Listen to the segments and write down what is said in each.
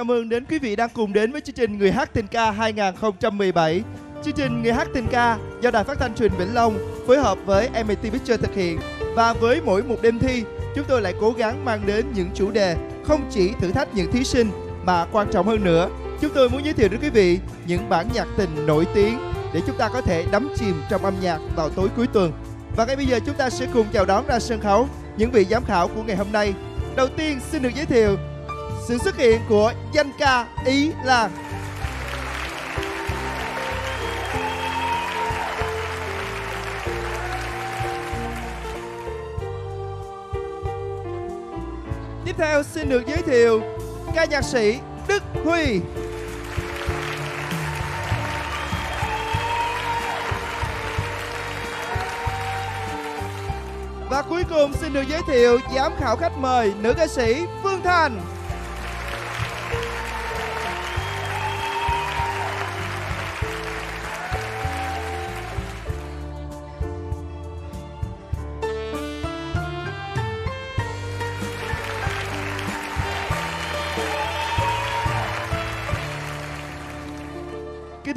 chào mừng đến quý vị đang cùng đến với chương trình Người hát tình ca 2017. Chương trình Người hát tình ca do Đài Phát thanh truyền Vĩnh Long phối hợp với MIT Picture thực hiện. Và với mỗi một đêm thi, chúng tôi lại cố gắng mang đến những chủ đề không chỉ thử thách những thí sinh mà quan trọng hơn nữa, chúng tôi muốn giới thiệu đến quý vị những bản nhạc tình nổi tiếng để chúng ta có thể đắm chìm trong âm nhạc vào tối cuối tuần. Và ngay bây giờ chúng ta sẽ cùng chào đón ra sân khấu những vị giám khảo của ngày hôm nay. Đầu tiên xin được giới thiệu sự xuất hiện của danh ca Ý Lan. Tiếp theo, xin được giới thiệu ca nhạc sĩ Đức Huy. Và cuối cùng, xin được giới thiệu giám khảo khách mời nữ ca sĩ Phương Thanh.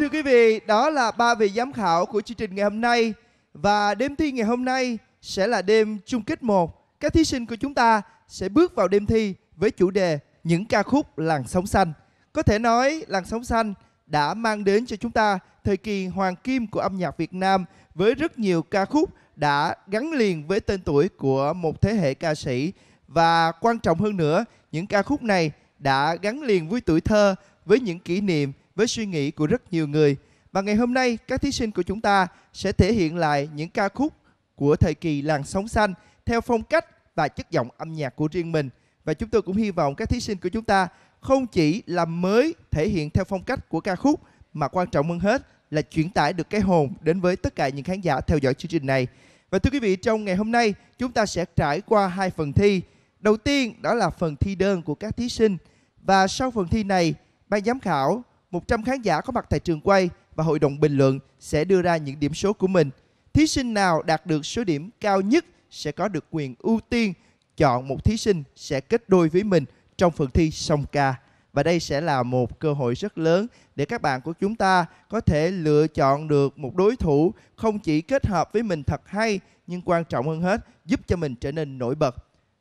Thưa quý vị, đó là ba vị giám khảo của chương trình ngày hôm nay và đêm thi ngày hôm nay sẽ là đêm chung kết một. Các thí sinh của chúng ta sẽ bước vào đêm thi với chủ đề những ca khúc làn sóng xanh. Có thể nói làn sóng xanh đã mang đến cho chúng ta thời kỳ hoàng kim của âm nhạc Việt Nam với rất nhiều ca khúc đã gắn liền với tên tuổi của một thế hệ ca sĩ và quan trọng hơn nữa, những ca khúc này đã gắn liền với tuổi thơ, với những kỷ niệm, với suy nghĩ của rất nhiều người. Và ngày hôm nay các thí sinh của chúng ta sẽ thể hiện lại những ca khúc của thời kỳ làng sóng xanh theo phong cách và chất giọng âm nhạc của riêng mình. Và chúng tôi cũng hy vọng các thí sinh của chúng ta không chỉ làm mới thể hiện theo phong cách của ca khúc mà quan trọng hơn hết là chuyển tải được cái hồn đến với tất cả những khán giả theo dõi chương trình này. Và thưa quý vị, trong ngày hôm nay chúng ta sẽ trải qua hai phần thi. Đầu tiên đó là phần thi đơn của các thí sinh. Và sau phần thi này, ban giám khảo, 100 khán giả có mặt tại trường quay và hội đồng bình luận sẽ đưa ra những điểm số của mình. Thí sinh nào đạt được số điểm cao nhất sẽ có được quyền ưu tiên chọn một thí sinh sẽ kết đôi với mình trong phần thi song ca. Và đây sẽ là một cơ hội rất lớn để các bạn của chúng ta có thể lựa chọn được một đối thủ không chỉ kết hợp với mình thật hay, nhưng quan trọng hơn hết, giúp cho mình trở nên nổi bật.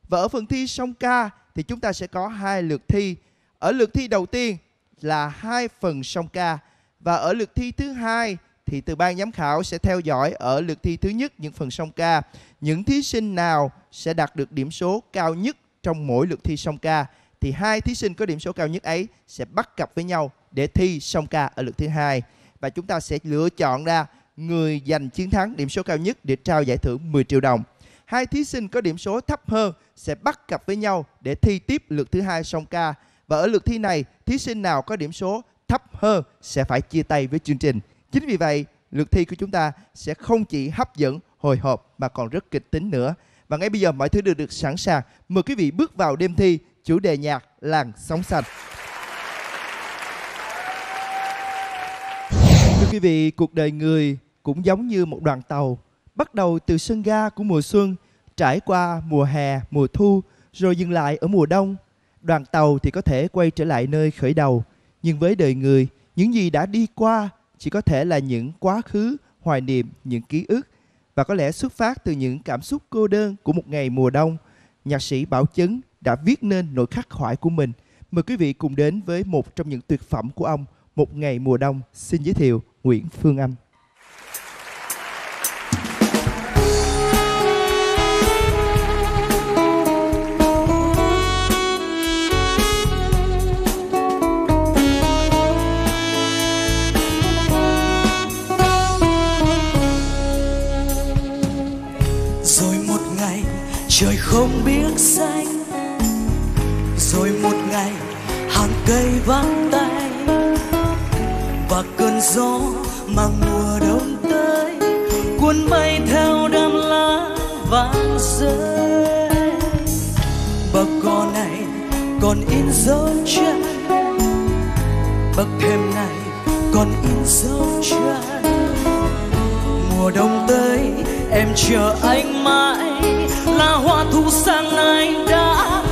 Và ở phần thi song ca thì chúng ta sẽ có hai lượt thi. Ở lượt thi đầu tiên là hai phần song ca. Và ở lượt thi thứ hai thì từ ban giám khảo sẽ theo dõi ở lượt thi thứ nhất những phần song ca. Những thí sinh nào sẽ đạt được điểm số cao nhất trong mỗi lượt thi song ca thì hai thí sinh có điểm số cao nhất ấy sẽ bắt cặp với nhau để thi song ca ở lượt thứ hai. Và chúng ta sẽ lựa chọn ra người giành chiến thắng điểm số cao nhất để trao giải thưởng 10 triệu đồng. Hai thí sinh có điểm số thấp hơn sẽ bắt cặp với nhau để thi tiếp lượt thứ hai song ca và ở lượt thi này thí sinh nào có điểm số thấp hơn sẽ phải chia tay với chương trình. Chính vì vậy, lượt thi của chúng ta sẽ không chỉ hấp dẫn, hồi hộp mà còn rất kịch tính nữa. Và ngay bây giờ mọi thứ đều được sẵn sàng. Mời quý vị bước vào đêm thi chủ đề nhạc làng sóng xanh. Thưa quý vị, cuộc đời người cũng giống như một đoàn tàu, bắt đầu từ sân ga của mùa xuân, trải qua mùa hè, mùa thu, rồi dừng lại ở mùa đông. Đoàn tàu thì có thể quay trở lại nơi khởi đầu, nhưng với đời người, những gì đã đi qua chỉ có thể là những quá khứ, hoài niệm, những ký ức và có lẽ xuất phát từ những cảm xúc cô đơn của một ngày mùa đông. Nhạc sĩ Bảo Chấn đã viết nên nỗi khắc khoải của mình. Mời quý vị cùng đến với một trong những tuyệt phẩm của ông, Một ngày mùa đông. Xin giới thiệu Nguyễn Phương Anh. Không biết xanh. Rồi một ngày, hàng cây vắng tay. Và cơn gió mang mùa đông tới. Cuốn bay theo đám lá vàng rơi. Bậc cò này còn in dấu chân. Bậc thềm này còn in dấu chân. Mùa đông tới, em chờ anh mãi là hoa thu sang nay đã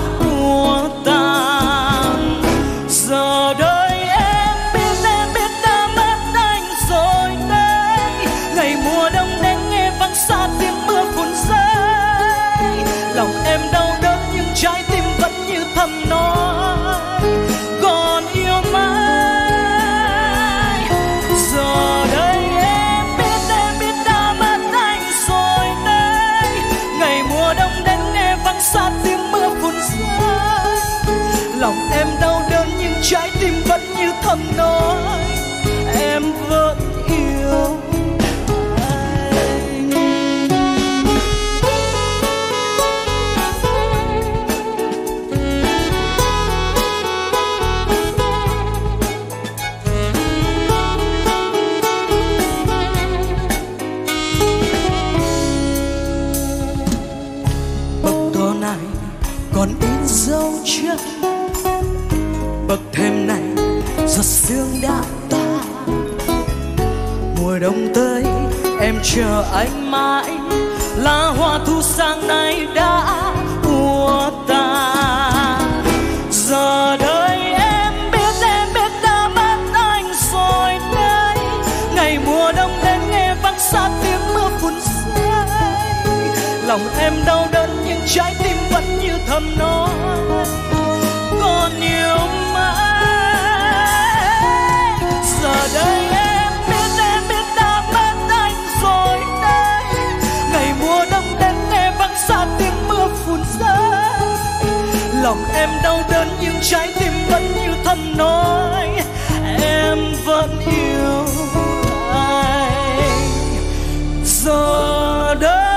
đông tới, em chờ anh mãi. Lá hoa thu sang nay đã úa tàn giờ đây em biết em biết đã mất anh rồi đây. Ngày mùa đông đến nghe vang xa tiếng mưa phùn rơi lòng em đau đớn, nhưng trái tim vẫn như thầm nói. Lòng em đau đớn, nhưng trái tim vẫn như thầm nói, em vẫn yêu anh. Giờ đây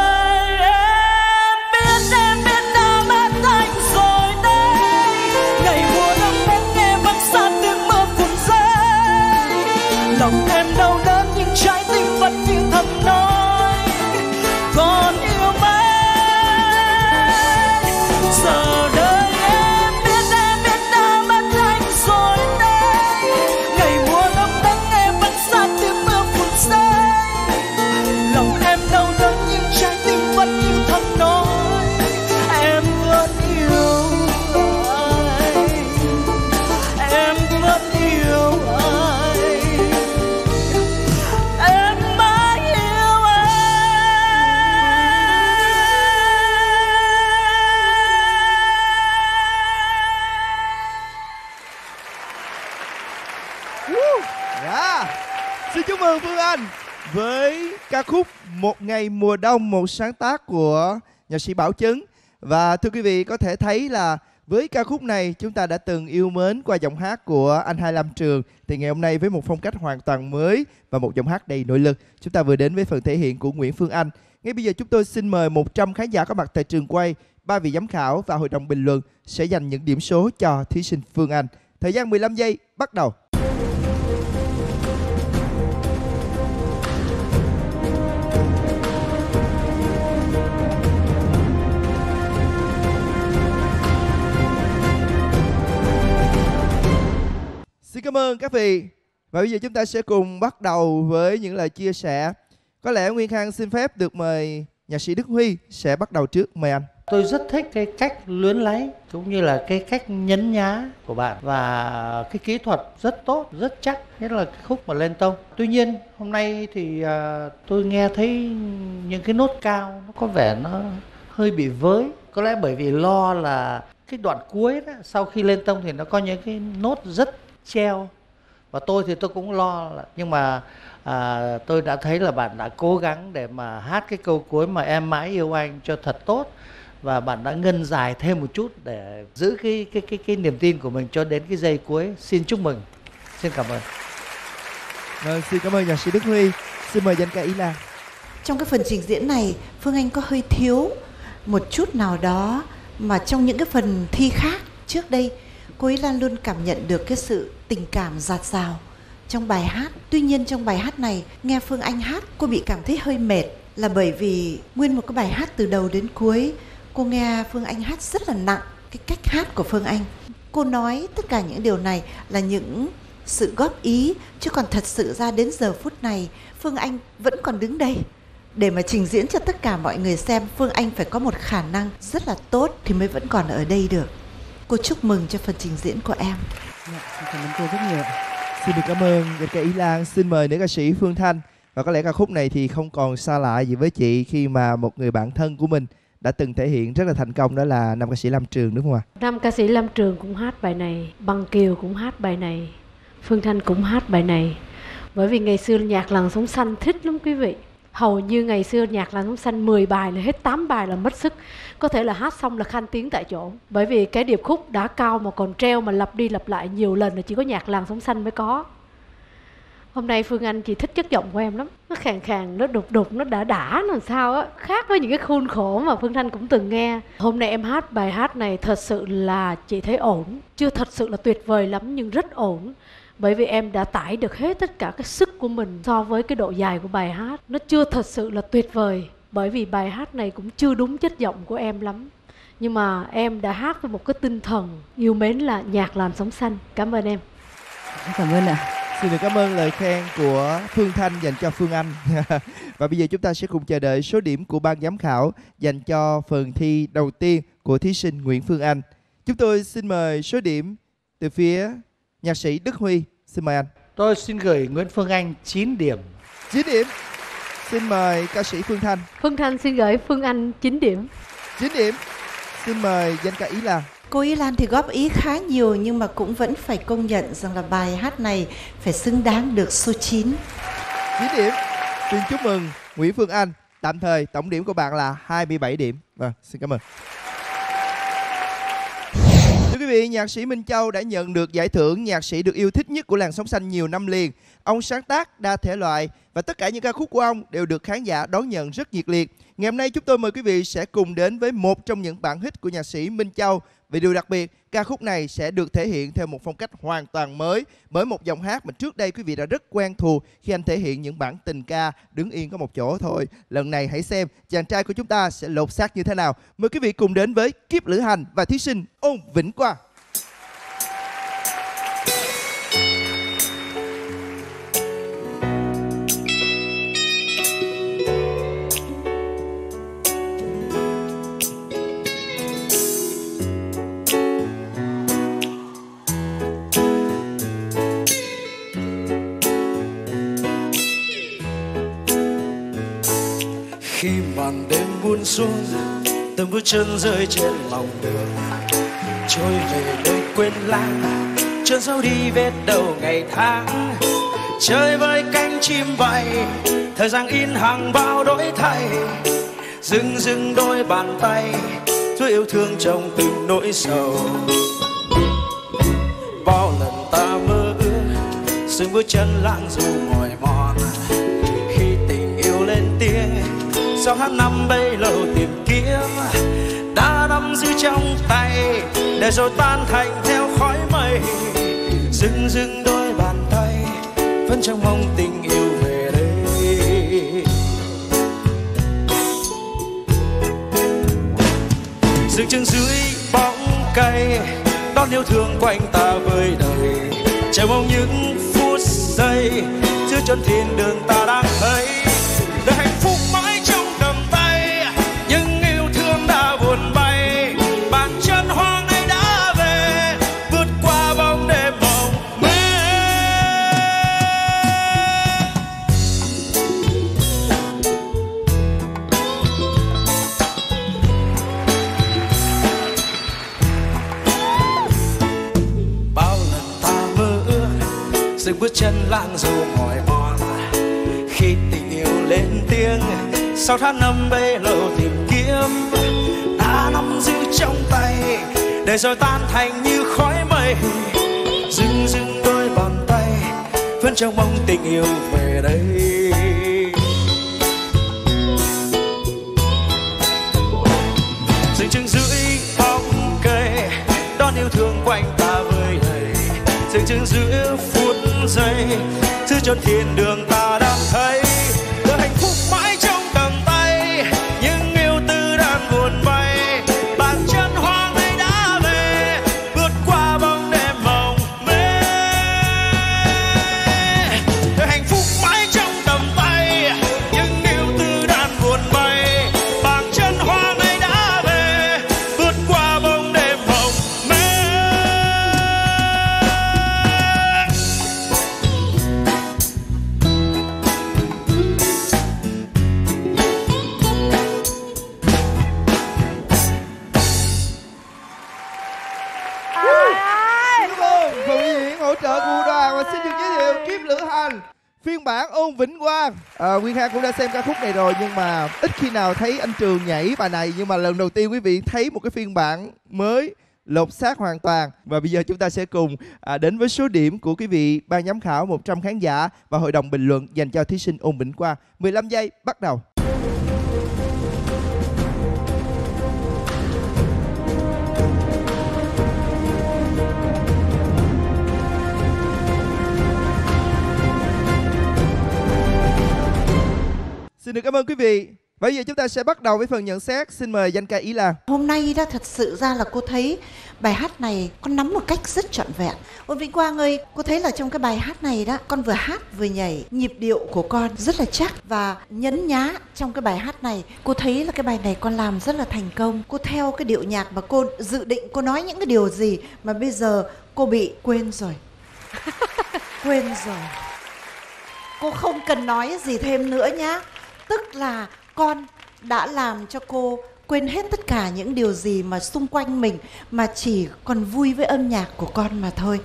khúc Một ngày mùa đông một sáng tác của nhạc sĩ Bảo Chấn. Và thưa quý vị có thể thấy là với ca khúc này chúng ta đã từng yêu mến qua giọng hát của anh Hai Lâm Trường thì ngày hôm nay với một phong cách hoàn toàn mới và một giọng hát đầy nội lực chúng ta vừa đến với phần thể hiện của Nguyễn Phương Anh. Ngay bây giờ chúng tôi xin mời 100 khán giả có mặt tại trường quay, ba vị giám khảo và hội đồng bình luận sẽ dành những điểm số cho thí sinh Phương Anh. Thời gian 15 giây bắt đầu. Xin cảm ơn các vị. Và bây giờ chúng ta sẽ cùng bắt đầu với những lời chia sẻ. Có lẽ Nguyên Khang xin phép được mời nhạc sĩ Đức Huy sẽ bắt đầu trước. Mời anh. Tôi rất thích cái cách luyến lấy cũng như là cái cách nhấn nhá của bạn và cái kỹ thuật rất tốt, rất chắc, nhất là cái khúc mà lên tông. Tuy nhiên hôm nay thì uh, tôi nghe thấy những cái nốt cao nó có vẻ nó hơi bị với. Có lẽ bởi vì lo là cái đoạn cuối đó, sau khi lên tông thì nó có những cái nốt rất treo. Và tôi thì tôi cũng lo nhưng mà à, tôi đã thấy là bạn đã cố gắng để mà hát cái câu cuối mà em mãi yêu anh cho thật tốt và bạn đã ngân dài thêm một chút để giữ cái cái cái cái niềm tin của mình cho đến cái giây cuối. Xin chúc mừng. Xin cảm ơn. Vâng, xin cảm ơn nhạc sĩ Đức Huy. Xin mời danh ca Ý Lan. Trong cái phần trình diễn này, Phương Anh có hơi thiếu một chút nào đó mà trong những cái phần thi khác trước đây, cô ấy Lan luôn cảm nhận được cái sự tình cảm giạt rào trong bài hát. Tuy nhiên trong bài hát này, nghe Phương Anh hát, cô bị cảm thấy hơi mệt là bởi vì nguyên một cái bài hát từ đầu đến cuối, cô nghe Phương Anh hát rất là nặng cái cách hát của Phương Anh. Cô nói tất cả những điều này là những sự góp ý chứ còn thật sự ra đến giờ phút này Phương Anh vẫn còn đứng đây để mà trình diễn cho tất cả mọi người xem Phương Anh phải có một khả năng rất là tốt thì mới vẫn còn ở đây được. Cô chúc mừng cho phần trình diễn của em. Dạ, xin cảm ơn cô rất nhiều. Xin được cảm ơn danh ca Ý Lan. Xin mời nữ ca sĩ Phương Thanh. Và có lẽ ca khúc này thì không còn xa lạ gì với chị khi mà một người bạn thân của mình đã từng thể hiện rất là thành công đó là nam ca sĩ Lâm Trường đúng không ạ? Nam ca sĩ Lâm Trường cũng hát bài này, Bằng Kiều cũng hát bài này, Phương Thanh cũng hát bài này. Bởi vì ngày xưa nhạc làng sống xanh thích lắm quý vị hầu như ngày xưa nhạc làng sống xanh 10 bài là hết 8 bài là mất sức. Có thể là hát xong là khan tiếng tại chỗ. Bởi vì cái điệp khúc đã cao mà còn treo mà lặp đi lặp lại nhiều lần là chỉ có nhạc làng sống xanh mới có. Hôm nay phương anh chị thích chất giọng của em lắm. Nó khàn khàn, nó đục đục, nó đã đã làm sao á. Khác với những cái khuôn khổ mà phương thanh cũng từng nghe. Hôm nay em hát bài hát này thật sự là chị thấy ổn. Chưa thật sự là tuyệt vời lắm nhưng rất ổn bởi vì em đã tải được hết tất cả cái sức của mình so với cái độ dài của bài hát. Nó chưa thật sự là tuyệt vời bởi vì bài hát này cũng chưa đúng chất giọng của em lắm. Nhưng mà em đã hát với một cái tinh thần yêu mến là nhạc làn sóng xanh. Cảm ơn em. Cảm ơn ạ. Xin được cảm ơn lời khen của Phương Thanh dành cho Phương Anh. Và bây giờ chúng ta sẽ cùng chờ đợi số điểm của ban giám khảo dành cho phần thi đầu tiên của thí sinh Nguyễn Phương Anh. Chúng tôi xin mời số điểm từ phía nhạc sĩ Đức Huy. Xin mời anh. Tôi xin gửi Nguyễn Phương Anh 9 điểm. 9 điểm. Xin mời ca sĩ Phương Thanh. Phương Thanh xin gửi Phương Anh 9 điểm. 9 điểm. Xin mời danh ca Ý Lan. Cô Ý Lan thì góp ý khá nhiều nhưng mà cũng vẫn phải công nhận rằng là bài hát này phải xứng đáng được số 9. 9 điểm. Xin chúc mừng Nguyễn Phương Anh. Tạm thời tổng điểm của bạn là 27 điểm. Vâng, xin cảm ơn. Quý vị, nhạc sĩ Minh Châu đã nhận được giải thưởng nhạc sĩ được yêu thích nhất của làng sống xanh nhiều năm liền. Ông sáng tác đa thể loại và tất cả những ca khúc của ông đều được khán giả đón nhận rất nhiệt liệt. Ngày hôm nay chúng tôi mời quý vị sẽ cùng đến với một trong những bản hit của nhạc sĩ Minh Châu. Vì điều đặc biệt, ca khúc này sẽ được thể hiện theo một phong cách hoàn toàn mới, với một giọng hát mà trước đây quý vị đã rất quen thuộc khi anh thể hiện những bản tình ca đứng yên có một chỗ thôi. Lần này hãy xem chàng trai của chúng ta sẽ lột xác như thế nào. Mời quý vị cùng đến với Kiếp Lữ Hành và thí sinh Ôn Vĩnh Quang. Khi màn đêm buông xuống, từng bước chân rơi trên lòng đường. Trôi về nơi quên lãng chân sau đi vết đầu ngày tháng. Chơi với cánh chim bay, thời gian in hàng bao đổi thay. Dừng dừng đôi bàn tay tôi yêu thương trong từng nỗi sầu. Bao lần ta mơ ước, dừng bước chân lãng dù mỏi mòn. Khi tình yêu lên tiếng sao hát năm bấy lâu tìm kiếm. Đã nắm giữ trong tay, để rồi tan thành theo khói mây. Dừng dừng đôi bàn tay, vẫn trong mong tình yêu về đây. Dừng chân dưới bóng cây, đón yêu thương quanh ta vơi đầy chờ mong những phút giây, giữa chân thiên đường ta đang thấy. Bước chân lãng dù mỏi mòn khi tình yêu lên tiếng, sau tháng năm bấy lâu tìm kiếm. Đã nắm giữ trong tay, để rồi tan thành như khói mây. Dừng dừng đôi bàn tay, vẫn trong mong tình yêu về đây. Giữa phút giây. Thứ chốn thiên đường ta đang thấy. Rồi nhưng mà ít khi nào thấy anh trường nhảy bài này. Nhưng mà lần đầu tiên quý vị thấy một cái phiên bản mới lột xác hoàn toàn. Và bây giờ chúng ta sẽ cùng à, đến với số điểm của quý vị ban giám khảo 100 khán giả và hội đồng bình luận dành cho thí sinh ôn vĩnh quang 15 giây bắt đầu. Xin được cảm ơn quý vị. Bây giờ chúng ta sẽ bắt đầu với phần nhận xét. Xin mời danh ca Ý Lan. Hôm nay đó thật sự ra là cô thấy bài hát này con nắm một cách rất trọn vẹn. Ôn Vĩnh Quang ơi, cô thấy là trong cái bài hát này đó, con vừa hát vừa nhảy, nhịp điệu của con rất là chắc và nhấn nhá trong cái bài hát này. Cô thấy là cái bài này con làm rất là thành công. Cô theo cái điệu nhạc mà cô dự định cô nói những cái điều gì mà bây giờ cô bị quên rồi. quên rồi. Cô không cần nói gì thêm nữa nhá tức là con đã làm cho cô quên hết tất cả những điều gì mà xung quanh mình mà chỉ còn vui với âm nhạc của con mà thôi.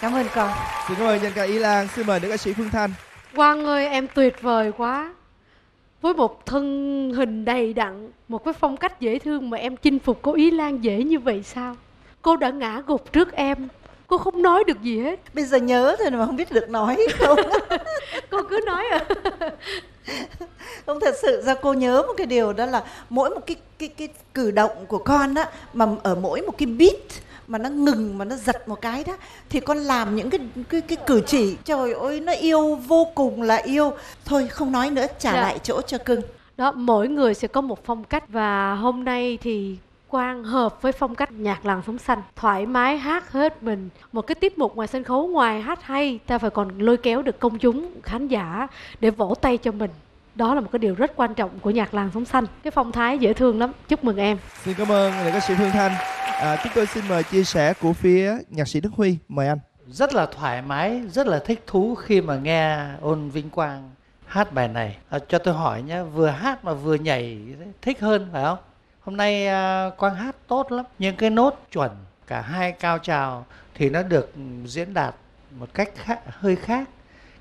Cảm ơn con. Xin ơn danh ca ý lan. Xin mời nữ ca sĩ phương thanh. Quang ơi em tuyệt vời quá. Với một thân hình đầy đặn một cái phong cách dễ thương mà em chinh phục cô ý lan dễ như vậy sao? Cô đã ngã gục trước em cô không nói được gì hết. Bây giờ nhớ thôi mà không biết được nói không. Cô cứ nói à. Không thật sự ra cô nhớ một cái điều đó là mỗi một cái cái cái cử động của con á mà ở mỗi một cái beat mà nó ngừng mà nó giật một cái đó thì con làm những cái cái cái cử chỉ trời ơi nó yêu vô cùng là yêu. Thôi không nói nữa trả dạ. lại chỗ cho cưng. Đó mỗi người sẽ có một phong cách và hôm nay thì Quang hợp với phong cách nhạc làng sống xanh thoải mái hát hết mình. Một cái tiết mục ngoài sân khấu ngoài hát hay ta phải còn lôi kéo được công chúng khán giả để vỗ tay cho mình. Đó là một cái điều rất quan trọng của nhạc làng sống xanh. Cái phong thái dễ thương lắm. Chúc mừng em. Xin cảm ơn nghệ ca sĩ phương thanh. À, chúng tôi xin mời chia sẻ của phía nhạc sĩ đức huy. Mời anh. Rất là thoải mái rất là thích thú khi mà nghe ôn vinh quang hát bài này. À, cho tôi hỏi nhé vừa hát mà vừa nhảy thích hơn phải không hôm nay à, quang hát tốt lắm. Nhưng cái nốt chuẩn cả hai cao trào thì nó được diễn đạt một cách khác, hơi khác.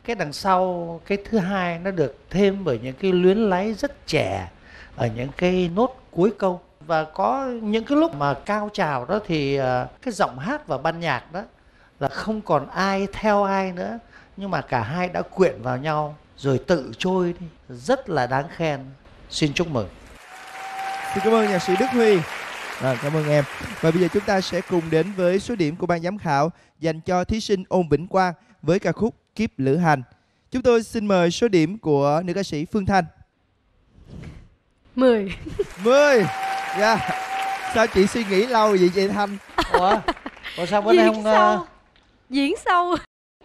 Cái đằng sau cái thứ hai nó được thêm bởi những cái luyến láy rất trẻ ở những cái nốt cuối câu. Và có những cái lúc mà cao trào đó thì à, cái giọng hát và ban nhạc đó là không còn ai theo ai nữa. Nhưng mà cả hai đã quyện vào nhau rồi tự trôi đi. Rất là đáng khen. Xin chúc mừng. Xin cảm ơn nhạc sĩ Đức Huy. À, cảm ơn em. Và bây giờ chúng ta sẽ cùng đến với số điểm của ban giám khảo dành cho thí sinh Ôn Vĩnh Quang với ca khúc Kiếp Lữ Hành. Chúng tôi xin mời số điểm của nữ ca sĩ Phương Thanh. 10. 10. Dạ. Yeah. Sao chị suy nghĩ lâu vậy chị Thanh? Ủa? Ủa sao bữa nay không sâu. Uh... Diễn sâu.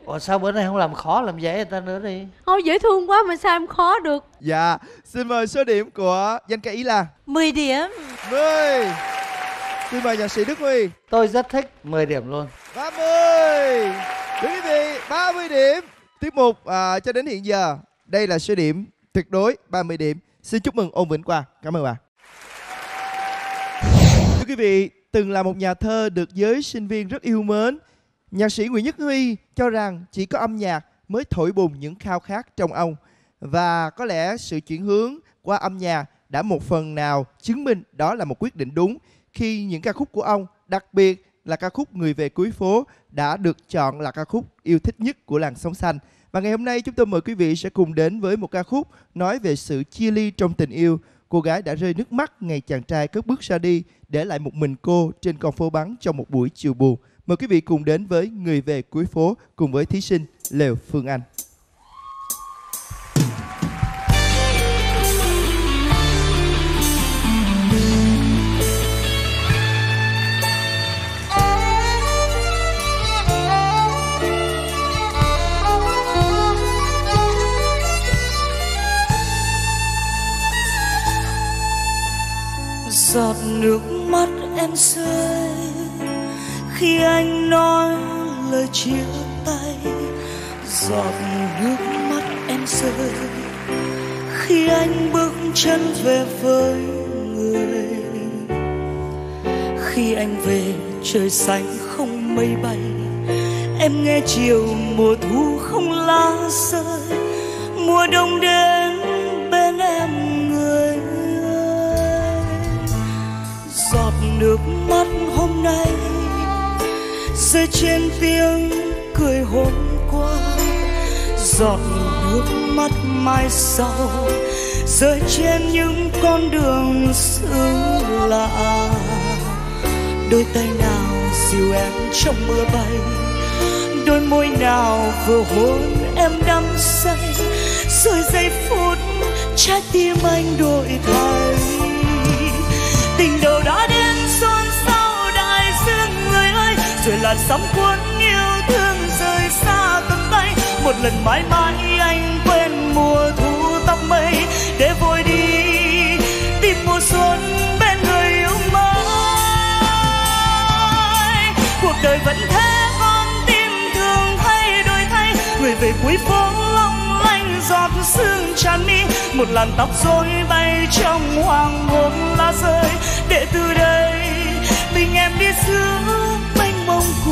Ủa sao bữa nay không làm khó làm dễ người ta nữa đi? Thôi dễ thương quá mà sao em khó được? Dạ Xin mời số điểm của danh ca Ý Lan 10 điểm. 10 Xin mời nhạc sĩ Đức Huy. Tôi rất thích 10 điểm luôn. 30 Thưa quý vị 30 điểm. Tiết mục à, cho đến hiện giờ Đây là số điểm tuyệt đối 30 điểm. Xin chúc mừng Ôn Vĩnh Quang. Cảm ơn bạn. Thưa quý vị Từng là một nhà thơ được giới sinh viên rất yêu mến Nhạc sĩ Nguyễn Nhất Huy cho rằng chỉ có âm nhạc mới thổi bùng những khao khát trong ông và có lẽ sự chuyển hướng qua âm nhạc đã một phần nào chứng minh đó là một quyết định đúng khi những ca khúc của ông, đặc biệt là ca khúc Người về cuối phố đã được chọn là ca khúc yêu thích nhất của làng sóng xanh. Và ngày hôm nay chúng tôi mời quý vị sẽ cùng đến với một ca khúc nói về sự chia ly trong tình yêu. Cô gái đã rơi nước mắt ngày chàng trai cất bước ra đi, để lại một mình cô trên con phố bắn trong một buổi chiều buồn. Mời quý vị cùng đến với Người về cuối phố cùng với thí sinh Lều Phương Anh. giọt nước mắt em rơi khi anh nói lời chia tay, giọt nước mắt em rơi. Khi anh bước chân về với người, khi anh về trời xanh không mây bay, em nghe chiều mùa thu không lá rơi. Mùa đông đến bên em người ơi, giọt nước mắt hôm nay rơi trên tiếng cười hôm qua. Giọt nước mắt mai sau, rơi trên những con đường xứ lạ. Đôi tay nào dìu em trong mưa bay, đôi môi nào vừa hôn em đắm say. Rồi giây phút trái tim anh đổi thay, tình đầu đã đến rồi rồi làn sóng cuốn yêu thương rời xa tầm tay. Một lần mãi mãi anh quên mùa thu tóc mây. Để vội đi, tìm mùa xuân bên người yêu mới. Cuộc đời vẫn thế, con tim thường thay đổi thay. Người về cuối phố, long lanh giọt sương tràn mi. Một làn tóc rối bay trong hoàng hôn lá rơi. Để từ đây mình em đi giữa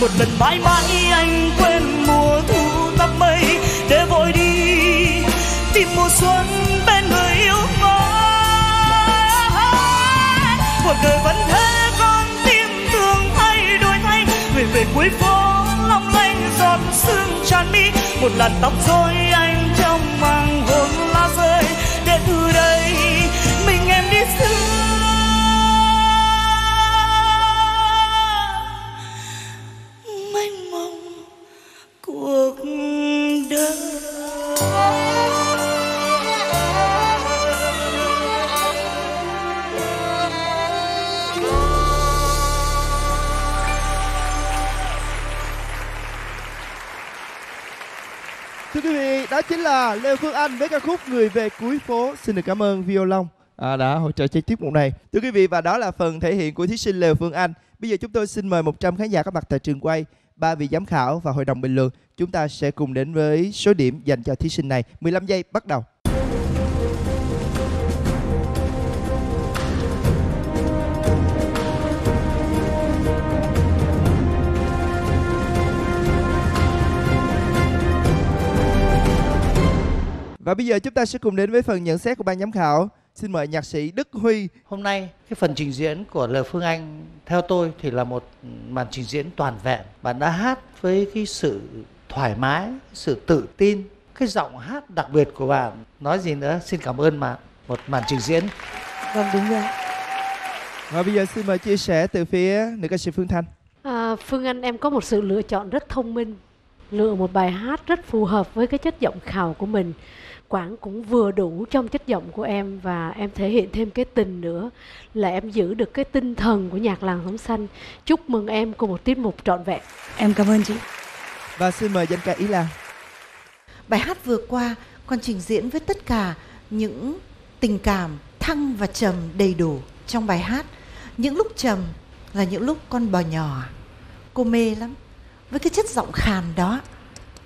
một lần mãi mãi anh quên mùa thu tóc mây để vội đi, tìm mùa xuân bên người yêu mới cuộc đời vẫn thế, con tim thường thay đổi thay. Người về cuối phố, long lanh giọt sương tràn mi. Một làn tóc rối anh trong màng hồn lá rơi. Để từ đây, mình em đi xưa đó chính là Lê Phương Anh với ca khúc Người về cuối phố. Xin được cảm ơn Violon à, đã hỗ trợ cho tiết mục này. Thưa quý vị và đó là phần thể hiện của thí sinh Lê Phương Anh. Bây giờ chúng tôi xin mời 100 khán giả có mặt tại trường quay, ba vị giám khảo và hội đồng bình luận. Chúng ta sẽ cùng đến với số điểm dành cho thí sinh này. 15 giây bắt đầu. Và bây giờ chúng ta sẽ cùng đến với phần nhận xét của ban giám khảo. Xin mời nhạc sĩ Đức Huy. Hôm nay cái phần trình diễn của Lê Phương Anh theo tôi thì là một màn trình diễn toàn vẹn. Bạn đã hát với cái sự thoải mái, sự tự tin, cái giọng hát đặc biệt của bạn. Nói gì nữa, xin cảm ơn bạn. Một màn trình diễn. Vâng đúng rồi. Và bây giờ xin mời chia sẻ từ phía nữ ca sĩ Phương Thanh. À, Phương Anh em có một sự lựa chọn rất thông minh lựa một bài hát rất phù hợp với cái chất giọng khào của mình quãng cũng vừa đủ trong chất giọng của em và em thể hiện thêm cái tình nữa là em giữ được cái tinh thần của nhạc làng sống xanh chúc mừng em cùng một tiết mục trọn vẹn Em cảm ơn chị. Và xin mời danh ca Ý Lan. Bài hát vừa qua con trình diễn với tất cả những tình cảm thăng và trầm đầy đủ trong bài hát. Những lúc trầm là những lúc con bò nhỏ. Cô mê lắm. Với cái chất giọng khàn đó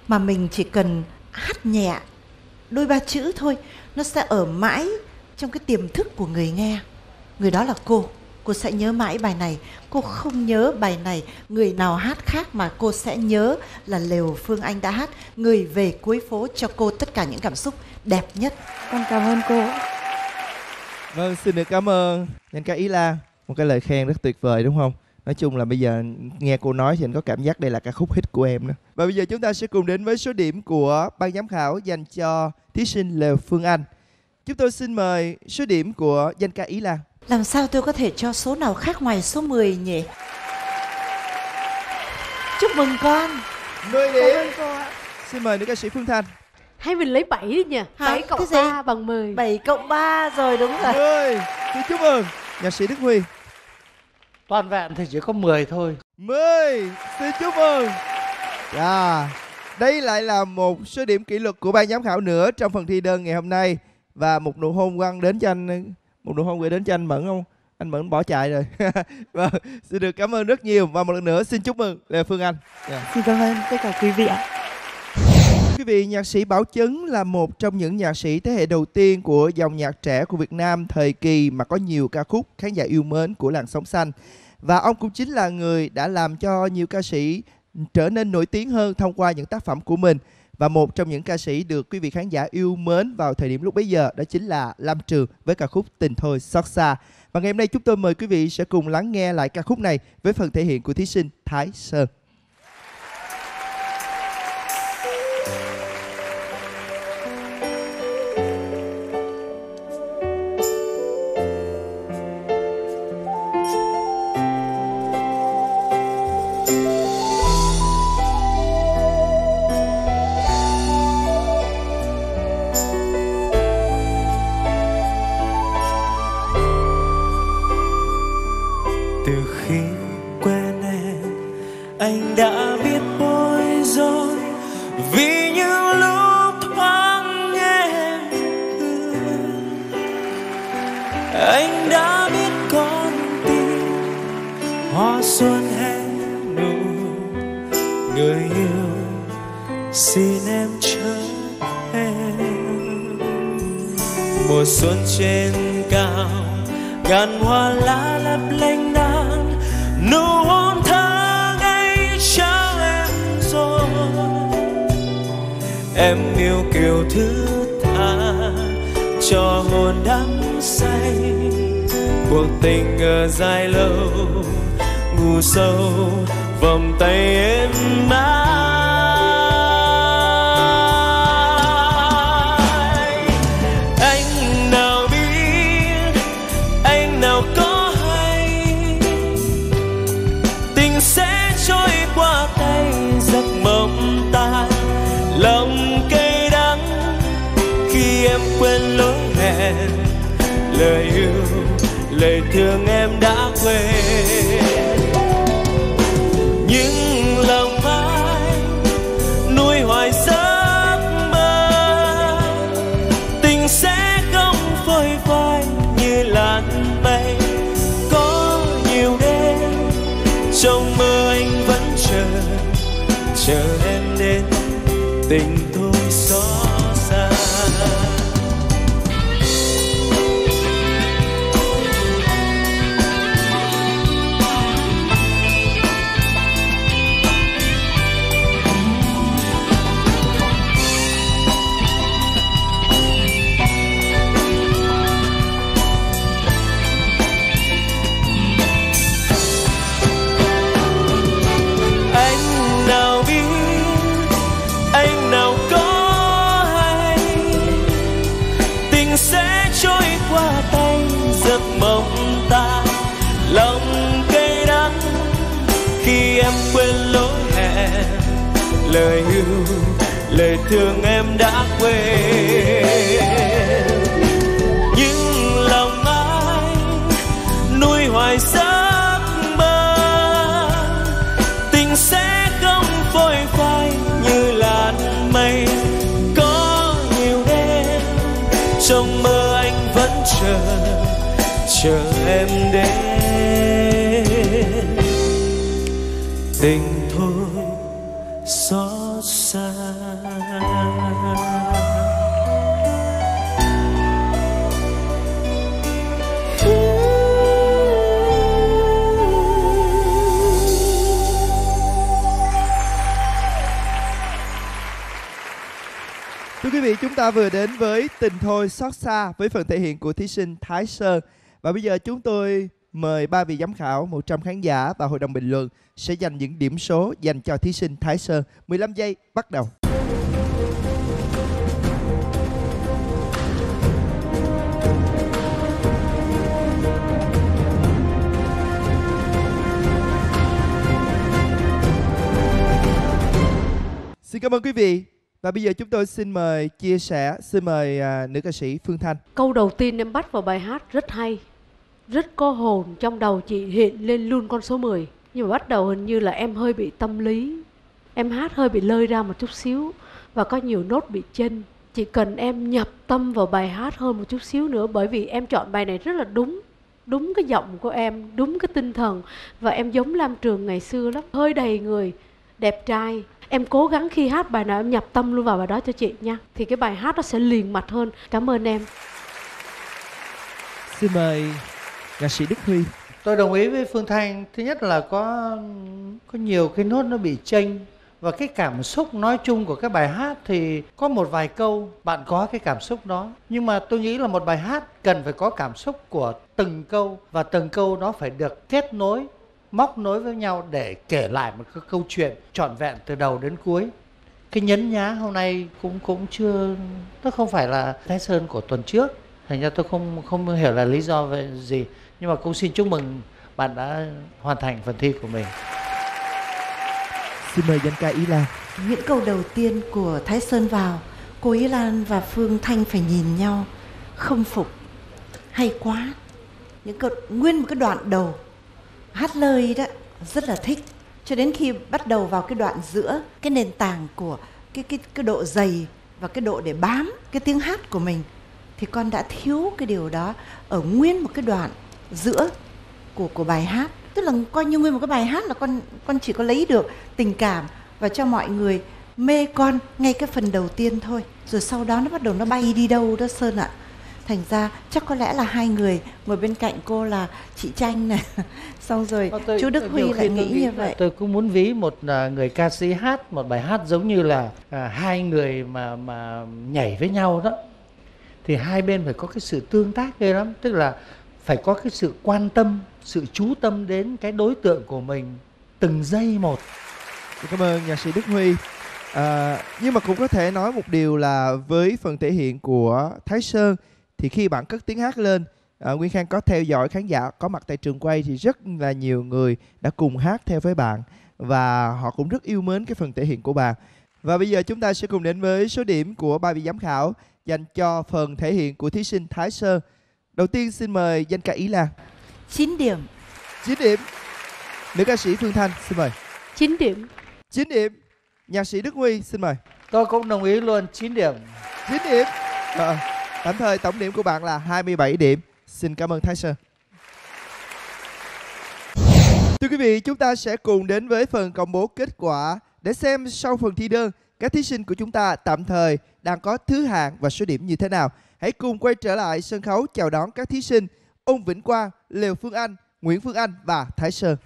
mà mình chỉ cần hát nhẹ đôi ba chữ thôi nó sẽ ở mãi trong cái tiềm thức của người nghe. Người đó là cô. Cô sẽ nhớ mãi bài này. Cô không nhớ bài này người nào hát khác mà cô sẽ nhớ là Lều Phương Anh đã hát Người về cuối phố cho cô tất cả những cảm xúc đẹp nhất. Con cảm ơn cô. Vâng, xin được cảm ơn danh ca Ý Lan. Một cái lời khen rất tuyệt vời đúng không? Nói chung là bây giờ nghe cô nói thì anh có cảm giác đây là ca khúc hit của em đó. Và bây giờ chúng ta sẽ cùng đến với số điểm của ban giám khảo dành cho thí sinh Lê Phương Anh. Chúng tôi xin mời số điểm của danh ca Ý Lan. Làm sao tôi có thể cho số nào khác ngoài số 10 nhỉ? Chúc mừng con. 10 điểm. Xin mời nữ ca sĩ Phương Thanh. hay mình lấy 7 đi nha Hả? 7 cộng Cái gì? 3 bằng 10 7 cộng 3 rồi đúng rồi. 10. Xin chúc mừng nhạc sĩ Đức Huy. Toàn vẹn thì chỉ có 10 thôi. 10. Xin chúc mừng. Dạ. Đây lại là một số điểm kỷ lục của ban giám khảo nữa trong phần thi đơn ngày hôm nay. và một nụ hôn quăng đến cho anh một nụ hôn gửi đến cho anh Mẫn không? Anh Mẫn bỏ chạy rồi. vâng, xin được cảm ơn rất nhiều và một lần nữa xin chúc mừng Lê Phương Anh. Yeah. Xin cảm ơn tất cả quý vị ạ. Quý vị, nhạc sĩ Bảo Chấn là một trong những nhạc sĩ thế hệ đầu tiên của dòng nhạc trẻ của Việt Nam thời kỳ mà có nhiều ca khúc khán giả yêu mến của làng sống xanh. Và ông cũng chính là người đã làm cho nhiều ca sĩ trở nên nổi tiếng hơn thông qua những tác phẩm của mình. Và một trong những ca sĩ được quý vị khán giả yêu mến vào thời điểm lúc bấy giờ đó chính là Lam Trường với ca khúc Tình Thôi Xót Xa. Và ngày hôm nay chúng tôi mời quý vị sẽ cùng lắng nghe lại ca khúc này với phần thể hiện của thí sinh Thái Sơn. Chờ em đến tình thôi xót quên lối hẹn. Lời yêu lời thương em đã quên. Nhưng lòng anh nuôi hoài giấc mơ? Tình sẽ không phôi phai như làn mây. Có nhiều đêm, trong mơ anh vẫn chờ chờ em đến. Tình thôi xót xa Thưa quý vị, chúng ta vừa đến với Tình Thôi Xót Xa với phần thể hiện của thí sinh Thái Sơn. Và bây giờ chúng tôi mời ba vị giám khảo, 100 khán giả và hội đồng bình luận sẽ dành những điểm số dành cho thí sinh Thái Sơn. 15 giây, bắt đầu. Xin cảm ơn quý vị. Và bây giờ chúng tôi xin mời chia sẻ, xin mời à, nữ ca sĩ Phương Thanh. Câu đầu tiên em bắt vào bài hát rất hay rất có hồn Trong đầu chị hiện lên luôn con số 10 Nhưng mà bắt đầu hình như là em hơi bị tâm lý, Em hát hơi bị lơi ra một chút xíu Và có nhiều nốt bị chênh. Chỉ cần em nhập tâm vào bài hát hơn một chút xíu nữa, bởi vì em chọn bài này rất là đúng đúng cái giọng của em, đúng cái tinh thần và em giống lam trường ngày xưa lắm. Hơi đầy người, đẹp trai. Em cố gắng khi hát bài nào em nhập tâm luôn vào bài đó cho chị nha. Thì cái bài hát nó sẽ liền mạch hơn. Cảm ơn em. Xin mời nhạc sĩ đức huy. Tôi đồng ý với phương thanh. Thứ nhất là có có nhiều cái nốt nó bị chênh. Và cái cảm xúc nói chung của cái bài hát thì có một vài câu bạn có cái cảm xúc đó. Nhưng mà tôi nghĩ là một bài hát cần phải có cảm xúc của từng câu. Và từng câu nó phải được kết nối, móc nối với nhau để kể lại một cái câu chuyện trọn vẹn từ đầu đến cuối. Cái nhấn nhá hôm nay cũng cũng chưa, nó không phải là thái sơn của tuần trước. Thành ra tôi không không hiểu là lý do về gì nhưng mà cũng xin chúc mừng bạn đã hoàn thành phần thi của mình. Xin mời danh ca ý lan. Những câu đầu tiên của thái sơn vào cô ý lan và phương thanh phải nhìn nhau khâm phục. Hay quá những câu nguyên một cái đoạn đầu hát lời đó rất là thích. Cho đến khi bắt đầu vào cái đoạn giữa cái nền tảng của cái cái cái độ dày và cái độ để bám cái tiếng hát của mình thì con đã thiếu cái điều đó ở nguyên một cái đoạn giữa của của bài hát. Tức là coi như nguyên một cái bài hát là con con chỉ có lấy được tình cảm và cho mọi người mê con ngay cái phần đầu tiên thôi. Rồi sau đó nó bắt đầu nó bay đi đâu đó sơn ạ. Thành ra chắc có lẽ là hai người ngồi bên cạnh cô là chị tranh này. Xong rồi tôi, chú đức huy lại nghĩ như vậy. tôi cũng muốn ví một à, người ca sĩ hát một bài hát giống như là à, hai người mà mà nhảy với nhau đó. Thì hai bên phải có cái sự tương tác ghê lắm. Tức là phải có cái sự quan tâm sự chú tâm đến cái đối tượng của mình từng giây một. Cảm ơn nhạc sĩ đức huy. À, nhưng mà cũng có thể nói một điều là với phần thể hiện của thái sơn thì khi bạn cất tiếng hát lên à, nguyên khang có theo dõi khán giả có mặt tại trường quay thì rất là nhiều người đã cùng hát theo với bạn và họ cũng rất yêu mến cái phần thể hiện của bạn. Và bây giờ chúng ta sẽ cùng đến với số điểm của ba vị giám khảo dành cho phần thể hiện của thí sinh Thái Sơn. Đầu tiên xin mời danh ca Ý Lan. 9 điểm. 9 điểm. Nữ ca sĩ Phương Thanh xin mời. 9 điểm. 9 điểm. Nhạc sĩ Đức Huy xin mời. Tôi cũng đồng ý luôn 9 điểm. 9 điểm. À, tạm thời tổng điểm của bạn là 27 điểm. Xin cảm ơn Thái Sơn. Thưa quý vị, chúng ta sẽ cùng đến với phần công bố kết quả để xem sau phần thi đơn các thí sinh của chúng ta tạm thời đang có thứ hạng và số điểm như thế nào. Hãy cùng quay trở lại sân khấu chào đón các thí sinh Ung Vĩnh Quang, Lều Phương Anh, Nguyễn Phương Anh và Thái Sơn.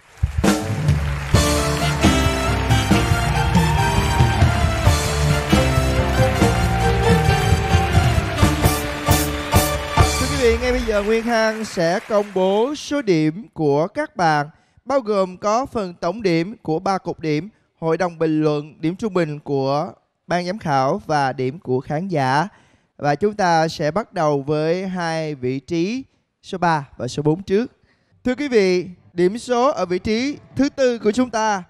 Thưa quý vị, ngay bây giờ Nguyên Khang sẽ công bố số điểm của các bạn bao gồm có phần tổng điểm của ba cục điểm hội đồng bình luận, điểm trung bình của ban giám khảo và điểm của khán giả. Và chúng ta sẽ bắt đầu với hai vị trí số 3 và số 4 trước. Thưa quý vị, điểm số ở vị trí thứ tư của chúng ta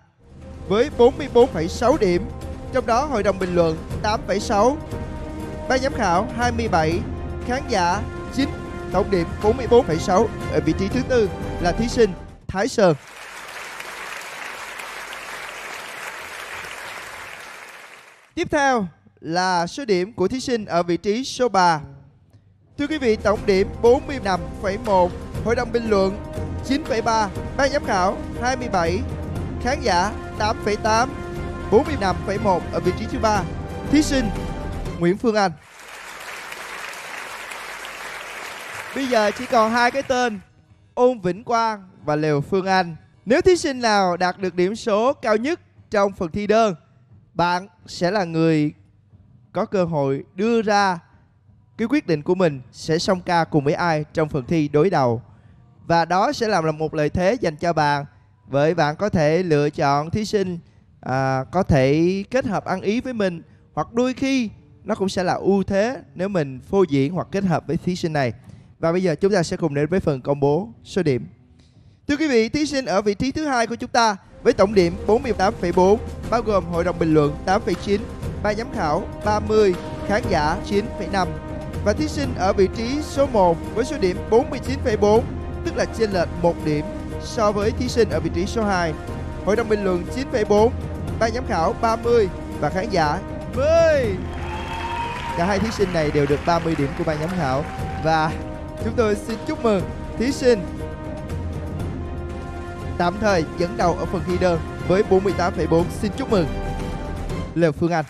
với 44,6 điểm, trong đó hội đồng bình luận 8,6, ban giám khảo 27, khán giả 9, tổng điểm 44,6 ở vị trí thứ tư là thí sinh Thái Sơn. Tiếp theo là số điểm của thí sinh ở vị trí số 3. Thưa quý vị, tổng điểm 45,1, hội đồng bình luận 9,3, ban giám khảo 27, khán giả 8,8, 45,1 ở vị trí thứ ba. Thí sinh Nguyễn Phương Anh. Bây giờ chỉ còn hai cái tên Ôn Vĩnh Quang và Lều Phương Anh. Nếu thí sinh nào đạt được điểm số cao nhất trong phần thi đơn bạn sẽ là người có cơ hội đưa ra cái quyết định của mình sẽ song ca cùng với ai trong phần thi đối đầu. Và đó sẽ làm là một lợi thế dành cho bạn bởi bạn có thể lựa chọn thí sinh à, có thể kết hợp ăn ý với mình hoặc đôi khi nó cũng sẽ là ưu thế nếu mình phô diễn hoặc kết hợp với thí sinh này. Và bây giờ chúng ta sẽ cùng đến với phần công bố số điểm. Thưa quý vị thí sinh ở vị trí thứ hai của chúng ta với tổng điểm 48,4 bao gồm hội đồng bình luận 8,9, ban giám khảo 30, khán giả 9,5 và thí sinh ở vị trí số 1 với số điểm 49,4 tức là chênh lệch 1 điểm so với thí sinh ở vị trí số 2. Hội đồng bình luận 9,4, ban giám khảo 30 và khán giả 10. cả hai thí sinh này đều được 30 điểm của ban giám khảo. Và chúng tôi xin chúc mừng thí sinh tạm thời dẫn đầu ở phần thi đơn với 48,4 xin chúc mừng. Lê Phương Anh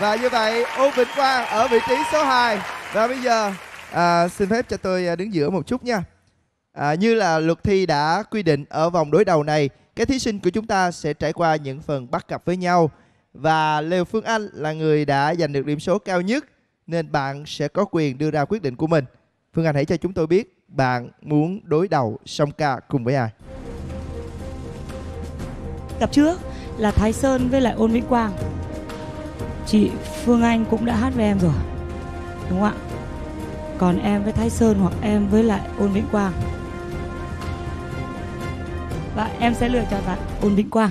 và như vậy Ôn Vĩnh Quang ở vị trí số 2 và bây giờ à, xin phép cho tôi à, đứng giữa một chút nha. À, như là luật thi đã quy định ở vòng đối đầu này các thí sinh của chúng ta sẽ trải qua những phần bắt cặp với nhau. Và Lê Phương Anh là người đã giành được điểm số cao nhất nên bạn sẽ có quyền đưa ra quyết định của mình. Phương Anh hãy cho chúng tôi biết bạn muốn đối đầu song ca cùng với ai. Cặp trước là Thái Sơn với lại Ôn Vĩnh Quang. Chị Phương Anh cũng đã hát với em rồi. Đúng không ạ? Còn em với Thái Sơn hoặc em với lại Ôn Vĩnh Quang. Và em sẽ lựa chọn bạn Ôn Vĩnh Quang.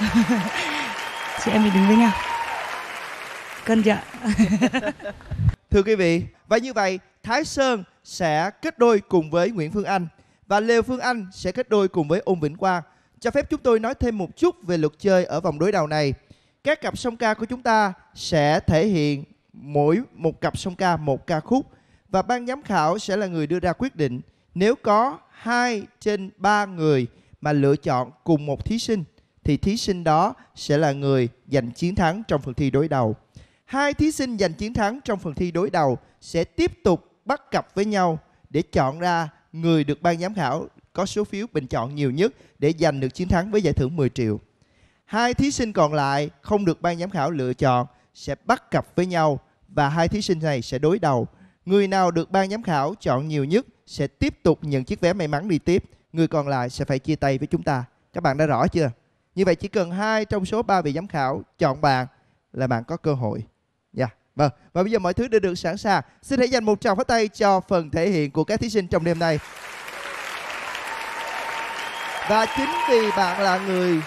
chị em mình đứng với nhau. Cân chưa? Thưa quý vị, và như vậy Thái Sơn sẽ kết đôi cùng với Nguyễn Phương Anh và Lê Phương Anh sẽ kết đôi cùng với Ôn Vĩnh Quang. Cho phép chúng tôi nói thêm một chút về luật chơi ở vòng đối đầu này. Các cặp song ca của chúng ta sẽ thể hiện mỗi một cặp song ca một ca khúc và ban giám khảo sẽ là người đưa ra quyết định nếu có hai trên ba người mà lựa chọn cùng một thí sinh, thì thí sinh đó sẽ là người giành chiến thắng trong phần thi đối đầu. Hai thí sinh giành chiến thắng trong phần thi đối đầu sẽ tiếp tục bắt cặp với nhau để chọn ra người được ban giám khảo có số phiếu bình chọn nhiều nhất để giành được chiến thắng với giải thưởng 10 triệu. Hai thí sinh còn lại không được ban giám khảo lựa chọn sẽ bắt cặp với nhau và hai thí sinh này sẽ đối đầu. Người nào được ban giám khảo chọn nhiều nhất sẽ tiếp tục nhận chiếc vé may mắn đi tiếp. Người còn lại sẽ phải chia tay với chúng ta. Các bạn đã rõ chưa? Như vậy chỉ cần hai trong số ba vị giám khảo chọn bạn là bạn có cơ hội. Dạ. Yeah. Vâng, và bây giờ mọi thứ đã được sẵn sàng. Xin hãy dành một tràng pháo tay cho phần thể hiện của các thí sinh trong đêm nay. Và chính vì bạn là người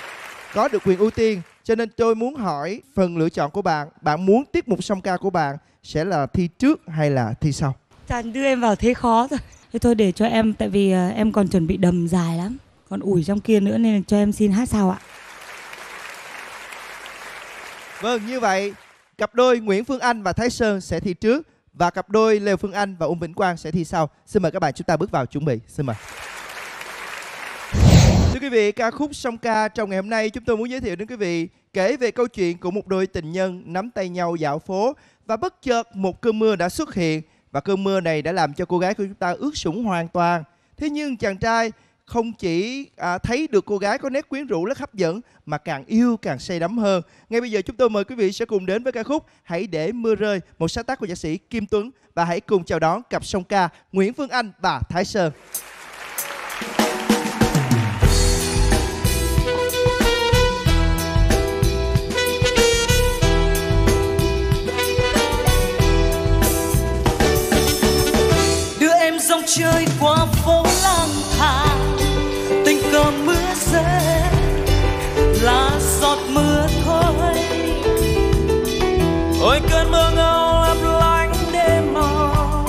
có được quyền ưu tiên cho nên tôi muốn hỏi phần lựa chọn của bạn, bạn muốn tiết mục song ca của bạn sẽ là thi trước hay là thi sau? Chàng đưa em vào thế khó rồi. Thế thôi để cho em tại vì à, em còn chuẩn bị đầm dài lắm. Còn ủi trong kia nữa nên cho em xin hát sau ạ. Vâng, như vậy cặp đôi Nguyễn Phương Anh và Thái Sơn sẽ thi trước và cặp đôi Lê Phương Anh và Ung Vĩnh Quang sẽ thi sau. Xin mời các bạn chúng ta bước vào chuẩn bị. Xin mời. Thưa quý vị, ca khúc song ca trong ngày hôm nay chúng tôi muốn giới thiệu đến quý vị kể về câu chuyện của một đôi tình nhân nắm tay nhau dạo phố và bất chợt một cơn mưa đã xuất hiện và cơn mưa này đã làm cho cô gái của chúng ta ướt sũng hoàn toàn. Thế nhưng chàng trai không chỉ à, thấy được cô gái có nét quyến rũ rất hấp dẫn mà càng yêu càng say đắm hơn. Ngay bây giờ chúng tôi mời quý vị sẽ cùng đến với ca khúc Hãy để mưa rơi, một sáng tác của nhạc sĩ Kim Tuấn và hãy cùng chào đón cặp song ca Nguyễn Phương Anh và Thái Sơn. Chơi qua phố lang thang. Tình cờ mưa rơi, là giọt mưa thôi. Ôi, cơn mưa ngâu lấp lánh đêm màu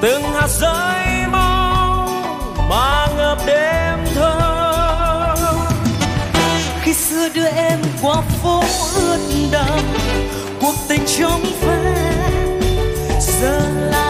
từng hạt rơi mau mà ngập đêm thơ. Khi xưa đưa em qua phố ướt đẫm, cuộc tình trong veo giờ là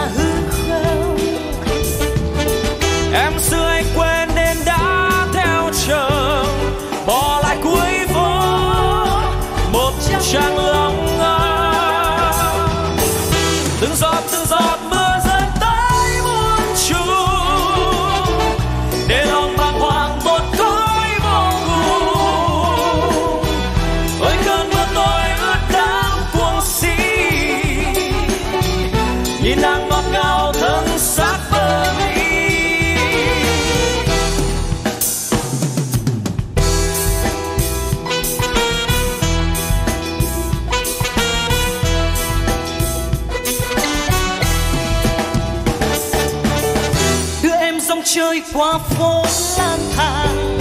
qua phố lang thang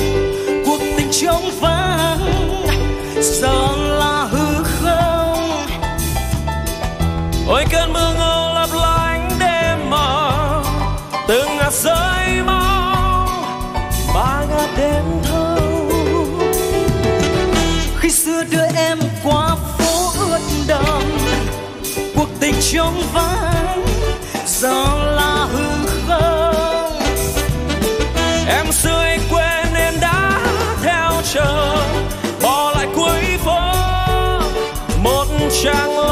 cuộc tình trống vắng giờ là hư không. Ôi cơn mưa ngâu lấp lánh đêm mờ từng ngạt rơi mau ba ngạt đêm thâu. Khi xưa đưa em qua phố ướt đầm, cuộc tình trống vắng giờ một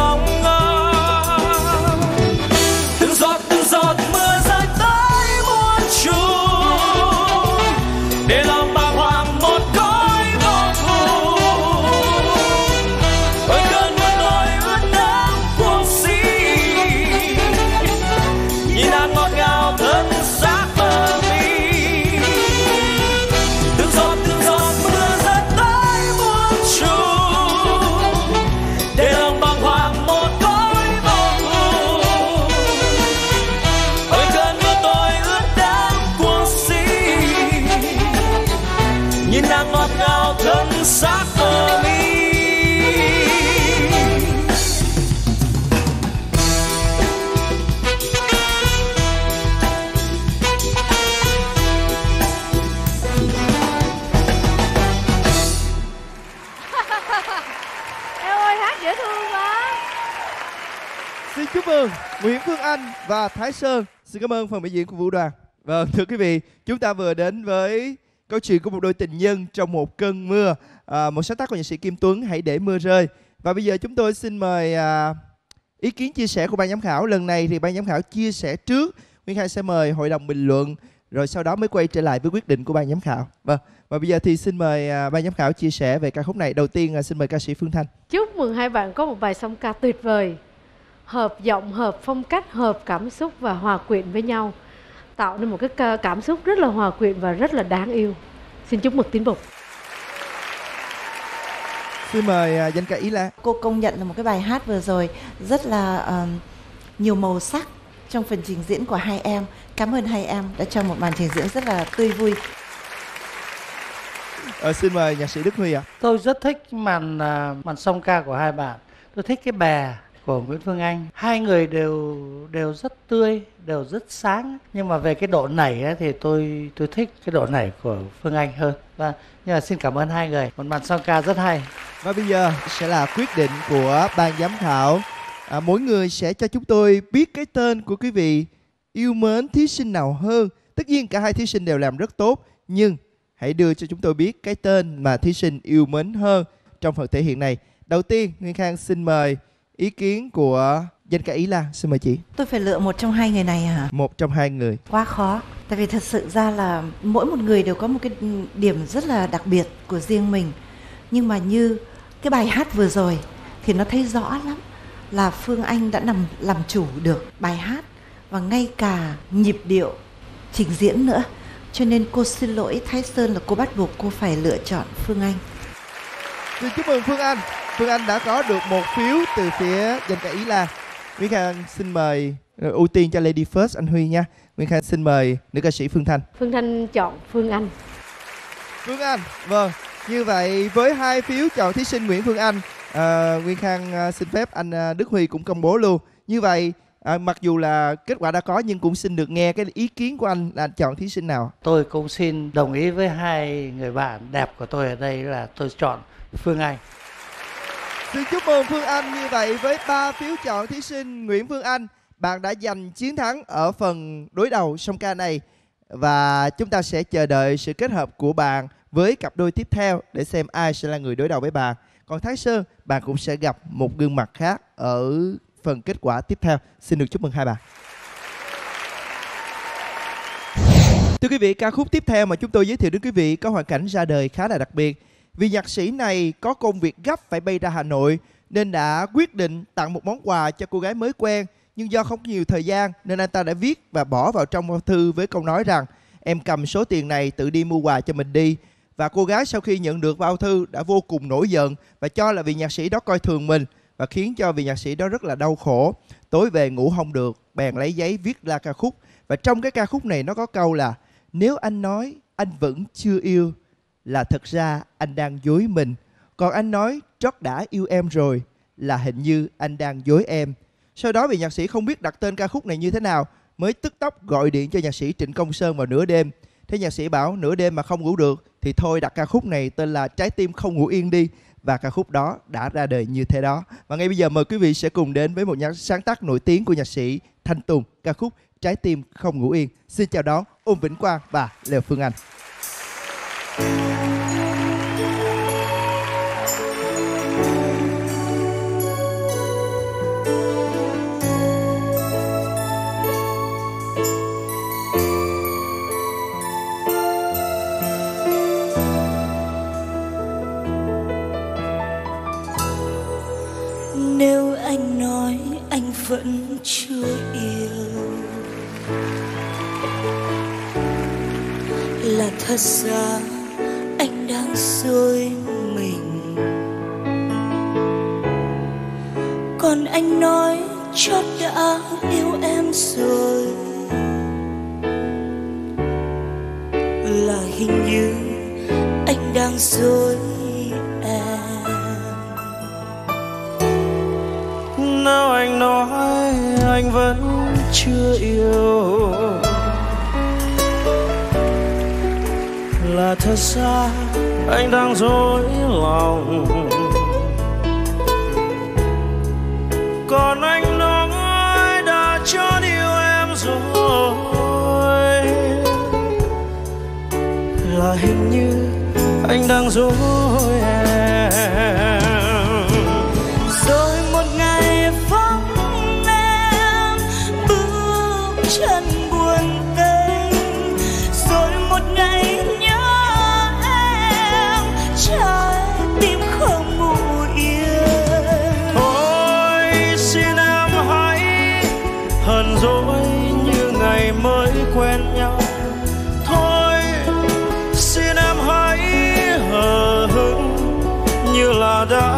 Nguyễn Phương Anh và Thái Sơn. Xin cảm ơn phần biểu diễn của Vũ Đoàn. Vâng, thưa quý vị, chúng ta vừa đến với câu chuyện của một đôi tình nhân trong một cơn mưa. À, một sáng tác của nhạc sĩ Kim Tuấn, Hãy để mưa rơi. Và bây giờ chúng tôi xin mời à, ý kiến chia sẻ của ban giám khảo. Lần này thì ban giám khảo chia sẻ trước. Nguyên Khang sẽ mời hội đồng bình luận rồi sau đó mới quay trở lại với quyết định của ban giám khảo. Vâng, và bây giờ thì xin mời à, ban giám khảo chia sẻ về ca khúc này. Đầu tiên là xin mời ca sĩ Phương Thanh. Chúc mừng hai bạn có một bài song ca tuyệt vời Hợp giọng, hợp phong cách, hợp cảm xúc và hòa quyện với nhau Tạo nên một cái cảm xúc rất là hòa quyện và rất là đáng yêu Xin chúc mừng tiến Bục Xin mời à, danh ca Ý Lan. Cô công nhận là một cái bài hát vừa rồi rất là ờ, nhiều màu sắc trong phần trình diễn của hai em. Cảm ơn hai em đã cho một màn trình diễn rất là tươi vui. Ờ, xin mời nhạc sĩ Đức Huy ạ. Tôi rất thích màn à, màn song ca của hai bạn. Tôi thích cái bè của Nguyễn Phương Anh. Hai người đều đều rất tươi, đều rất sáng. Nhưng mà về cái độ nảy ấy, thì tôi tôi thích cái độ nảy của Phương Anh hơn. Và nhưng mà xin cảm ơn hai người. Một màn song ca rất hay. Và bây giờ sẽ là quyết định của ban giám khảo. À, mỗi người sẽ cho chúng tôi biết cái tên của quý vị yêu mến thí sinh nào hơn. Tất nhiên cả hai thí sinh đều làm rất tốt, nhưng hãy đưa cho chúng tôi biết cái tên mà thí sinh yêu mến hơn trong phần thể hiện này. Đầu tiên, Nguyên Khang xin mời ý kiến của danh ca Ý Lan. Xin mời chị. Tôi phải lựa một trong hai người này hả? Một trong hai người. Quá khó. Tại vì thật sự ra là mỗi một người đều có một cái điểm rất là đặc biệt của riêng mình. Nhưng mà như cái bài hát vừa rồi thì nó thấy rõ lắm là Phương Anh đã nằm làm chủ được bài hát và ngay cả nhịp điệu trình diễn nữa. Cho nên cô xin lỗi Thái Sơn là cô bắt buộc cô phải lựa chọn Phương Anh. Xin chúc mừng Phương Anh. Phương Anh đã có được một phiếu từ phía danh ca Ý Lan. Nguyên Khang xin mời ờ, ưu tiên cho Lady First anh Huy nha. Nguyên Khang xin mời nữ ca sĩ Phương Thanh. Phương Thanh chọn Phương Anh Phương Anh, vâng. Như vậy với hai phiếu chọn thí sinh Nguyễn Phương Anh, à, Nguyên Khang à, xin phép anh Đức Huy cũng công bố luôn. Như vậy à, mặc dù là kết quả đã có nhưng cũng xin được nghe cái ý kiến của anh là anh chọn thí sinh nào. Tôi cũng xin đồng ý với hai người bạn đẹp của tôi ở đây là tôi chọn Phương Anh. Xin chúc mừng Phương Anh như vậy với ba phiếu chọn thí sinh Nguyễn Phương Anh, bạn đã giành chiến thắng ở phần đối đầu song ca này và chúng ta sẽ chờ đợi sự kết hợp của bạn với cặp đôi tiếp theo để xem ai sẽ là người đối đầu với bạn. Còn Thái Sơn, bạn cũng sẽ gặp một gương mặt khác ở phần kết quả tiếp theo. Xin được chúc mừng hai bạn. Thưa quý vị, ca khúc tiếp theo mà chúng tôi giới thiệu đến quý vị có hoàn cảnh ra đời khá là đặc biệt. Vì nhạc sĩ này có công việc gấp phải bay ra Hà Nội nên đã quyết định tặng một món quà cho cô gái mới quen. Nhưng do không có nhiều thời gian nên anh ta đã viết và bỏ vào trong bao thư với câu nói rằng em cầm số tiền này tự đi mua quà cho mình đi. Và cô gái sau khi nhận được bao thư đã vô cùng nổi giận và cho là vì nhạc sĩ đó coi thường mình và khiến cho vị nhạc sĩ đó rất là đau khổ. Tối về ngủ không được, bèn lấy giấy viết ra ca khúc. Và trong cái ca khúc này nó có câu là nếu anh nói anh vẫn chưa yêu là thật ra anh đang dối mình. Còn anh nói trót đã yêu em rồi là hình như anh đang dối em. Sau đó vị nhạc sĩ không biết đặt tên ca khúc này như thế nào mới tức tốc gọi điện cho nhạc sĩ Trịnh Công Sơn vào nửa đêm. Thế nhạc sĩ bảo nửa đêm mà không ngủ được thì thôi đặt ca khúc này tên là Trái tim không ngủ yên đi và ca khúc đó đã ra đời như thế đó. Và ngay bây giờ mời quý vị sẽ cùng đến với một nhạc sáng tác nổi tiếng của nhạc sĩ Thanh Tùng, ca khúc Trái tim không ngủ yên. Xin chào đón Ôn Vĩnh Quang và Lê Phương Anh. Vẫn chưa yêu là thật ra, anh đang dối mình. Còn anh nói chót đã yêu em rồi. Là hình như anh đang dối em. Nếu anh nói, anh vẫn chưa yêu. Là thật ra anh đang dối lòng. Còn anh nói đã cho yêu em rồi. Là hình như anh đang dối em. Dối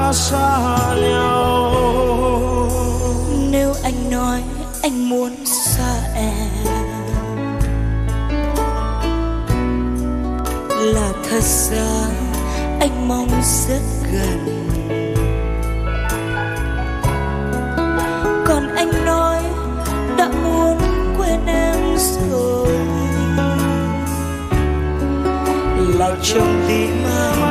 đã xa nhau. Nếu anh nói anh muốn xa em, là thật ra anh mong rất gần. Còn anh nói đã muốn quên em rồi. Là trong tim anh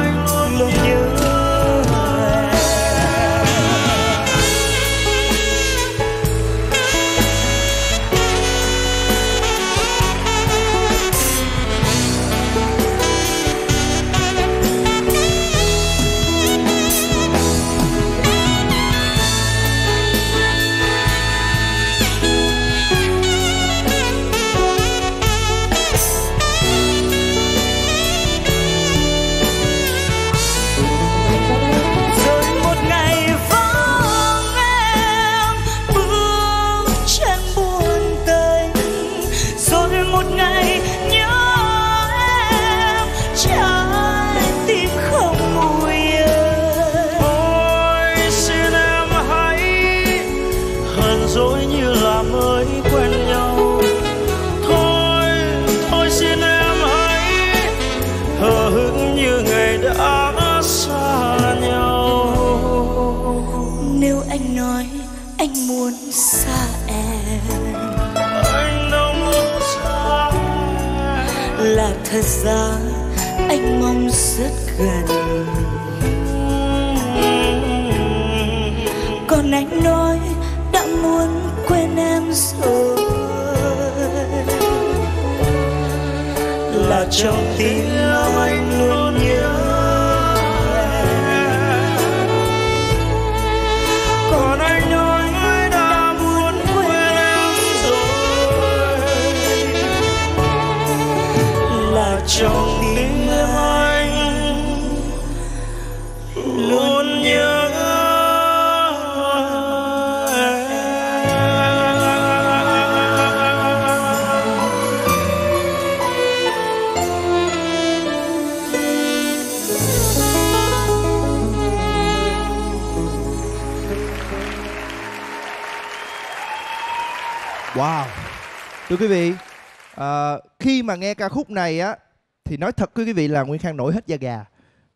ca khúc này á thì nói thật với quý vị là Nguyên Khang nổi hết da gà.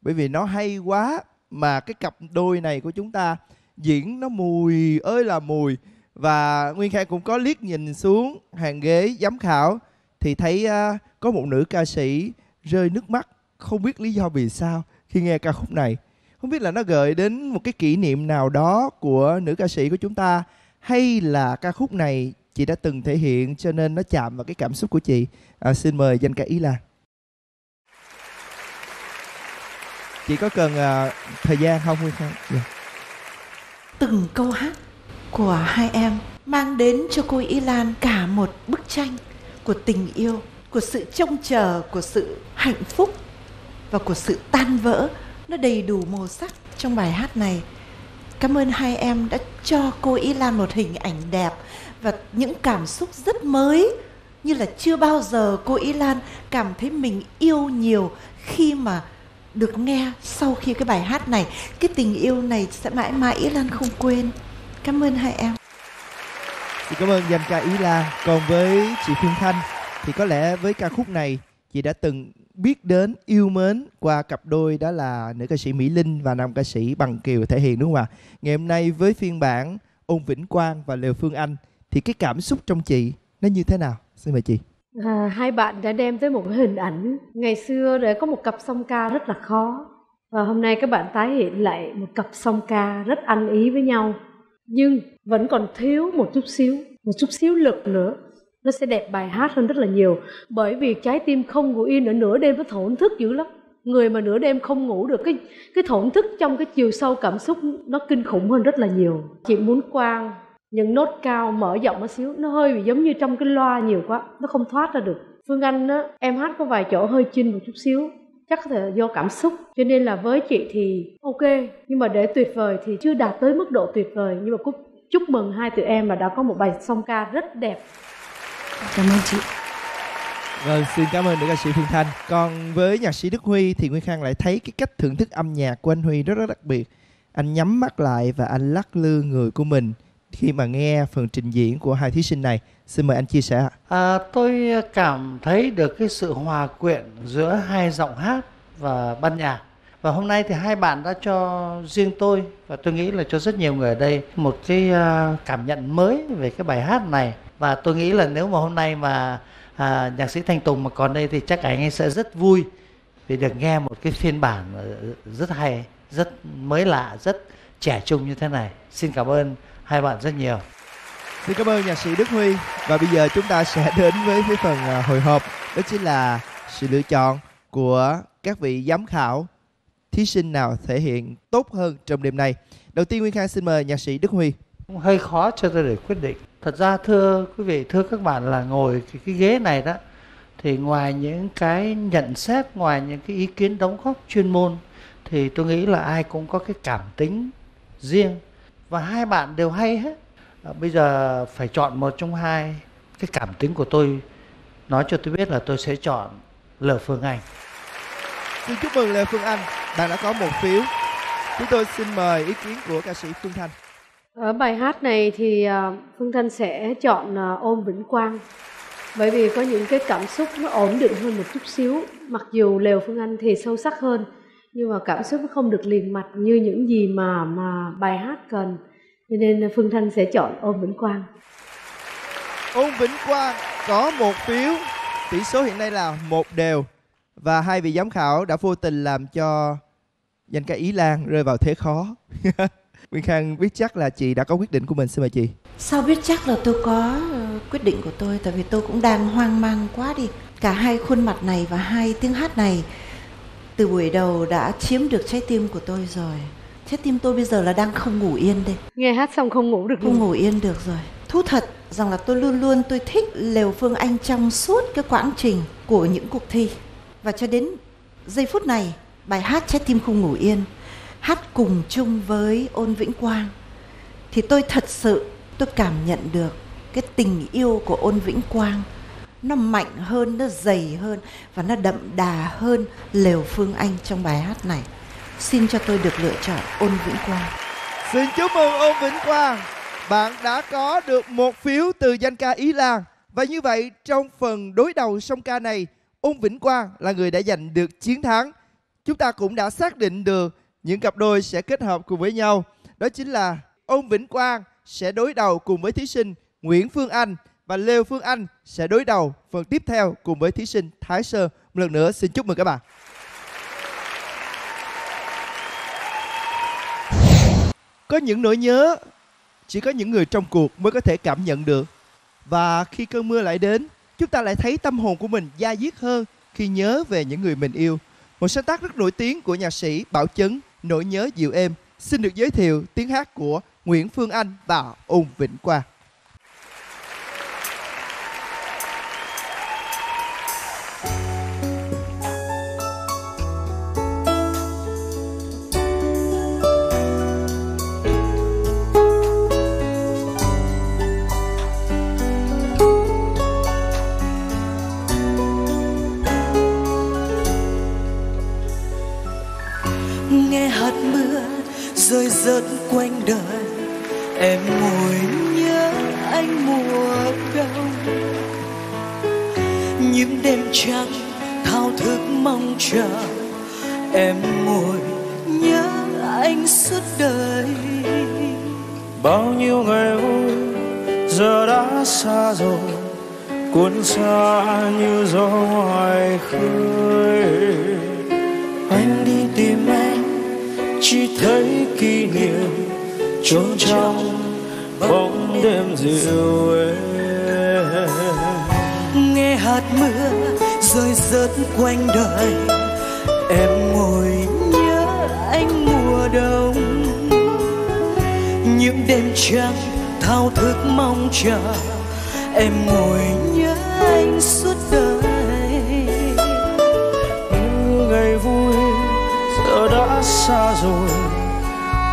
Bởi vì nó hay quá mà cái cặp đôi này của chúng ta diễn nó mùi ơi là mùi và Nguyên Khang cũng có liếc nhìn xuống hàng ghế giám khảo thì thấy uh, có một nữ ca sĩ rơi nước mắt không biết lý do vì sao khi nghe ca khúc này. không biết là nó gợi đến một cái kỷ niệm nào đó của nữ ca sĩ của chúng ta hay là ca khúc này chị đã từng thể hiện cho nên nó chạm vào cái cảm xúc của chị à, xin mời danh ca ý lan chị có cần uh, thời gian không nguyên không yeah. từng câu hát của hai em mang đến cho cô Y Lan cả một bức tranh của tình yêu, của sự trông chờ, của sự hạnh phúc và của sự tan vỡ. Nó đầy đủ màu sắc trong bài hát này. Cảm ơn hai em đã cho cô Y Lan một hình ảnh đẹp và những cảm xúc rất mới như là chưa bao giờ cô Y Lan cảm thấy mình yêu nhiều khi mà được nghe sau khi cái bài hát này. Cái tình yêu này sẽ mãi mãi Y Lan không quên. Cảm ơn hai em. Xin cảm ơn dành ca Ý Lan. Còn với chị Phương Thanh Thì có lẽ với ca khúc này Chị đã từng biết đến, yêu mến Qua cặp đôi đó là nữ ca sĩ Mỹ Linh Và nam ca sĩ Bằng Kiều thể hiện đúng không ạ? Ngày hôm nay với phiên bản Ôn Vĩnh Quang và Lều Phương Anh. Thì cái cảm xúc trong chị nó như thế nào? Xin mời chị. À, hai bạn đã đem tới một cái hình ảnh. Ngày xưa để có một cặp song ca rất là khó. Và hôm nay các bạn tái hiện lại một cặp song ca rất ăn ý với nhau. Nhưng vẫn còn thiếu một chút xíu một chút xíu lực nữa. Nó sẽ đẹp bài hát hơn rất là nhiều. Bởi vì trái tim không ngủ yên ở nửa đêm nó thổn thức dữ lắm. Người mà nửa đêm không ngủ được cái cái thổn thức trong cái chiều sâu cảm xúc nó kinh khủng hơn rất là nhiều. Chị muốn quang những nốt cao mở giọng một xíu nó hơi bị giống như trong cái loa nhiều quá nó không thoát ra được. Phương anh á em hát có vài chỗ hơi chinh một chút xíu chắc có thể là do cảm xúc. Cho nên là với chị thì ok nhưng mà để tuyệt vời thì chưa đạt tới mức độ tuyệt vời. Nhưng mà cũng chúc mừng hai tụi em là đã có một bài song ca rất đẹp. Cảm ơn chị. Vâng, xin cảm ơn nữ ca sĩ Phương Thanh. Còn với nhạc sĩ Đức Huy thì Nguyên Khang lại thấy cái cách thưởng thức âm nhạc của anh Huy rất rất đặc biệt. Anh nhắm mắt lại và anh lắc lư người của mình khi mà nghe phần trình diễn của hai thí sinh này. Xin mời anh chia sẻ. À, tôi cảm thấy được cái sự hòa quyện giữa hai giọng hát và ban nhạc. Và hôm nay thì hai bạn đã cho riêng tôi và tôi nghĩ là cho rất nhiều người ở đây một cái à, cảm nhận mới về cái bài hát này. Và tôi nghĩ là nếu mà hôm nay mà à, nhạc sĩ Thanh Tùng mà còn đây thì chắc anh ấy sẽ rất vui vì được nghe một cái phiên bản ờ, rất hay, rất mới lạ, rất trẻ trung như thế này. Xin cảm ơn hai bạn rất nhiều. Xin cảm ơn nhạc sĩ Đức Huy và bây giờ chúng ta sẽ đến với cái phần à, hồi hộp đó chính là sự lựa chọn của các vị giám khảo thí sinh nào thể hiện tốt hơn trong đêm nay. Đầu tiên Nguyên Khang xin mời nhạc sĩ Đức Huy. Hơi khó cho tôi để quyết định. Thật ra thưa quý vị, thưa các bạn là ngồi cái, cái ghế này đó thì ngoài những cái nhận xét, ngoài những cái ý kiến đóng góp chuyên môn thì tôi nghĩ là ai cũng có cái cảm tính riêng và hai bạn đều hay hết. À, bây giờ phải chọn một trong hai cái cảm tính của tôi. Nói cho tôi biết là tôi sẽ chọn Lờ Phương Anh. Xin chúc mừng Lê Phương Anh. Bạn đã có một phiếu. Chúng tôi xin mời ý kiến của ca sĩ Phương Thanh. Ở bài hát này thì à, Phương Thanh sẽ chọn à, ôm Vĩnh Quang. Bởi vì có những cái cảm xúc nó ổn định hơn một chút xíu. Mặc dù lều Phương Anh thì sâu sắc hơn nhưng mà cảm xúc không được liền mạch như những gì mà mà bài hát cần. Cho nên phương thanh sẽ chọn ôm vĩnh quang. Ôm vĩnh quang có một phiếu. Tỷ số hiện nay là một đều. Và hai vị giám khảo đã vô tình làm cho danh ca ý lan rơi vào thế khó. Nguyên Khang biết chắc là chị đã có quyết định của mình xin mời chị. Sao biết chắc là tôi có ờ, quyết định của tôi? Tại vì tôi cũng đang hoang mang quá đi. Cả hai khuôn mặt này và hai tiếng hát này từ buổi đầu đã chiếm được trái tim của tôi rồi. Trái tim tôi bây giờ là đang không ngủ yên đây. Nghe hát xong không ngủ được không ngủ yên được rồi. Thú thật rằng là tôi luôn luôn tôi thích lều phương anh trong suốt cái quãng trình của những cuộc thi. Và cho đến giây phút này bài hát trái tim không ngủ yên hát cùng chung với ôn vĩnh quang thì tôi thật sự tôi cảm nhận được cái tình yêu của ôn vĩnh quang nó mạnh hơn, nó dày hơn và nó đậm đà hơn lều phương anh trong bài hát này. Xin cho tôi được lựa chọn ôn vĩnh quang. Xin chúc mừng ôn vĩnh quang. Bạn đã có được một phiếu từ danh ca ý lan. Và như vậy, trong phần đối đầu song ca này, ôn vĩnh quang là người đã giành được chiến thắng. Chúng ta cũng đã xác định được những cặp đôi sẽ kết hợp cùng với nhau. Đó chính là ôn vĩnh quang sẽ đối đầu cùng với thí sinh nguyễn phương anh và Lê Phương Anh sẽ đối đầu phần tiếp theo cùng với thí sinh Thái Sơ. Một lần nữa, xin chúc mừng các bạn. có những nỗi nhớ, chỉ có những người trong cuộc mới có thể cảm nhận được và khi cơn mưa lại đến, chúng ta lại thấy tâm hồn của mình da diết hơn khi nhớ về những người mình yêu một sáng tác rất nổi tiếng của nhạc sĩ Bảo Chấn, nỗi nhớ dịu êm, xin được giới thiệu tiếng hát của Nguyễn Phương Anh và ung Vĩnh Quang trắng thao thức mong chờ. Em ngồi nhớ anh suốt đời. Bao nhiêu ngày vui giờ đã xa rồi. Cuốn xa như gió ngoài khơi. Anh đi tìm em chỉ thấy kỷ niệm trốn trong bóng đêm dịu êm. Nghe hạt mưa rơi rớt quanh đời. Em ngồi nhớ anh mùa đông. Những đêm trắng thao thức mong chờ. Em ngồi nhớ anh suốt đời. Ngày vui giờ đã xa rồi.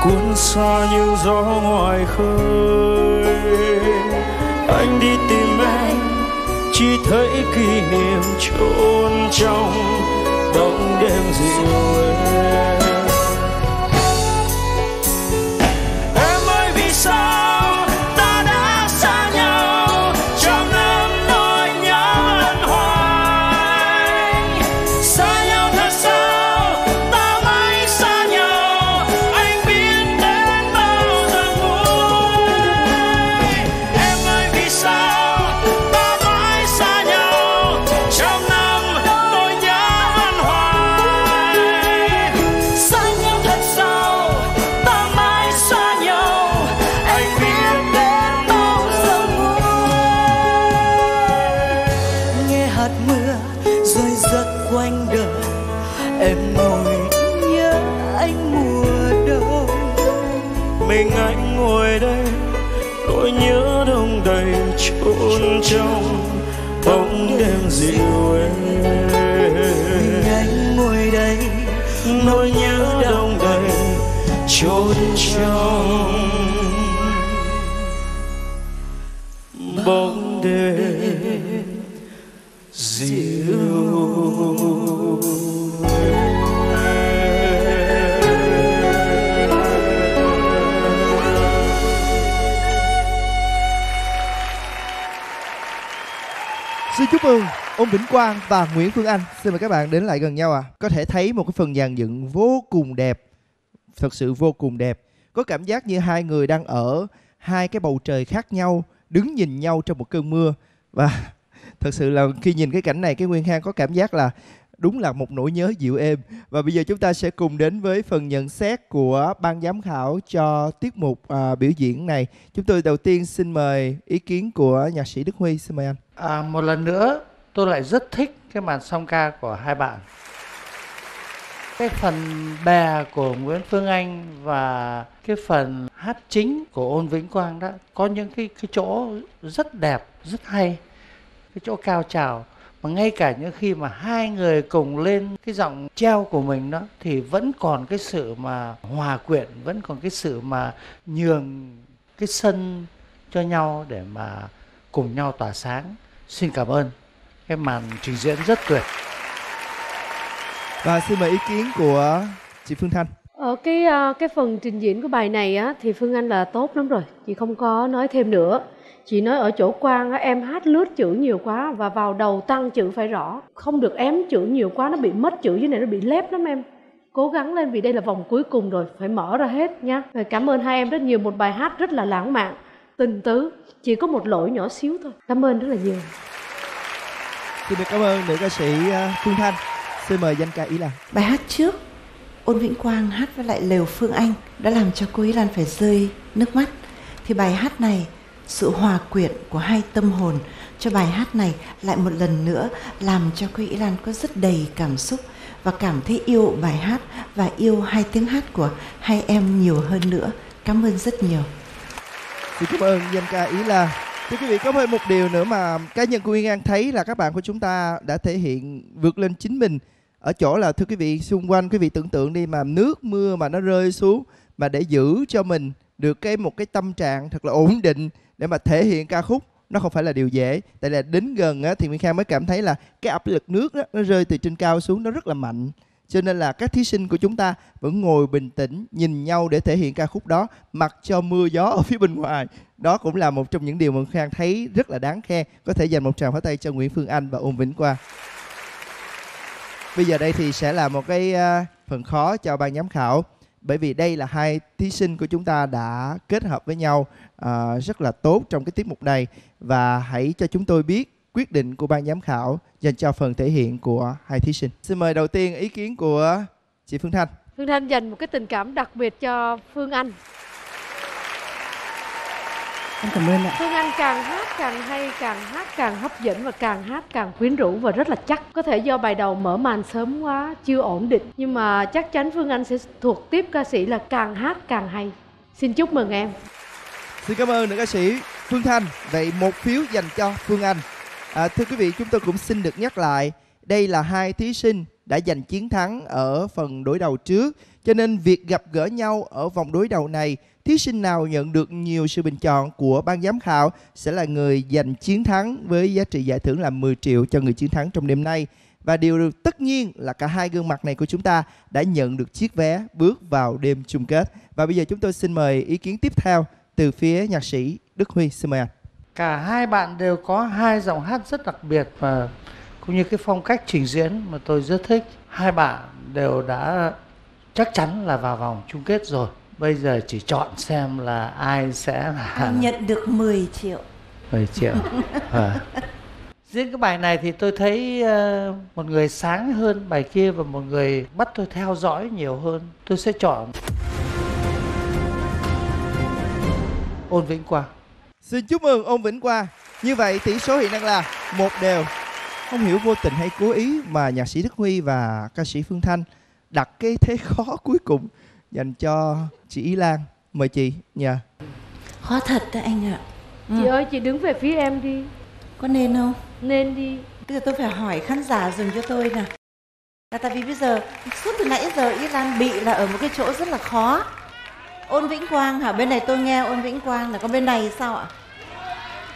Cuốn xa như gió ngoài khơi. Anh đi tìm em chỉ thấy kỷ niệm chôn trong bóng đêm dịu êm. Tôn Vĩnh Quang và Nguyễn Phương Anh. Xin mời các bạn đến lại gần nhau à. Có thể thấy một cái phần dàn dựng vô cùng đẹp. Thật sự vô cùng đẹp. Có cảm giác như hai người đang ở hai cái bầu trời khác nhau, đứng nhìn nhau trong một cơn mưa. Và thật sự là khi nhìn cái cảnh này cái Nguyên Khang có cảm giác là đúng là một nỗi nhớ dịu êm. Và bây giờ chúng ta sẽ cùng đến với phần nhận xét của ban giám khảo cho tiết mục à, biểu diễn này. Chúng tôi đầu tiên xin mời ý kiến của nhạc sĩ Đức Huy. Xin mời anh. À, một lần nữa tôi lại rất thích cái màn song ca của hai bạn. Cái phần bè của Nguyễn Phương Anh và cái phần hát chính của Ôn Vĩnh Quang đó có những cái cái chỗ rất đẹp, rất hay. Cái chỗ cao trào mà ngay cả những khi mà hai người cùng lên cái giọng treo của mình đó thì vẫn còn cái sự mà hòa quyện, vẫn còn cái sự mà nhường cái sân cho nhau để mà cùng nhau tỏa sáng. Xin cảm ơn. Cái màn trình diễn rất tuyệt. Và xin mời ý kiến của chị Phương Thanh. Ở cái ờ, cái phần trình diễn của bài này á thì Phương Anh là tốt lắm rồi, chị không có nói thêm nữa. Chị nói ở chỗ Quang á em hát lướt chữ nhiều quá và vào đầu tăng chữ phải rõ, không được ém chữ nhiều quá nó bị mất chữ dưới này nó bị lép lắm em. Cố gắng lên vì đây là vòng cuối cùng rồi, phải mở ra hết nha. Rồi cảm ơn hai em rất nhiều một bài hát rất là lãng mạn, tình tứ, chỉ có một lỗi nhỏ xíu thôi. Cảm ơn rất là nhiều. Xin được cảm ơn nữ ca sĩ à, Phương Thanh. Xin mời danh ca Ý Lan. Bài hát trước Ôn Vĩnh Quang hát với lại Lều Phương Anh đã làm cho cô Ý Lan phải rơi nước mắt. Thì bài hát này, sự hòa quyện của hai tâm hồn cho bài hát này lại một lần nữa làm cho cô Ý Lan có rất đầy cảm xúc và cảm thấy yêu bài hát và yêu hai tiếng hát của hai em nhiều hơn nữa. Cảm ơn rất nhiều. Xin cảm ơn danh ca Ý Lan. Thưa quý vị, có thêm một điều nữa mà cá nhân của Nguyên An thấy là các bạn của chúng ta đã thể hiện vượt lên chính mình. Ở chỗ là thưa quý vị xung quanh quý vị tưởng tượng đi mà nước mưa mà nó rơi xuống mà để giữ cho mình được cái một cái tâm trạng thật là ổn định để mà thể hiện ca khúc nó không phải là điều dễ. Tại là đến gần á, thì Nguyên Khang mới cảm thấy là cái áp lực nước đó, nó rơi từ trên cao xuống nó rất là mạnh cho nên là các thí sinh của chúng ta vẫn ngồi bình tĩnh nhìn nhau để thể hiện ca khúc đó mặc cho mưa gió ở phía bên ngoài đó cũng là một trong những điều mà Khang thấy rất là đáng khen có thể dành một tràng pháo tay cho Nguyễn Phương Anh và Ôn Vĩnh Qua. bây giờ đây thì sẽ là một cái ờ, phần khó cho ban giám khảo bởi vì đây là hai thí sinh của chúng ta đã kết hợp với nhau uh, rất là tốt trong cái tiết mục này và hãy cho chúng tôi biết quyết định của ban giám khảo dành cho phần thể hiện của hai thí sinh. Xin mời đầu tiên ý kiến của chị Phương Thanh. Phương Thanh dành một cái tình cảm đặc biệt cho Phương Anh. Em cảm ơn ạ. Phương Anh càng hát càng hay, càng hát càng hấp dẫn và càng hát càng quyến rũ và rất là chắc. Có thể do bài đầu mở màn sớm quá, chưa ổn định. Nhưng mà chắc chắn Phương Anh sẽ thuộc tiếp ca sĩ là càng hát càng hay. Xin chúc mừng em. Xin cảm ơn nữ ca sĩ Phương Thanh. Vậy một phiếu dành cho Phương Anh. À, thưa quý vị, chúng tôi cũng xin được nhắc lại, đây là hai thí sinh đã giành chiến thắng ở phần đối đầu trước. Cho nên việc gặp gỡ nhau ở vòng đối đầu này, thí sinh nào nhận được nhiều sự bình chọn của ban giám khảo sẽ là người giành chiến thắng với giá trị giải thưởng là 10 triệu cho người chiến thắng trong đêm nay. Và điều tất nhiên là cả hai gương mặt này của chúng ta đã nhận được chiếc vé bước vào đêm chung kết. Và bây giờ chúng tôi xin mời ý kiến tiếp theo từ phía nhạc sĩ Đức Huy. Xin mời anh. Cả hai bạn đều có hai giọng hát rất đặc biệt và cũng như cái phong cách trình diễn mà tôi rất thích. Hai bạn đều đã chắc chắn là vào vòng chung kết rồi. Bây giờ chỉ chọn xem là ai sẽ là Nhận được 10 triệu. 10 triệu. à. Diễn cái bài này thì tôi thấy uh, một người sáng hơn bài kia và một người bắt tôi theo dõi nhiều hơn. Tôi sẽ chọn Ôn Vĩnh Quang. Xin chúc mừng ông Vĩnh Quang. Như vậy tỷ số hiện đang là một đều. Không hiểu vô tình hay cố ý mà nhạc sĩ Đức Huy và ca sĩ Phương Thanh đặt cái thế khó cuối cùng dành cho chị Ý Lan. Mời chị nha. Khó thật đấy anh ạ. Chị ơi, chị đứng về phía em đi. Có nên không? Nên đi. Bây giờ tôi phải hỏi khán giả dùm cho tôi nè. Là tại vì bây giờ suốt từ nãy giờ Ý Lan bị là ở một cái chỗ rất là khó. Ôn Vĩnh Quang hả? Bên này tôi nghe Ôn Vĩnh Quang là có bên này sao ạ?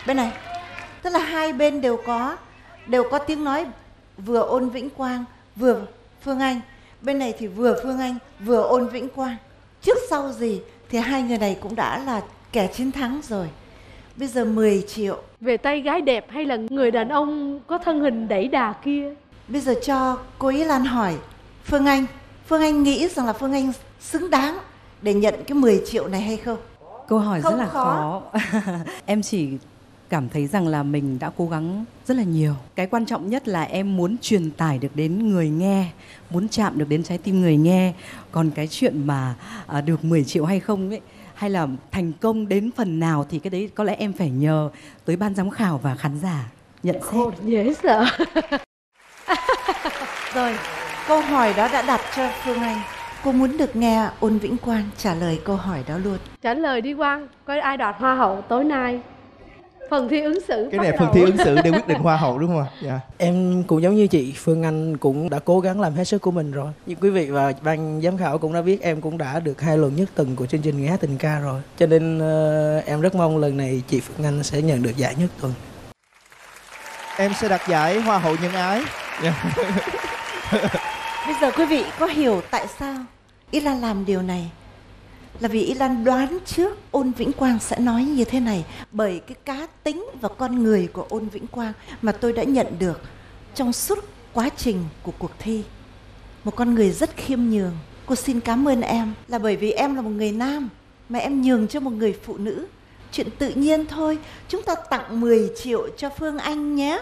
Bên này. Tức là hai bên đều có đều có tiếng nói vừa Ôn Vĩnh Quang vừa Phương Anh. Bên này thì vừa Phương Anh vừa Ôn Vĩnh Quang. Trước sau gì thì hai người này cũng đã là kẻ chiến thắng rồi. Bây giờ 10 triệu. Về tay gái đẹp hay là người đàn ông có thân hình đẩy đà kia? Bây giờ cho cô Ý Lan hỏi Phương Anh. Phương Anh nghĩ rằng là Phương Anh xứng đáng để nhận cái 10 triệu này hay không? Câu hỏi Không rất là khó. khó. em chỉ cảm thấy rằng là mình đã cố gắng rất là nhiều. Cái quan trọng nhất là em muốn truyền tải được đến người nghe, muốn chạm được đến trái tim người nghe. Còn cái chuyện mà à, được 10 triệu hay không ấy hay là thành công đến phần nào thì cái đấy có lẽ em phải nhờ tới ban giám khảo và khán giả nhận xét. Dễ sợ. Rồi, câu hỏi đó đã đặt cho Phương Anh. Cô muốn được nghe Ôn Vĩnh Quang trả lời câu hỏi đó luôn. Trả lời đi Quang, coi ai đoạt hoa hậu tối nay. Phần thi ứng xử Cái này phần đầu. thi ứng xử để quyết định hoa hậu đúng không ạ? Dạ. Em cũng giống như chị Phương Anh cũng đã cố gắng làm hết sức của mình rồi. Như quý vị và ban giám khảo cũng đã biết em cũng đã được hai lần nhất từng của chương trình Nghe hát tình ca rồi. Cho nên ờ, em rất mong lần này chị Phương Anh sẽ nhận được giải nhất tuần. Em sẽ đặt giải hoa hậu nhân ái. Dạ. Bây giờ quý vị có hiểu tại sao Ý Lan làm điều này? Là vì y Lan đoán trước Ôn Vĩnh Quang sẽ nói như thế này bởi cái cá tính và con người của Ôn Vĩnh Quang mà tôi đã nhận được trong suốt quá trình của cuộc thi. Một con người rất khiêm nhường. Cô xin cảm ơn em là bởi vì em là một người nam, mà em nhường cho một người phụ nữ. Chuyện tự nhiên thôi. Chúng ta tặng 10 triệu cho Phương Anh nhé.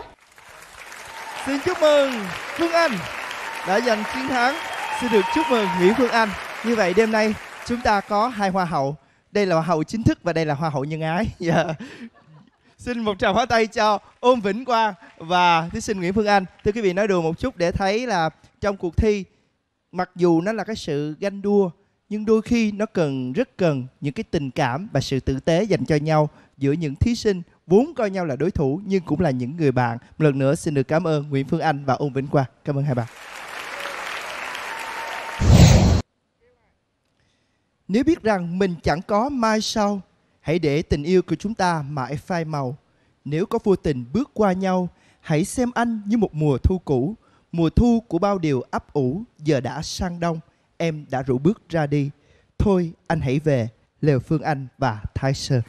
Xin chúc mừng Phương Anh đã giành chiến thắng. xin được chúc mừng Nguyễn Phương Anh. Như vậy đêm nay chúng ta có hai hoa hậu. Đây là hoa hậu chính thức và đây là hoa hậu nhân ái. yeah. Dạ. Xin một tràng pháo tay cho ôm Vĩnh Quang và thí sinh Nguyễn Phương Anh. Thưa quý vị, nói đùa một chút để thấy là trong cuộc thi, mặc dù nó là cái sự ganh đua, nhưng đôi khi nó cần, rất cần những cái tình cảm và sự tử tế dành cho nhau giữa những thí sinh vốn coi nhau là đối thủ nhưng cũng là những người bạn. Một lần nữa xin được cảm ơn Nguyễn Phương Anh và Ôn Vĩnh Quang. Cảm ơn hai bạn. Nếu biết rằng mình chẳng có mai sau, hãy để tình yêu của chúng ta mãi phai màu. Nếu có vô tình bước qua nhau, hãy xem anh như một mùa thu cũ. Mùa thu của bao điều ấp ủ, giờ đã sang đông. Em đã rủ bước ra đi. Thôi anh hãy về, Lều Phương Anh và Thái Sơn.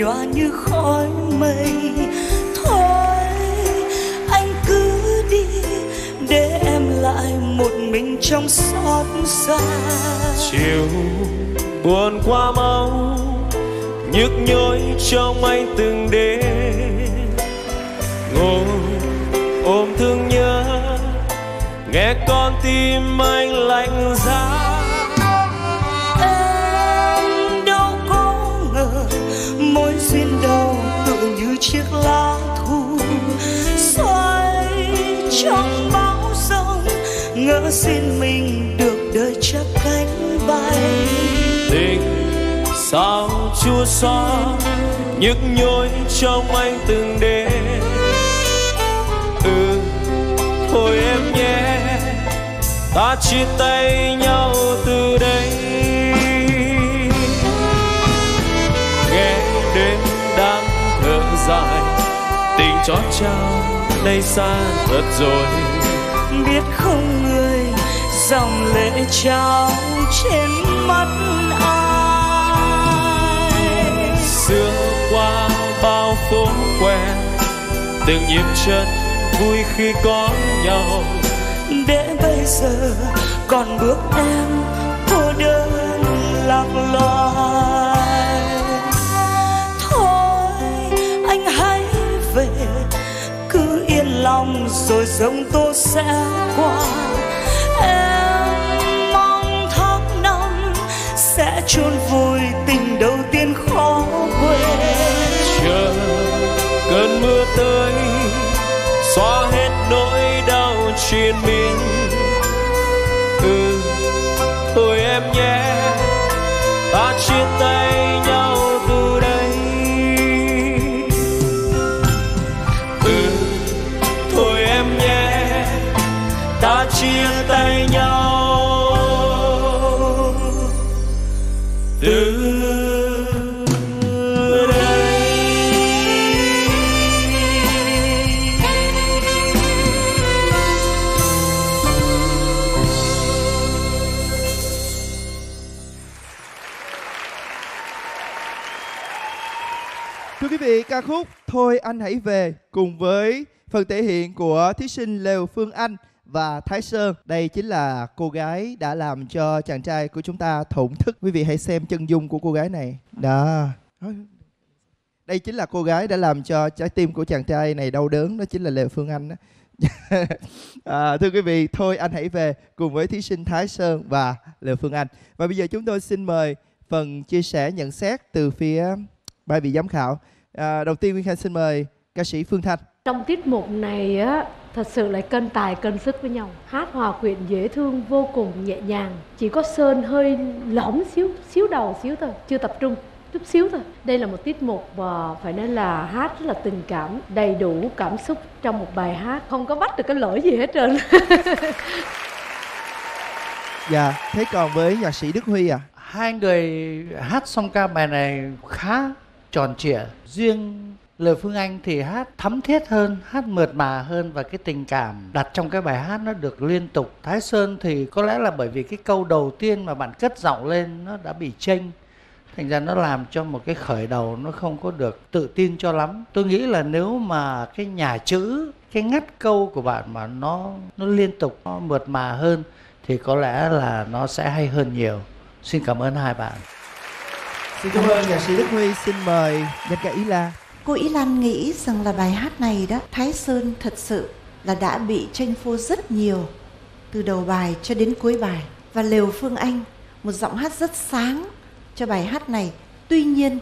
Nhòa như khói mây. Thôi, anh cứ đi, Để em lại một mình trong xót xa. Chiều buồn qua mau, nhức nhối trong anh từng đêm. Ngồi ôm thương nhớ, nghe con tim anh lạnh giá. Chiếc lá thu Xoay trong bão giông. Ngỡ xin mình được đời chấp cánh bay. Tình sao chua xót, nhức nhối trong anh từng đêm. Ừ thôi em nhé, ta chia tay nhau từ đây. Xót trao đây xa thật rồi. Biết không người, dòng lệ trao trên mắt ai. Xưa qua bao phố quen, từng nhịp chân vui khi có nhau. Để bây giờ còn bước em lòng rồi giông tố sẽ qua. Em mong tháng năm sẽ chôn vùi tình đầu tiên khó quên. Chờ cơn mưa tới, xóa hết nỗi đau trên mình ừ thôi em nhé, ta chia tay. Ca khúc Thôi anh hãy về cùng với phần thể hiện của thí sinh Lều Phương Anh và Thái Sơn. Đây chính là cô gái đã làm cho chàng trai của chúng ta thổn thức. Quý vị hãy xem chân dung của cô gái này. Đó. Đây chính là cô gái đã làm cho trái tim của chàng trai này đau đớn. Đó chính là Lều Phương Anh đó. à, thưa quý vị, thôi anh hãy về cùng với thí sinh Thái Sơn và Lều Phương Anh. Và bây giờ chúng tôi xin mời phần chia sẻ nhận xét từ phía ba vị giám khảo. À, đầu tiên Nguyên Khanh xin mời ca sĩ Phương Thanh. Trong tiết mục này á, thật sự lại cân tài cân sức với nhau. Hát hòa quyện dễ thương vô cùng nhẹ nhàng. Chỉ có Sơn hơi lõm xíu, xíu đầu xíu thôi, chưa tập trung chút xíu thôi. Đây là một tiết mục và phải nói là hát rất là tình cảm, đầy đủ cảm xúc trong một bài hát, không có bắt được cái lỗi gì hết trơn. Dạ, thế còn với nhạc sĩ Đức Huy à? hai người hát xong ca bài này khá tròn trịa. Riêng lời phương anh thì hát thấm thiết hơn, hát mượt mà hơn và cái tình cảm đặt trong cái bài hát nó được liên tục. Thái sơn thì có lẽ là bởi vì cái câu đầu tiên mà bạn cất giọng lên nó đã bị chênh. Thành ra nó làm cho một cái khởi đầu nó không có được tự tin cho lắm. Tôi nghĩ là nếu mà cái nhà chữ, cái ngắt câu của bạn mà nó nó liên tục, nó mượt mà hơn thì có lẽ là nó sẽ hay hơn nhiều. Xin cảm ơn hai bạn xin cảm ơn nhạc sĩ đức huy. Xin mời danh ca ý la. Cô Ý Lan nghĩ rằng là bài hát này đó, Thái Sơn thật sự là đã bị tranh phô rất nhiều từ đầu bài cho đến cuối bài. Và Lều Phương Anh, một giọng hát rất sáng cho bài hát này. Tuy nhiên,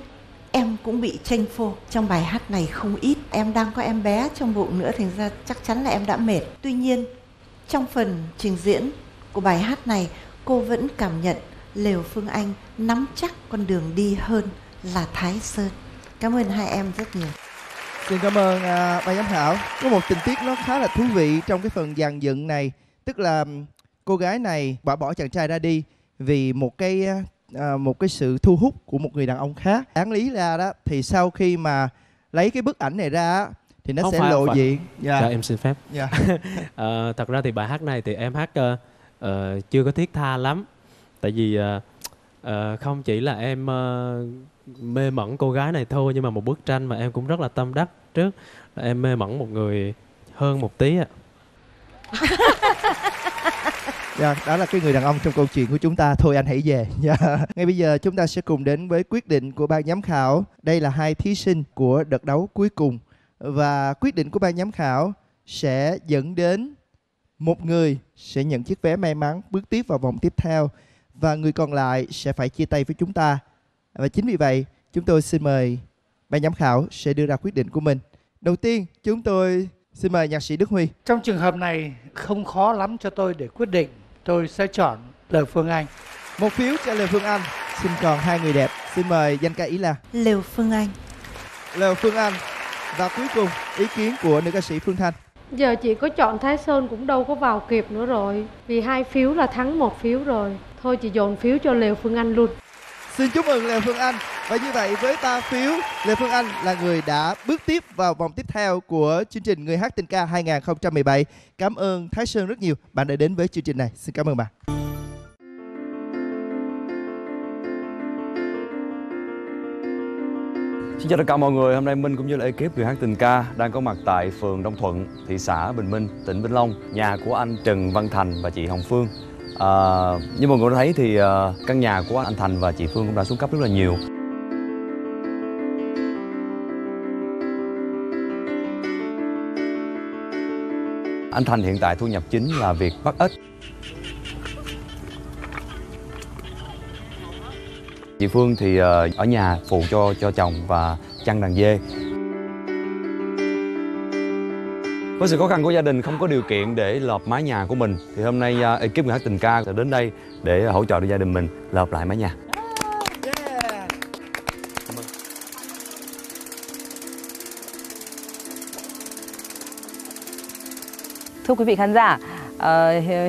em cũng bị tranh phô trong bài hát này không ít. Em đang có em bé trong bụng nữa thành ra chắc chắn là em đã mệt. Tuy nhiên, trong phần trình diễn của bài hát này, cô vẫn cảm nhận Lều Phương Anh nắm chắc con đường đi hơn là Thái Sơn Cảm ơn hai em rất nhiều. Xin cảm ơn uh, ban giám khảo. Có một tình tiết nó khá là thú vị trong cái phần dàn dựng này, tức là cô gái này bỏ bỏ chàng trai ra đi vì một cái uh, một cái sự thu hút của một người đàn ông khác. Đáng lý ra đó thì sau khi mà lấy cái bức ảnh này ra thì nó không sẽ phải, lộ phải. diện. Dạ. dạ em xin phép. Dạ. uh, thật ra thì bài hát này thì em hát uh, uh, chưa có thiết tha lắm, tại vì uh, uh, không chỉ là em uh, mê mẩn cô gái này thôi nhưng mà một bức tranh mà em cũng rất là tâm đắc trước là em mê mẩn một người hơn một tí ạ Dạ, đó là cái người đàn ông trong câu chuyện của chúng ta. Thôi anh hãy về. yeah. Dạ. Ngay bây giờ chúng ta sẽ cùng đến với quyết định của ban giám khảo. Đây là hai thí sinh của đợt đấu cuối cùng. Và quyết định của ban giám khảo sẽ dẫn đến một người sẽ nhận chiếc vé may mắn bước tiếp vào vòng tiếp theo và người còn lại sẽ phải chia tay với chúng ta và chính vì vậy, chúng tôi xin mời ban giám khảo sẽ đưa ra quyết định của mình. Đầu tiên, chúng tôi xin mời nhạc sĩ Đức Huy. Trong trường hợp này không khó lắm cho tôi để quyết định. Tôi sẽ chọn Lều Phương Anh. Một phiếu cho Lều Phương Anh. Xin còn hai người đẹp. Xin mời danh ca ý là Lều Phương Anh. Lều Phương Anh. Và cuối cùng, ý kiến của nữ ca sĩ Phương Thanh. Giờ chị có chọn Thái Sơn cũng đâu có vào kịp nữa rồi Vì hai phiếu là thắng một phiếu rồi Thôi chị dồn phiếu cho Lều Phương Anh luôn Xin chúc mừng Lê Phương Anh. Và như vậy với ba phiếu, Lê Phương Anh là người đã bước tiếp vào vòng tiếp theo của chương trình Người hát tình ca 2017. Cảm ơn Thái Sơn rất nhiều. Bạn đã đến với chương trình này. Xin cảm ơn bạn. Xin chào tất cả mọi người, hôm nay Minh cũng như là ekip người hát tình ca đang có mặt tại phường Đông Thuận, thị xã Bình Minh, tỉnh Vĩnh Long, nhà của anh Trần Văn Thành và chị Hồng Phương. Ờ, à, như mọi người thấy thì ờ, căn nhà của anh Thành và chị Phương cũng đã xuống cấp rất là nhiều. Anh Thành hiện tại thu nhập chính là việc bắt ếch. Chị Phương thì ờ, ở nhà phụ cho cho chồng và chăn đàn dê. Với sự khó khăn của gia đình không có điều kiện để lợp mái nhà của mình thì hôm nay uh, ekip người hát tình ca sẽ đến đây để hỗ trợ cho gia đình mình lợp lại mái nhà. Thưa quý vị khán giả, uh,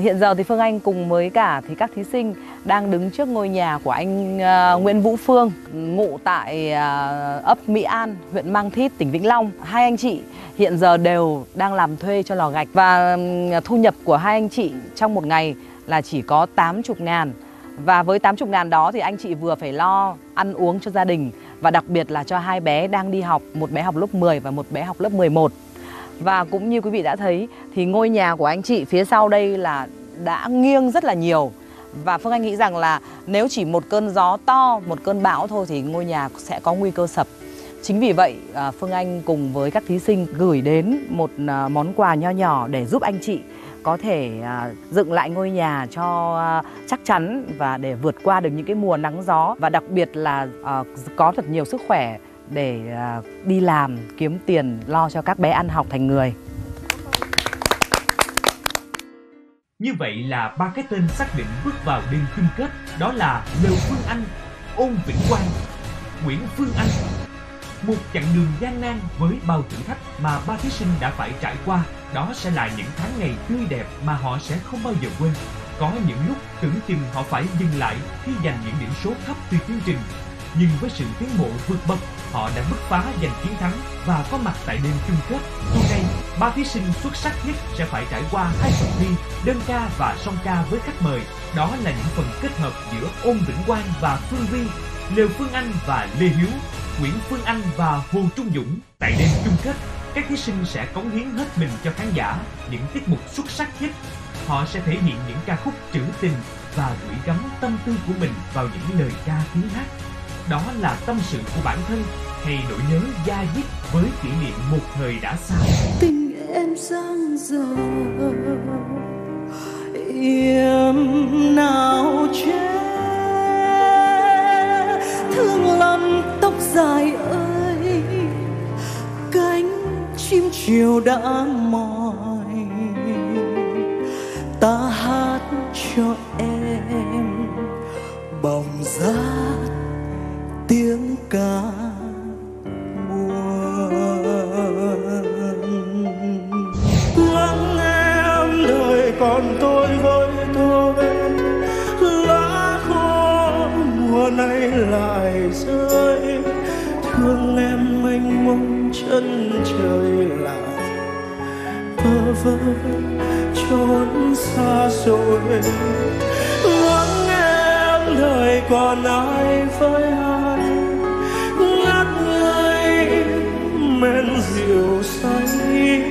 hiện giờ thì Phương Anh cùng với cả thì các thí sinh đang đứng trước ngôi nhà của anh uh, Nguyễn Vũ Phương ngụ tại uh, ấp Mỹ An, huyện Mang Thít, tỉnh Vĩnh Long. Hai anh chị hiện giờ đều đang làm thuê cho lò gạch và thu nhập của hai anh chị trong một ngày là chỉ có 80 ngàn. Và với 80 ngàn đó thì anh chị vừa phải lo ăn uống cho gia đình và đặc biệt là cho hai bé đang đi học, một bé học lớp 10 và một bé học lớp 11. Và cũng như quý vị đã thấy thì ngôi nhà của anh chị phía sau đây là đã nghiêng rất là nhiều. Và Phương Anh nghĩ rằng là nếu chỉ một cơn gió to, một cơn bão thôi thì ngôi nhà sẽ có nguy cơ sập. Chính vì vậy à, Phương Anh cùng với các thí sinh gửi đến một à, món quà nho nhỏ để giúp anh chị có thể à, dựng lại ngôi nhà cho chắc chắn và để vượt qua được những cái mùa nắng gió và đặc biệt là có thật nhiều sức khỏe để đi làm kiếm tiền lo cho các bé ăn học thành người. Như vậy là ba cái tên xác định bước vào đêm chung kết đó là Lưu Phương Anh, Ôn Vĩnh Quang, Nguyễn Phương Anh. Một chặng đường gian nan với bao thử thách mà ba thí sinh đã phải trải qua, đó sẽ là những tháng ngày tươi đẹp mà họ sẽ không bao giờ quên. Có những lúc tưởng chừng họ phải dừng lại khi giành những điểm số thấp từ chương trình. nhưng với sự tiến bộ vượt bậc, họ đã bứt phá giành chiến thắng và có mặt tại đêm chung kết. hôm nay ba thí sinh xuất sắc nhất sẽ phải trải qua hai phần thi đơn ca và song ca với khách mời. Đó là những phần kết hợp giữa Ôn Vĩnh Quang và Phương Vi, Lê Phương Anh và Lê Hiếu, Nguyễn Phương Anh và Hồ Trung Dũng. Tại đêm chung kết, các thí sinh sẽ cống hiến hết mình cho khán giả những tiết mục xuất sắc nhất. Họ sẽ thể hiện những ca khúc trữ tình và gửi gắm tâm tư của mình vào những lời ca tiếng hát. Đó là tâm sự của bản thân hay nỗi nhớ da diết với kỷ niệm một thời đã xa. tình em sang dở yêu nào che thương lắm dài ơi, cánh chim chiều đã mỏi. Ta hát cho em bồng giác tiếng ca. nay lại rơi, thương em mênh mông chân trời lại bơ vơ, trốn xa rồi vắng em đời còn ai với ai. Ngắt ngây, men rượu say.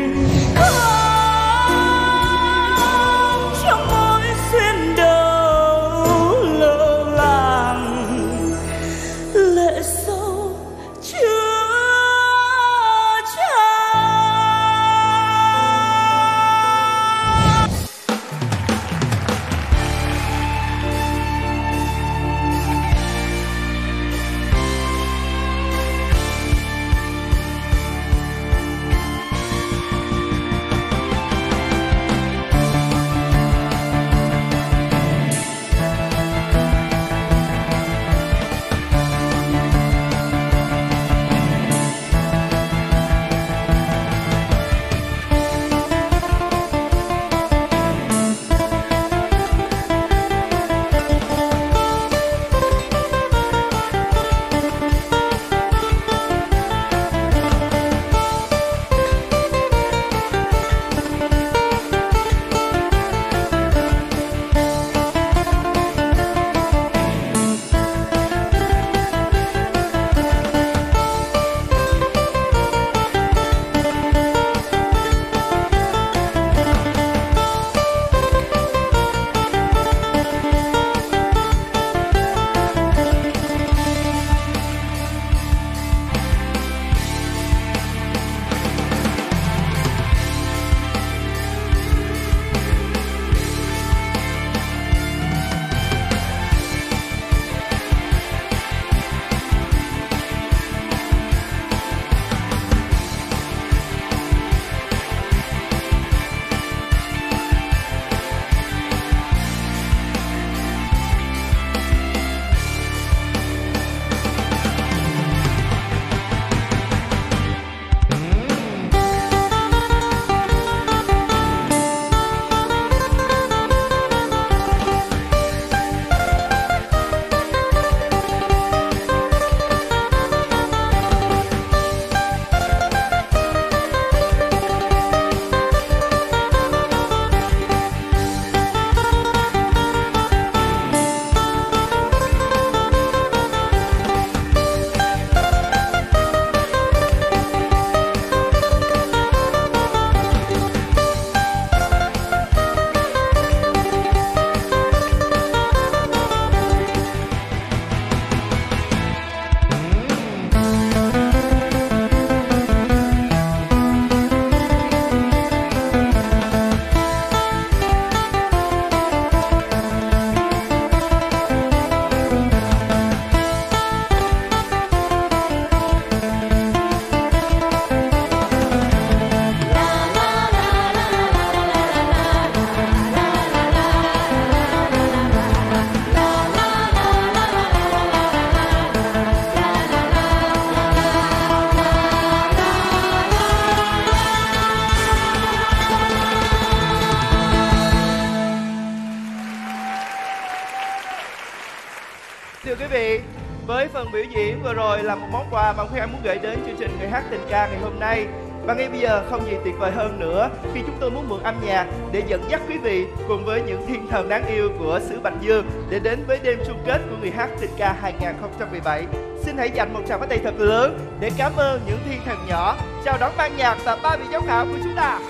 Vừa rồi là một món quà mà Khuyên Anh muốn gửi đến chương trình Người hát tình ca ngày hôm nay. Và ngay bây giờ không gì tuyệt vời hơn nữa khi chúng tôi muốn mượn âm nhạc để dẫn dắt quý vị cùng với những thiên thần đáng yêu của xứ Bạch Dương để đến với đêm chung kết của Người hát tình ca 2017. Xin hãy dành một tràng pháo tay thật lớn để cảm ơn những thiên thần nhỏ chào đón ban nhạc và ba vị giám khảo của chúng ta.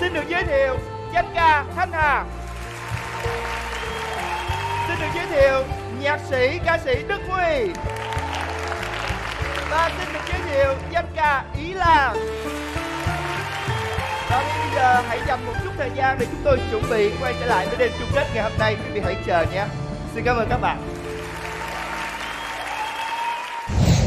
Xin được giới thiệu danh ca, Thanh Hà Xin được giới thiệu nhạc sĩ ca sĩ Đức Huy. Và xin được giới thiệu danh ca Ý Lan. Và bây giờ hãy dành một chút thời gian để chúng tôi chuẩn bị quay trở lại với đêm chung kết ngày hôm nay. Quý vị hãy chờ nhé. Xin cảm ơn các bạn.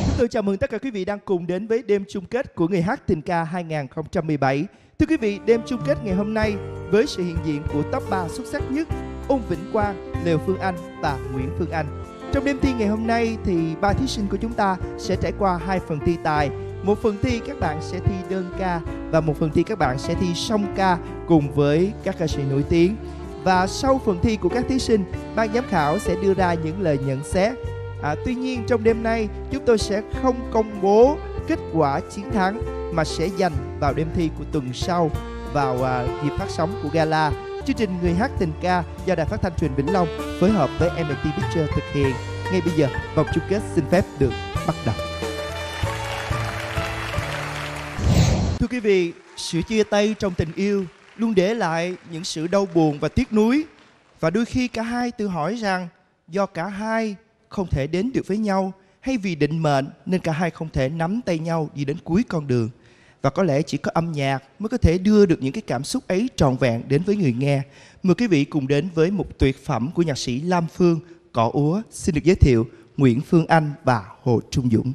Chúng tôi chào mừng tất cả quý vị đang cùng đến với đêm chung kết của Người hát tình ca 2017 Thưa quý vị, đêm chung kết ngày hôm nay với sự hiện diện của top 3 xuất sắc nhất Ôn Vĩnh Quang, Lều Phương Anh và Nguyễn Phương Anh. Trong đêm thi ngày hôm nay thì ba thí sinh của chúng ta sẽ trải qua hai phần thi tài. Một phần thi các bạn sẽ thi đơn ca và một phần thi các bạn sẽ thi song ca cùng với các ca sĩ nổi tiếng. Và sau phần thi của các thí sinh, ban giám khảo sẽ đưa ra những lời nhận xét. À, tuy nhiên trong đêm nay chúng tôi sẽ không công bố kết quả chiến thắng mà sẽ dành vào đêm thi của tuần sau vào uh, dịp phát sóng của gala. Chương trình Người hát tình ca do Đài Phát thanh Truyền Vĩnh Long phối hợp với MNT Picture thực hiện. Ngay bây giờ, vòng chung kết xin phép được bắt đầu. Thưa quý vị, sự chia tay trong tình yêu luôn để lại những sự đau buồn và tiếc nuối. Và đôi khi cả hai tự hỏi rằng do cả hai không thể đến được với nhau hay vì định mệnh nên cả hai không thể nắm tay nhau đi đến cuối con đường và có lẽ chỉ có âm nhạc mới có thể đưa được những cái cảm xúc ấy trọn vẹn đến với người nghe. Mời quý vị cùng đến với một tuyệt phẩm của nhạc sĩ Lam Phương, Cỏ Úa xin được giới thiệu Nguyễn Phương Anh và Hồ Trung Dũng.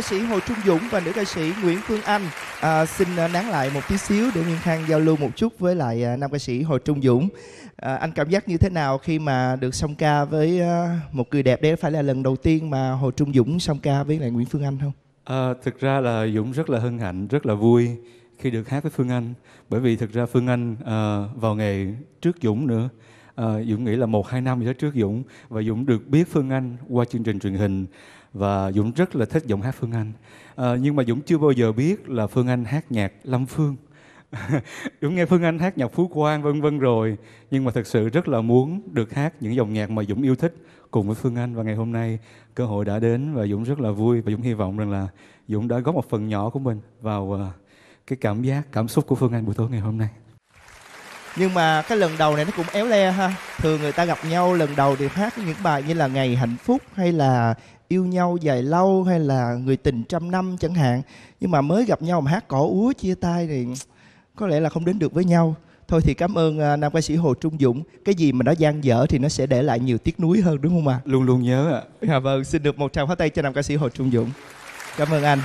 Ca sĩ Hồ Trung Dũng và nữ ca sĩ Nguyễn Phương Anh. À, xin à, nán lại một tí xíu để Nguyên Khang giao lưu một chút với lại à, nam ca sĩ Hồ Trung Dũng. À, anh cảm giác như thế nào khi mà được song ca với à, một người đẹp? đấy phải là lần đầu tiên mà Hồ Trung Dũng song ca với lại Nguyễn Phương Anh không? À, thực ra là Dũng rất là hân hạnh, rất là vui khi được hát với Phương Anh. Bởi vì thực ra Phương Anh à, vào nghề trước Dũng nữa. À, Dũng nghĩ là một hai năm gì đó trước Dũng và Dũng được biết Phương Anh qua chương trình truyền hình và Dũng rất là thích giọng hát Phương Anh. À, nhưng mà Dũng chưa bao giờ biết là Phương Anh hát nhạc Lâm Phương. Dũng nghe Phương Anh hát nhạc Phú Quang vân vân rồi nhưng mà thật sự rất là muốn được hát những dòng nhạc mà Dũng yêu thích cùng với Phương Anh và ngày hôm nay cơ hội đã đến và Dũng rất là vui và Dũng hy vọng rằng là Dũng đã góp một phần nhỏ của mình vào ờ, cái cảm giác cảm xúc của Phương Anh buổi tối ngày hôm nay. Nhưng mà cái lần đầu này nó cũng éo le ha. Thường người ta gặp nhau lần đầu thì hát những bài như là Ngày hạnh phúc hay là Yêu nhau dài lâu hay là Người tình trăm năm chẳng hạn. Nhưng mà mới gặp nhau mà hát cỏ úa chia tay thì có lẽ là không đến được với nhau. Thôi thì cảm ơn à, nam ca sĩ Hồ Trung Dũng. Cái gì mà nó gian dở thì nó sẽ để lại nhiều tiếc nuối hơn đúng không ạ? Luôn luôn nhớ ạ. À, vâng, xin được một tràng pháo tay cho nam ca sĩ Hồ Trung Dũng. Cảm ơn anh.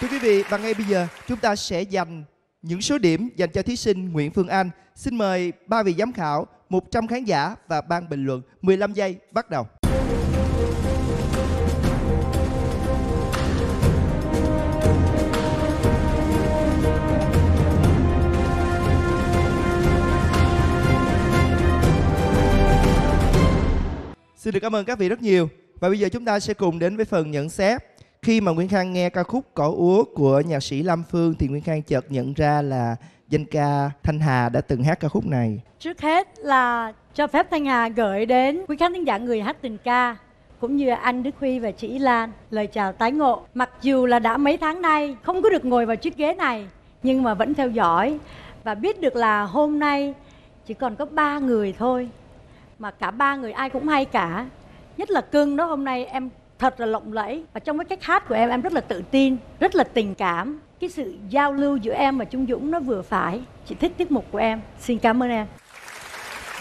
Thưa quý vị, và ngay bây giờ chúng ta sẽ dành những số điểm dành cho thí sinh Nguyễn Phương Anh. Xin mời ba vị giám khảo, 100 khán giả và ban bình luận. 15 giây bắt đầu. Xin được cảm ơn các vị rất nhiều. Và bây giờ chúng ta sẽ cùng đến với phần nhận xét. Khi mà Nguyễn Khang nghe ca khúc Cỏ Úa của nhạc sĩ Lam Phương thì Nguyễn Khang chợt nhận ra là danh ca Thanh Hà đã từng hát ca khúc này. Trước hết là cho phép Thanh Hà gửi đến quý khán thính giả người hát tình ca, cũng như anh Đức Huy và chị Lan, lời chào tái ngộ. Mặc dù là đã mấy tháng nay không có được ngồi vào chiếc ghế này, nhưng mà vẫn theo dõi và biết được là hôm nay chỉ còn có ba người thôi, mà cả ba người ai cũng hay cả nhất là cưng đó, hôm nay em thật là lộng lẫy và trong cái cách hát của em em rất là tự tin rất là tình cảm cái sự giao lưu giữa em và Trung Dũng nó vừa phải chị thích tiết mục của em xin cảm ơn em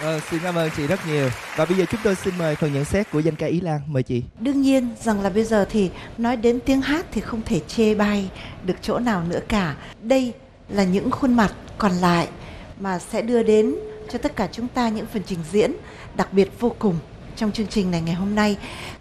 Vâng, xin cảm ơn chị rất nhiều. Và bây giờ chúng tôi xin mời phần nhận xét của danh ca Ý Lan. Mời chị. Đương nhiên rằng là bây giờ thì nói đến tiếng hát thì không thể chê bai được chỗ nào nữa cả. Đây là những khuôn mặt còn lại mà sẽ đưa đến cho tất cả chúng ta những phần trình diễn đặc biệt vô cùng trong chương trình này ngày hôm nay.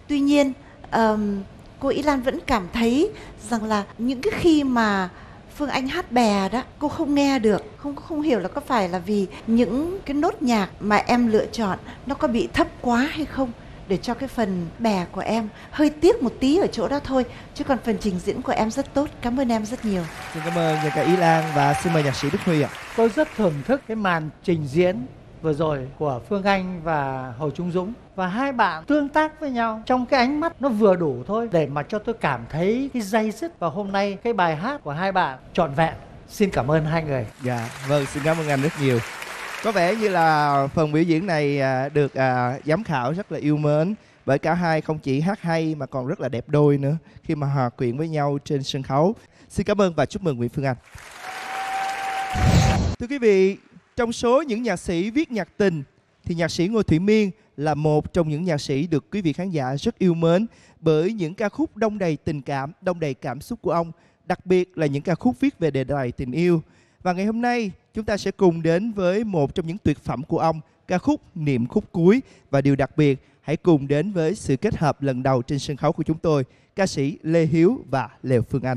Tuy nhiên, um, cô Ý Lan vẫn cảm thấy rằng là những cái khi mà Phương Anh hát bè đó cô không nghe được không không hiểu là có phải là vì những cái nốt nhạc mà em lựa chọn nó có bị thấp quá hay không để cho cái phần bè của em hơi tiếc một tí ở chỗ đó thôi. Chứ còn phần trình diễn của em rất tốt. Cảm ơn em rất nhiều. Xin cảm ơn danh ca Ý Lan và xin mời nhạc sĩ Đức Huy ạ. Tôi rất thưởng thức cái màn trình diễn vừa rồi của Phương Anh và Hồ Trung Dũng và hai bạn tương tác với nhau trong cái ánh mắt nó vừa đủ thôi để mà cho tôi cảm thấy cái dây dứt và hôm nay cái bài hát của hai bạn trọn vẹn xin cảm ơn hai người Dạ, vâng, xin cảm ơn anh rất nhiều. Có vẻ như là phần biểu diễn này à, được à, giám khảo rất là yêu mến bởi cả hai không chỉ hát hay mà còn rất là đẹp đôi nữa khi mà hòa quyện với nhau trên sân khấu. Xin cảm ơn và chúc mừng Nguyễn Phương Anh. Thưa quý vị, trong số những nhạc sĩ viết nhạc tình thì nhạc sĩ Ngô Thủy Miên là một trong những nhạc sĩ được quý vị khán giả rất yêu mến bởi những ca khúc đông đầy tình cảm, đông đầy cảm xúc của ông, đặc biệt là những ca khúc viết về đề tài tình yêu. Và ngày hôm nay chúng ta sẽ cùng đến với một trong những tuyệt phẩm của ông, ca khúc Niệm khúc cuối và điều đặc biệt hãy cùng đến với sự kết hợp lần đầu trên sân khấu của chúng tôi, ca sĩ Lê Hiếu và Lê Phương Anh.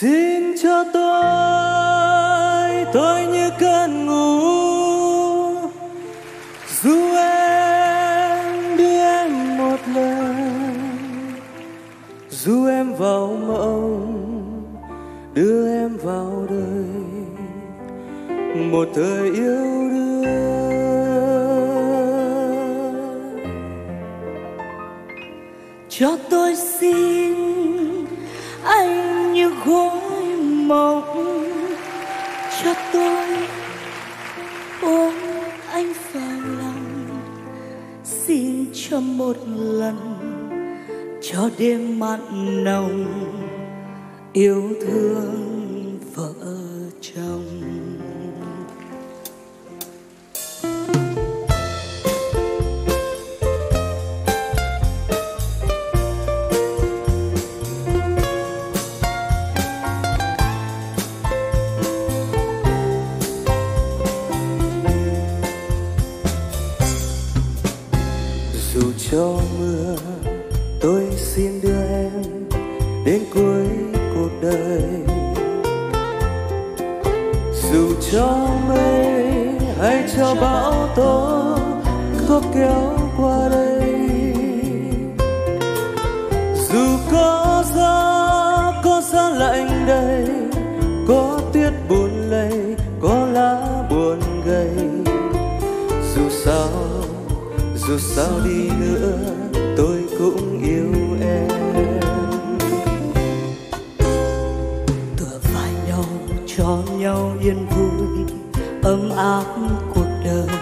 Xin cho tôi, tôi như cơn ngủ. Dù em đưa em một lần Dù em vào mộng, đưa em vào đời. Một thời yêu đương. Cho tôi xin anh gối mộng cho tôi. Ôm anh vào lòng xin cho một lần, cho đêm mặn nồng yêu thương. Cho mây hay cho bão tố có kéo qua đây. Dù có gió có gió lạnh đây, có tuyết buồn lây có lá buồn gầy. Dù sao dù sao đi nữa, tôi cũng yêu em. Tựa vai nhau, cho nhau yên ấm áp cuộc đời.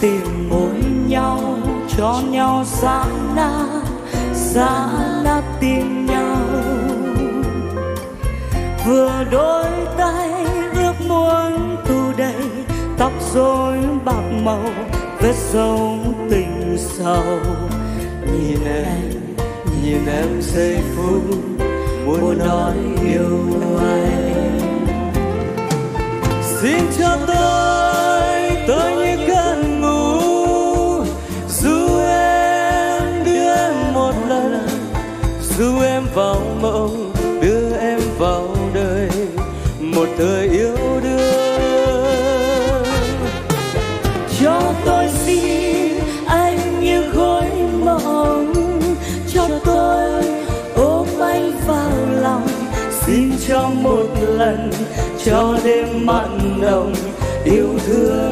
Tìm môi nhau cho nhau xa na xa na tìm nhau. Vừa đôi tay ước muốn tu đầy tóc rối bạc màu vết dấu tình sầu. Nhìn em nhìn em giây phút muốn nói yêu anh xin cho tôi tôi như cơn ngủ dù em đưa em một lần, dù em vào mộng, đưa em vào đời, một thời yêu đương. Cho tôi xin anh như gối mộng, cho tôi ôm anh vào lòng. Xin cho một lần, cho đêm mặn nồng yêu thương.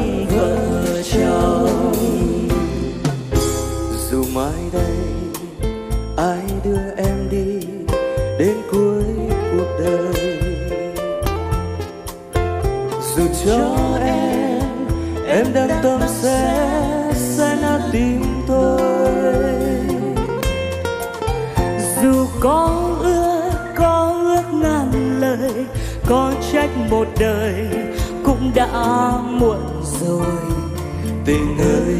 Tình ơi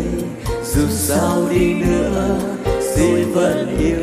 dù sao đi nữa xin vẫn yêu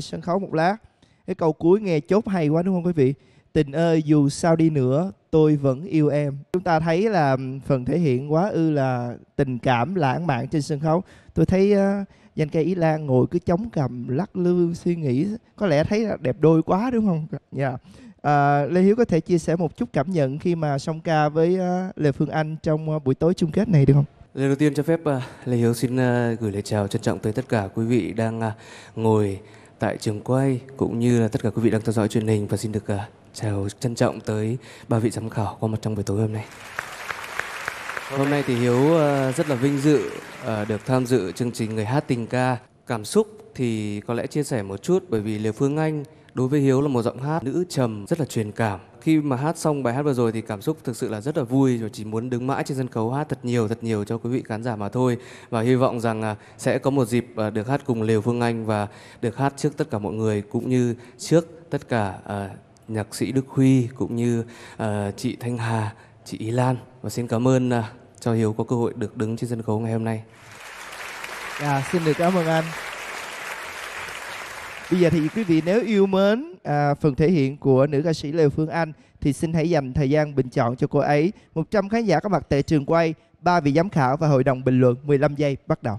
lại sân khấu một lát. Cái câu cuối nghe chốt hay quá đúng không quý vị? Tình ơi dù sao đi nữa tôi vẫn yêu em. Chúng ta thấy là phần thể hiện quá ư là tình cảm lãng mạn trên sân khấu. Tôi thấy uh, danh ca Ý Lan ngồi cứ chống cầm lắc lư suy nghĩ có lẽ thấy là đẹp đôi quá đúng không? Dạ. À, Lê Hiếu có thể chia sẻ một chút cảm nhận khi mà song ca với uh, Lê Phương Anh trong uh, buổi tối chung kết này được không? Lời đầu tiên cho phép uh, Lê Hiếu xin uh, gửi lời chào trân trọng tới tất cả quý vị đang uh, ngồi tại trường quay cũng như là tất cả quý vị đang theo dõi truyền hình và xin được uh, chào trân trọng tới ba vị giám khảo có mặt trong buổi tối hôm nay. Hôm nay thì Hiếu uh, rất là vinh dự uh, được tham dự chương trình Người hát tình ca. Cảm xúc thì có lẽ chia sẻ một chút bởi vì Lê Phương Anh đối với Hiếu là một giọng hát nữ trầm rất là truyền cảm. Khi mà hát xong bài hát vừa rồi thì cảm xúc thực sự là rất là vui và chỉ muốn đứng mãi trên sân khấu hát thật nhiều thật nhiều cho quý vị khán giả mà thôi. Và hy vọng rằng à, sẽ có một dịp à, được hát cùng Lê Phương Anh và được hát trước tất cả mọi người cũng như trước tất cả uh, nhạc sĩ Đức Huy cũng như uh, chị Thanh Hà, chị Ý Lan và xin cảm ơn uh, cho Hiếu có cơ hội được đứng trên sân khấu ngày hôm nay. Dạ, xin được cảm ơn anh. Bây giờ thì quý vị nếu yêu mến à, phần thể hiện của nữ ca sĩ Lê Phương Anh thì xin hãy dành thời gian bình chọn cho cô ấy. 100 khán giả có mặt tại trường quay, ba vị giám khảo và hội đồng bình luận 15 giây bắt đầu.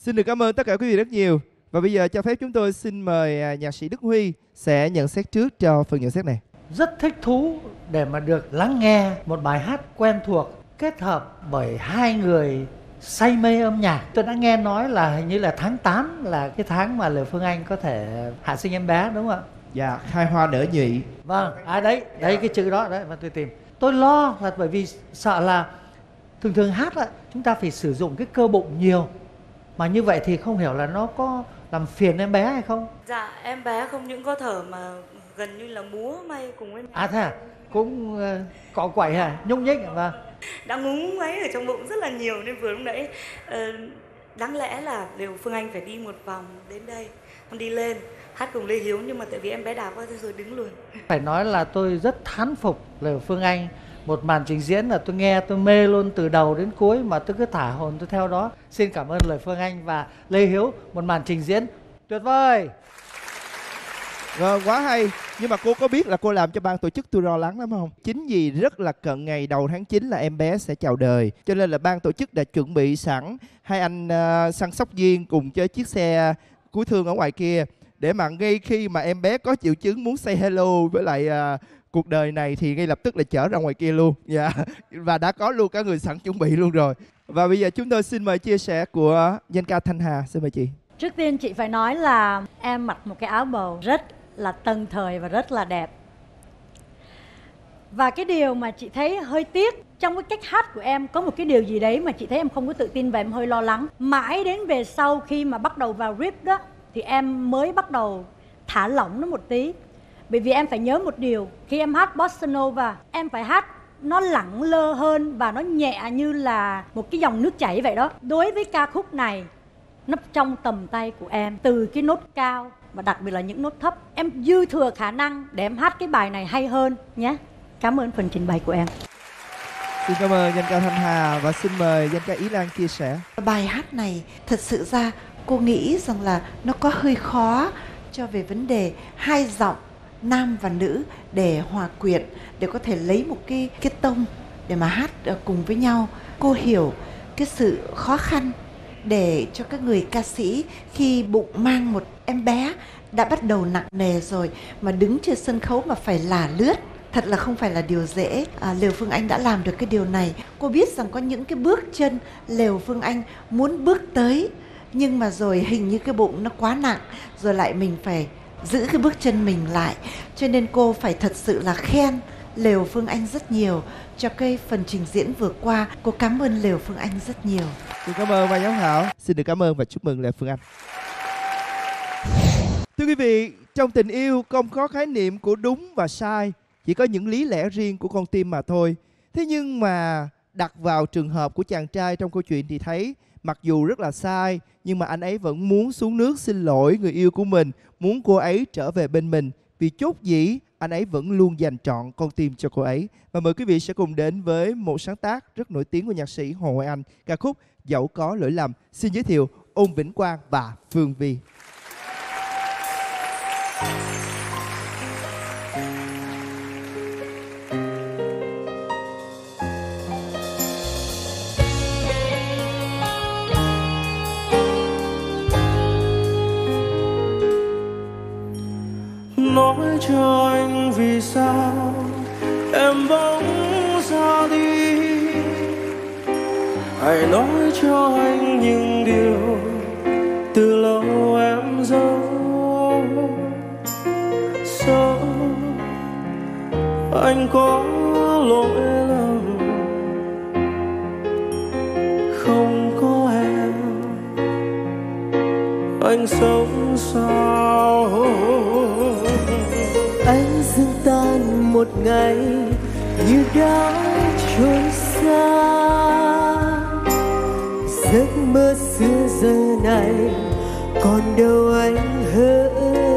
Xin được cảm ơn tất cả quý vị rất nhiều. Và bây giờ cho phép chúng tôi xin mời à, nhạc sĩ Đức Huy sẽ nhận xét trước cho phần nhận xét này. rất thích thú để mà được lắng nghe một bài hát quen thuộc kết hợp bởi hai người say mê âm nhạc. Tôi đã nghe nói là hình như là tháng 8 là cái tháng mà Lê Phương Anh có thể hạ sinh em bé đúng không ạ? Dạ, khai hoa nở nhụy. Vâng, à đấy, đấy cái chữ đó đấy mà tôi tìm. Tôi lo là bởi vì sợ là thường thường hát là chúng ta phải sử dụng cái cơ bụng nhiều. Mà như vậy thì không hiểu là nó có làm phiền em bé hay không? Dạ, em bé không những có thở mà gần như là múa may cùng với mẹ. À thế à? Cũng uh, cọ quậy hả? Nhúc nhích hả? Vâng. Đã ngúng ấy ở trong bụng rất là nhiều nên vừa lúc nãy ờ, đáng lẽ là đều Phương Anh phải đi một vòng đến đây, con đi lên hát cùng Lê Hiếu nhưng mà tại vì em bé đạp qua rồi đứng luôn. Phải nói là tôi rất thán phục Lê Phương Anh một màn trình diễn là tôi nghe tôi mê luôn từ đầu đến cuối mà tôi cứ thả hồn tôi theo đó xin cảm ơn lời Phương Anh và Lê Hiếu một màn trình diễn tuyệt vời Vâng, quá hay. Nhưng mà cô có biết là cô làm cho ban tổ chức tôi lo lắng lắm không? Chính vì rất là cận ngày đầu tháng 9 là em bé sẽ chào đời. Cho nên là ban tổ chức đã chuẩn bị sẵn hai anh uh, săn sóc viên cùng với chiếc xe cứu thương ở ngoài kia để mà ngay khi mà em bé có triệu chứng muốn say hello với lại uh, cuộc đời này thì ngay lập tức là chở ra ngoài kia luôn. Dạ. Và đã có luôn cả người sẵn chuẩn bị luôn rồi. Và bây giờ chúng tôi xin mời chia sẻ của danh ca Thanh Hà. Xin mời chị. Trước tiên chị phải nói là em mặc một cái áo bầu rất là tân thời và rất là đẹp và cái điều mà chị thấy hơi tiếc, trong cái cách hát của em có một cái điều gì đấy mà chị thấy em không có tự tin và em hơi lo lắng mãi đến về sau khi mà bắt đầu vào rip đó, thì em mới bắt đầu thả lỏng nó một tí bởi vì em phải nhớ một điều khi em hát bossa nova em phải hát nó lẳng lơ hơn và nó nhẹ như là một cái dòng nước chảy vậy đó. Đối với ca khúc này nó trong tầm tay của em từ cái nốt cao và đặc biệt là những nốt thấp em dư thừa khả năng để em hát cái bài này hay hơn nhé. Cảm ơn phần trình bày của em. Xin cảm ơn danh ca Thanh Hà và xin mời danh ca Ý Lan chia sẻ. Bài hát này thật sự ra cô nghĩ rằng là nó có hơi khó cho về vấn đề hai giọng nam và nữ để hòa quyện để có thể lấy một cái cái tông để mà hát ờ, cùng với nhau. Cô hiểu cái sự khó khăn để cho các người ca sĩ khi bụng mang một em bé đã bắt đầu nặng nề rồi mà đứng trên sân khấu mà phải là lướt thật là không phải là điều dễ à, lều phương anh đã làm được cái điều này cô biết rằng có những cái bước chân lều phương anh muốn bước tới nhưng mà rồi hình như cái bụng nó quá nặng rồi lại mình phải giữ cái bước chân mình lại cho nên cô phải thật sự là khen lều phương anh rất nhiều cho cái phần trình diễn vừa qua cô cảm ơn lều phương anh rất nhiều Xin cảm ơn ban giám khảo. Xin được cảm ơn và chúc mừng Lều Phương Anh. Thưa quý vị, trong tình yêu không có khái niệm của đúng và sai, chỉ có những lý lẽ riêng của con tim mà thôi. Thế nhưng mà đặt vào trường hợp của chàng trai trong câu chuyện thì thấy mặc dù rất là sai nhưng mà anh ấy vẫn muốn xuống nước xin lỗi người yêu của mình, muốn cô ấy trở về bên mình vì chốt dĩ anh ấy vẫn luôn dành trọn con tim cho cô ấy. Và mời quý vị sẽ cùng đến với một sáng tác rất nổi tiếng của nhạc sĩ Hồ Hoài Anh, ca khúc Dẫu có lỗi lầm. Xin giới thiệu Ôn Vĩnh Quang và Phương Vi. Cho anh vì sao em bỗng ra đi? Hãy nói cho anh những điều từ lâu em giấu. Sao anh có lỗi lầm. Không có em, anh sống sao? Một ngày như đã trôi xa. Giấc mơ xưa giờ này còn đâu anh hỡi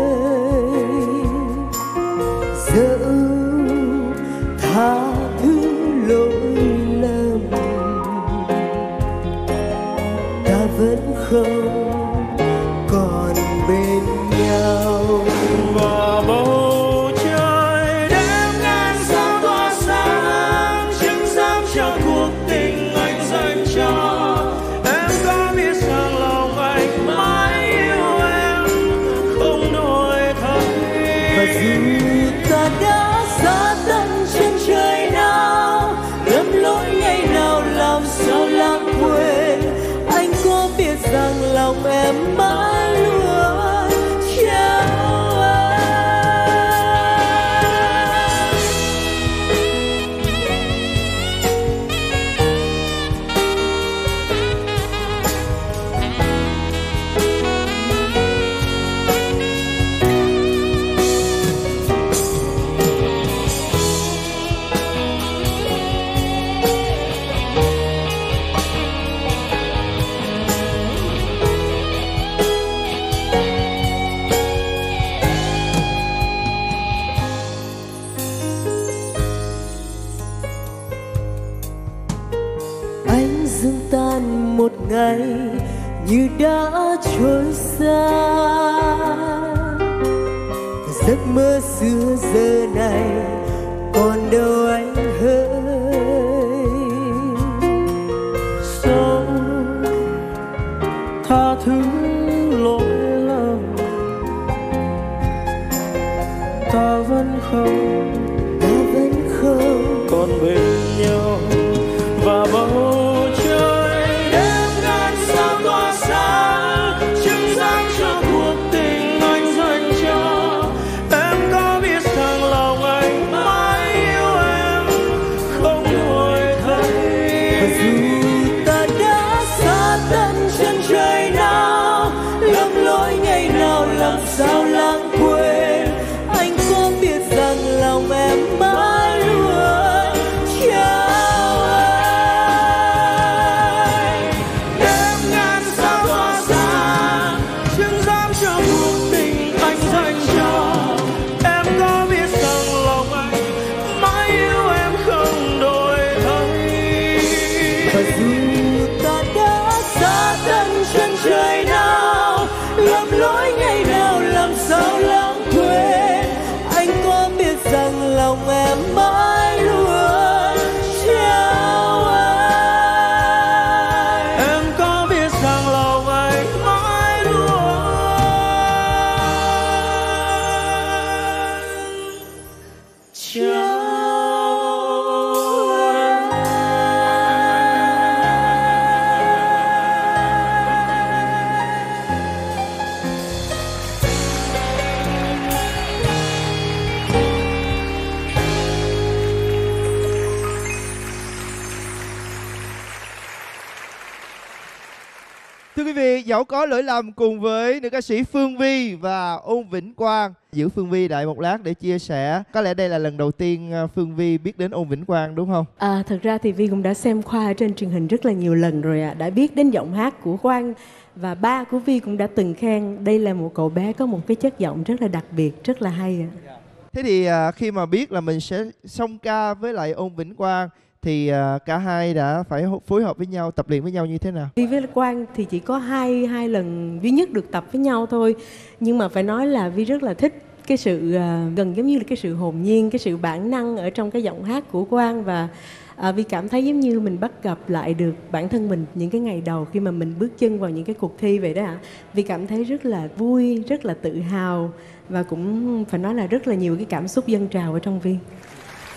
có lỗi lầm cùng với nữ ca sĩ Phương Vi và Ôn Vĩnh Quang giữ Phương Vi đợi một lát để chia sẻ. Có lẽ đây là lần đầu tiên à, Phương Vi biết đến Ôn Vĩnh Quang đúng không? À, thật ra thì Vi cũng đã xem Khoa trên truyền hình rất là nhiều lần rồi ạ. Đã biết đến giọng hát của Quang và ba của Vi cũng đã từng khen đây là một cậu bé có một cái chất giọng rất là đặc biệt, rất là hay ạ. Thế thì à, khi mà biết là mình sẽ song ca với lại Ôn Vĩnh Quang thì à, cả hai đã phải phối hợp với nhau, tập luyện với nhau như thế nào? Vi với Quang thì chỉ có hai hai lần duy nhất được tập với nhau thôi. Nhưng mà phải nói là Vi rất là thích cái sự à, gần giống như là cái sự hồn nhiên cái sự bản năng ở trong cái giọng hát của Quang. Và à, Vi cảm thấy giống như mình bắt gặp lại được bản thân mình những cái ngày đầu khi mà mình bước chân vào những cái cuộc thi vậy đó ạ. Vi cảm thấy rất là vui rất là tự hào và cũng phải nói là rất là nhiều cái cảm xúc dân trào ở trong Vi.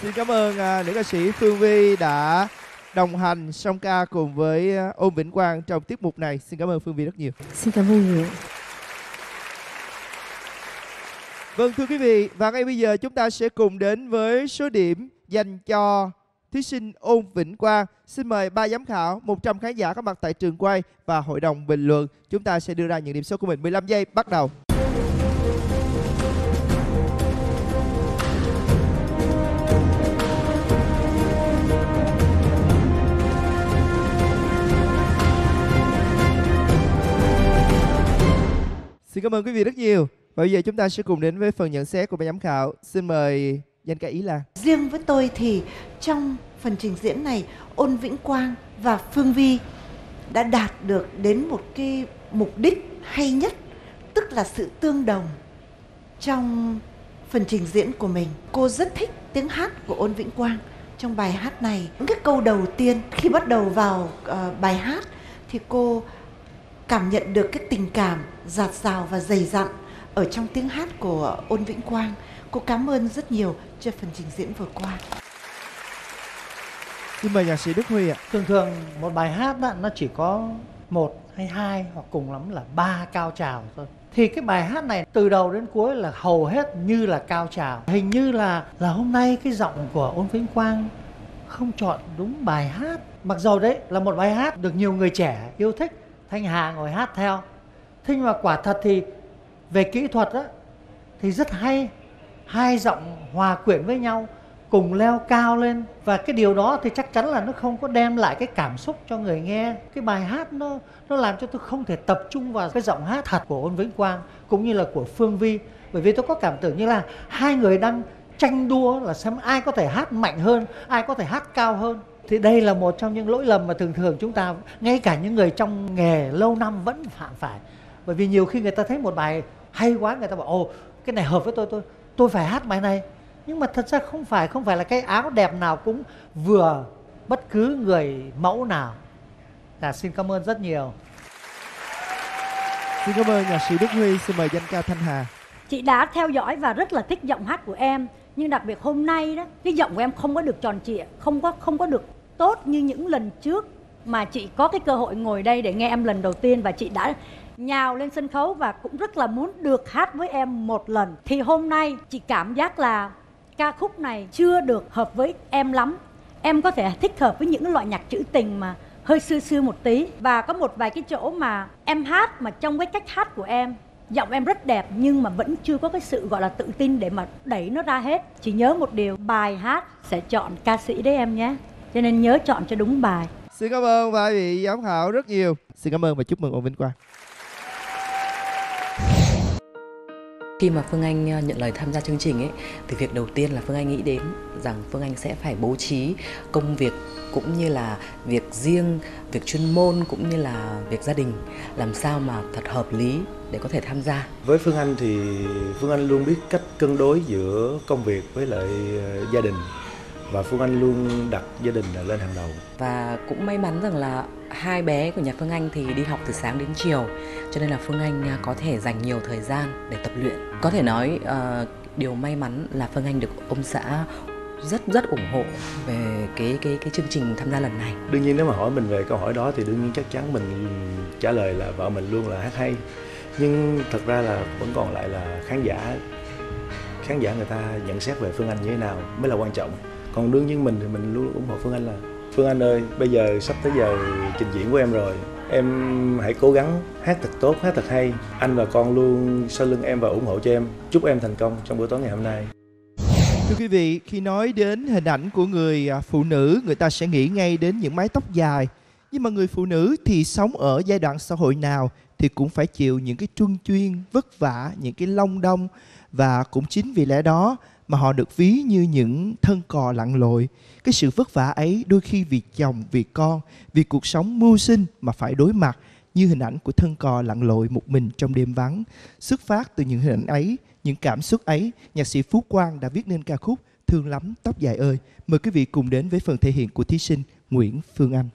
Xin cảm ơn à, nữ ca sĩ Phương Vi đã đồng hành song ca cùng với à, Ôn Vĩnh Quang trong tiết mục này. Xin cảm ơn Phương Vi rất nhiều. xin cảm ơn nhiều Vâng thưa quý vị và ngay bây giờ chúng ta sẽ cùng đến với số điểm dành cho thí sinh Ôn Vĩnh Quang. Xin mời ba giám khảo, 100 khán giả có mặt tại trường quay và hội đồng bình luận. Chúng ta sẽ đưa ra những điểm số của mình. 15 giây bắt đầu. Xin cảm ơn quý vị rất nhiều. Và bây giờ chúng ta sẽ cùng đến với phần nhận xét của ban giám khảo. Xin mời danh ca Ý Lan. Riêng với tôi thì trong phần trình diễn này, Ôn Vĩnh Quang và Phương Vi đã đạt được đến một cái mục đích hay nhất, tức là sự tương đồng trong phần trình diễn của mình. Cô rất thích tiếng hát của Ôn Vĩnh Quang trong bài hát này. Những cái câu đầu tiên khi bắt đầu vào uh, bài hát thì cô cảm nhận được cái tình cảm dạt dào và dày dặn ở trong tiếng hát của Ôn Vĩnh Quang. Cô cảm ơn rất nhiều cho phần trình diễn vừa qua. Xin mời nhạc sĩ Đức Huy ạ. thường thường một bài hát đó, nó chỉ có một hay hai hoặc cùng lắm là ba cao trào thôi thì cái bài hát này từ đầu đến cuối là hầu hết như là cao trào hình như là là hôm nay cái giọng của ôn vĩnh quang không chọn đúng bài hát mặc dầu đấy là một bài hát được nhiều người trẻ yêu thích thanh hà ngồi hát theo. Thế nhưng mà quả thật thì về kỹ thuật á, thì rất hay. Hai giọng hòa quyện với nhau, cùng leo cao lên. Và cái điều đó thì chắc chắn là nó không có đem lại cái cảm xúc cho người nghe. Cái bài hát nó nó làm cho tôi không thể tập trung vào cái giọng hát thật của ôn vĩnh quang cũng như là của phương vi. Bởi vì tôi có cảm tưởng như là hai người đang tranh đua là xem ai có thể hát mạnh hơn, ai có thể hát cao hơn thì đây là một trong những lỗi lầm mà thường thường chúng ta ngay cả những người trong nghề lâu năm vẫn phạm phải bởi vì nhiều khi người ta thấy một bài hay quá người ta bảo ồ cái này hợp với tôi tôi tôi phải hát bài này nhưng mà thật ra không phải không phải là cái áo đẹp nào cũng vừa bất cứ người mẫu nào à, xin cảm ơn rất nhiều Xin cảm ơn nhạc sĩ Đức Huy. Xin mời danh ca Thanh Hà. chị đã theo dõi và rất là thích giọng hát của em nhưng đặc biệt hôm nay đó cái giọng của em không có được tròn trịa không có không có được tốt như những lần trước mà chị có cái cơ hội ngồi đây để nghe em lần đầu tiên và chị đã nhào lên sân khấu và cũng rất là muốn được hát với em một lần. Thì hôm nay chị cảm giác là ca khúc này chưa được hợp với em lắm. Em có thể thích hợp với những loại nhạc trữ tình mà hơi xưa xưa một tí. Và có một vài cái chỗ mà em hát mà trong cái cách hát của em, giọng em rất đẹp nhưng mà vẫn chưa có cái sự, gọi là, tự tin để mà đẩy nó ra hết. Chỉ nhớ một điều, bài hát sẽ chọn ca sĩ đấy em nhé cho nên nhớ chọn cho đúng bài Xin cảm ơn ba vị giám khảo rất nhiều. Xin cảm ơn và chúc mừng Ôn Vĩnh Quang. Khi mà Phương Anh ờ, nhận lời tham gia chương trình ấy thì việc đầu tiên là Phương Anh nghĩ đến rằng Phương Anh sẽ phải bố trí công việc cũng như là việc riêng, việc chuyên môn cũng như là việc gia đình làm sao mà thật hợp lý để có thể tham gia với Phương Anh thì Phương Anh luôn biết cách cân đối giữa công việc với lại ờ, gia đình và Phương Anh luôn đặt gia đình lên hàng đầu. và cũng may mắn rằng là hai bé của nhà Phương Anh thì đi học từ sáng đến chiều cho nên là Phương Anh à, có thể dành nhiều thời gian để tập luyện có thể nói ờ, điều may mắn là Phương Anh được ông xã rất rất ủng hộ về cái cái cái chương trình tham gia lần này Đương nhiên nếu mà hỏi mình về câu hỏi đó thì đương nhiên chắc chắn mình trả lời là vợ mình luôn là hát hay. Nhưng thật ra là vẫn còn lại là khán giả khán giả người ta nhận xét về Phương Anh như thế nào mới là quan trọng. Còn đương nhiên mình thì mình luôn ủng hộ Phương Anh là Phương Anh ơi, bây giờ sắp tới giờ trình diễn của em rồi. Em hãy cố gắng hát thật tốt, hát thật hay. Anh và con luôn sau lưng em và ủng hộ cho em. Chúc em thành công trong buổi tối ngày hôm nay. Thưa quý vị, khi nói đến hình ảnh của người à, phụ nữ, người ta sẽ nghĩ ngay đến những mái tóc dài. Nhưng mà người phụ nữ thì sống ở giai đoạn xã hội nào thì cũng phải chịu những cái truân chuyên, vất vả, những cái long đong và cũng chính vì lẽ đó mà họ được ví như những thân cò lặn lội. Cái sự vất vả ấy đôi khi vì chồng, vì con, vì cuộc sống mưu sinh mà phải đối mặt như hình ảnh của thân cò lặn lội một mình trong đêm vắng. Xuất phát từ những hình ảnh ấy, những cảm xúc ấy, nhạc sĩ Phú Quang đã viết nên ca khúc Thương lắm tóc dài ơi. Mời quý vị cùng đến với phần thể hiện của thí sinh Nguyễn Phương Anh.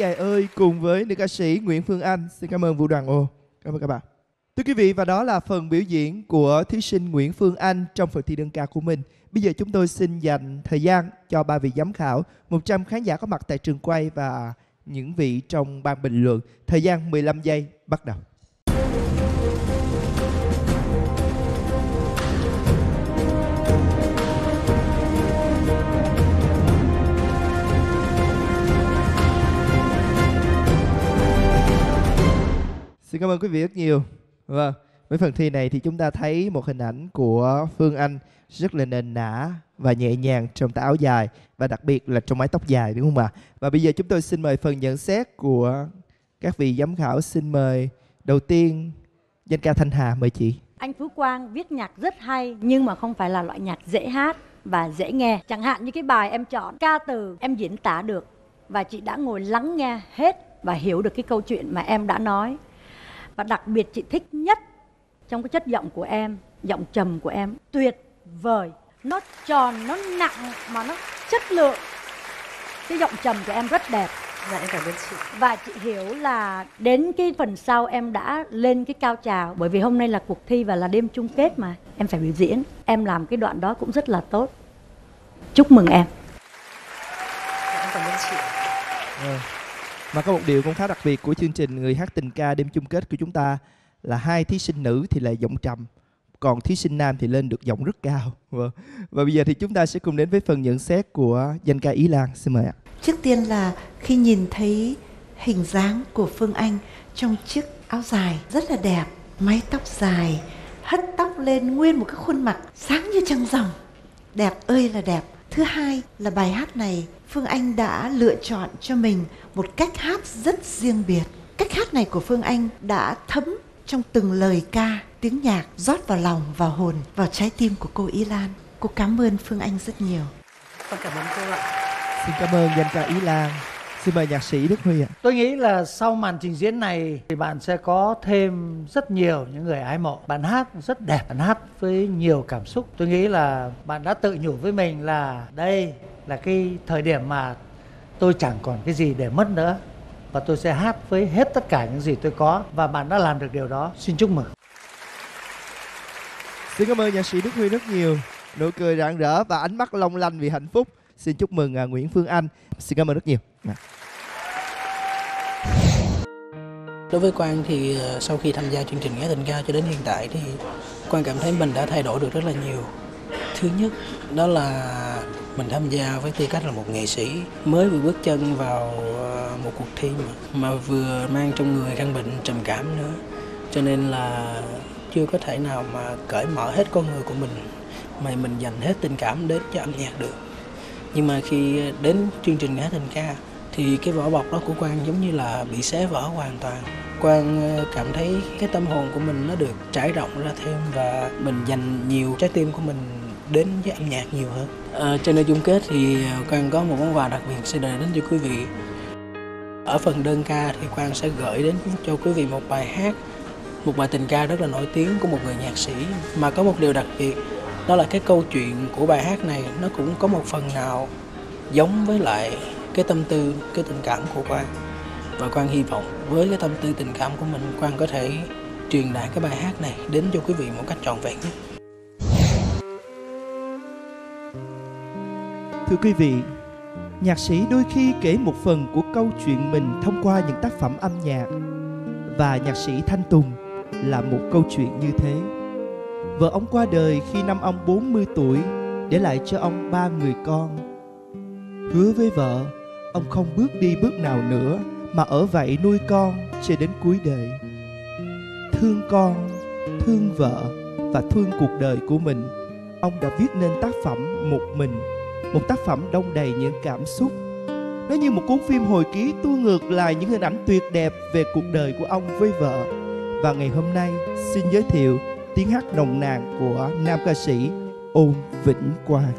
Dài ơi cùng với nữ ca sĩ Nguyễn Phương Anh. Xin cảm ơn Vũ Đoàn Ô. Cảm ơn các bạn. Thưa quý vị và đó là phần biểu diễn của thí sinh Nguyễn Phương Anh trong phần thi đơn ca của mình. Bây giờ chúng tôi xin dành thời gian cho ba vị giám khảo, 100 khán giả có mặt tại trường quay và những vị trong ban bình luận. Thời gian 15 giây bắt đầu. Xin cảm ơn quý vị rất nhiều. Vâng, với phần thi này thì chúng ta thấy một hình ảnh của Phương Anh rất là nền nã và nhẹ nhàng trong tà áo dài và đặc biệt là trong mái tóc dài đúng không ạ? Và bây giờ chúng tôi xin mời phần nhận xét của các vị giám khảo. Xin mời đầu tiên danh ca Thanh Hà mời chị. Anh Phú Quang viết nhạc rất hay nhưng mà không phải là loại nhạc dễ hát và dễ nghe. Chẳng hạn như cái bài em chọn ca từ em diễn tả được và chị đã ngồi lắng nghe hết và hiểu được cái câu chuyện mà em đã nói. Và đặc biệt chị thích nhất trong cái chất giọng của em, giọng trầm của em tuyệt vời. Nó tròn, nó nặng mà nó chất lượng. Cái giọng trầm của em rất đẹp. Dạ em cảm ơn chị. Và chị hiểu là đến cái phần sau em đã lên cái cao trào Bởi vì hôm nay là cuộc thi và là đêm chung kết mà Em phải biểu diễn Em làm cái đoạn đó cũng rất là tốt Chúc mừng em Dạ, em cảm ơn chị. Vâng. Mà có một điều cũng khá đặc biệt của chương trình Người hát tình ca đêm chung kết của chúng ta là hai thí sinh nữ thì lại giọng trầm, còn thí sinh nam thì lên được giọng rất cao. Vâng. Và bây giờ thì chúng ta sẽ cùng đến với phần nhận xét của danh ca Ý Lan. Xin mời ạ. Trước tiên là khi nhìn thấy hình dáng của Phương Anh trong chiếc áo dài rất là đẹp, mái tóc dài, hất tóc lên nguyên một cái khuôn mặt sáng như trăng rằm Đẹp ơi là đẹp. Thứ hai là bài hát này Phương Anh đã lựa chọn cho mình một cách hát rất riêng biệt. Cách hát này của Phương Anh đã thấm trong từng lời ca, tiếng nhạc rót vào lòng, vào hồn, vào trái tim của cô Y Lan. Cô cảm ơn Phương Anh rất nhiều. Con cảm ơn cô ạ. Xin cảm ơn danh ca Ý Lan. Xin mời nhạc sĩ Đức Huy ạ. Tôi nghĩ là sau màn trình diễn này thì bạn sẽ có thêm rất nhiều những người ái mộ. Bạn hát rất đẹp, bạn hát với nhiều cảm xúc. Tôi nghĩ là bạn đã tự nhủ với mình là đây là cái thời điểm mà tôi chẳng còn cái gì để mất nữa và tôi sẽ hát với hết tất cả những gì tôi có và bạn đã làm được điều đó. Xin chúc mừng. Xin cảm ơn nhạc sĩ Đức Huy rất nhiều. Nụ cười rạng rỡ và ánh mắt long lanh vì hạnh phúc. Xin chúc mừng à, Nguyễn Phương Anh. Xin cảm ơn rất nhiều. Dạ. Đối với Quang thì ờ, sau khi tham gia chương trình Nghe Tình Ca cho đến hiện tại thì Quang cảm thấy mình đã thay đổi được rất là nhiều. Thứ nhất đó là mình tham gia với tư cách là một nghệ sĩ mới vừa bước chân vào ờ, một cuộc thi mà, mà vừa mang trong người căn bệnh trầm cảm nữa. Cho nên là chưa có thể nào mà cởi mở hết con người của mình mà mình dành hết tình cảm đến cho âm nhạc được. Nhưng mà khi đến chương trình Nghe Tình Ca thì cái vỏ bọc đó của Quang giống như là bị xé vỡ hoàn toàn. Quang ờ, cảm thấy cái tâm hồn của mình nó được trải rộng ra thêm và mình dành nhiều trái tim của mình đến với âm nhạc nhiều hơn. À, trên nơi chung kết thì ờ, Quang có một món quà đặc biệt sẽ đề đến cho quý vị. Ở phần đơn ca thì Quang sẽ gửi đến cho quý vị một bài hát một bài tình ca rất là nổi tiếng của một người nhạc sĩ mà có một điều đặc biệt đó là cái câu chuyện của bài hát này nó cũng có một phần nào giống với lại cái tâm tư cái tình cảm của Quang và Quang hy vọng với cái tâm tư tình cảm của mình Quang có thể truyền đạt cái bài hát này đến cho quý vị một cách trọn vẹn nhất Thưa quý vị, nhạc sĩ đôi khi kể một phần của câu chuyện mình thông qua những tác phẩm âm nhạc và nhạc sĩ Thanh Tùng là một câu chuyện như thế. Vợ ông qua đời khi năm ông 40 tuổi để lại cho ông ba người con. Hứa với vợ, ông không bước đi bước nào nữa mà ở vậy nuôi con cho đến cuối đời. Thương con, thương vợ và thương cuộc đời của mình, ông đã viết nên tác phẩm một mình một tác phẩm đông đầy những cảm xúc. Nó như một cuốn phim hồi ký tua ngược lại những hình ảnh tuyệt đẹp về cuộc đời của ông với vợ. Và ngày hôm nay, xin giới thiệu tiếng hát nồng nàn của nam ca sĩ ôn vĩnh quang.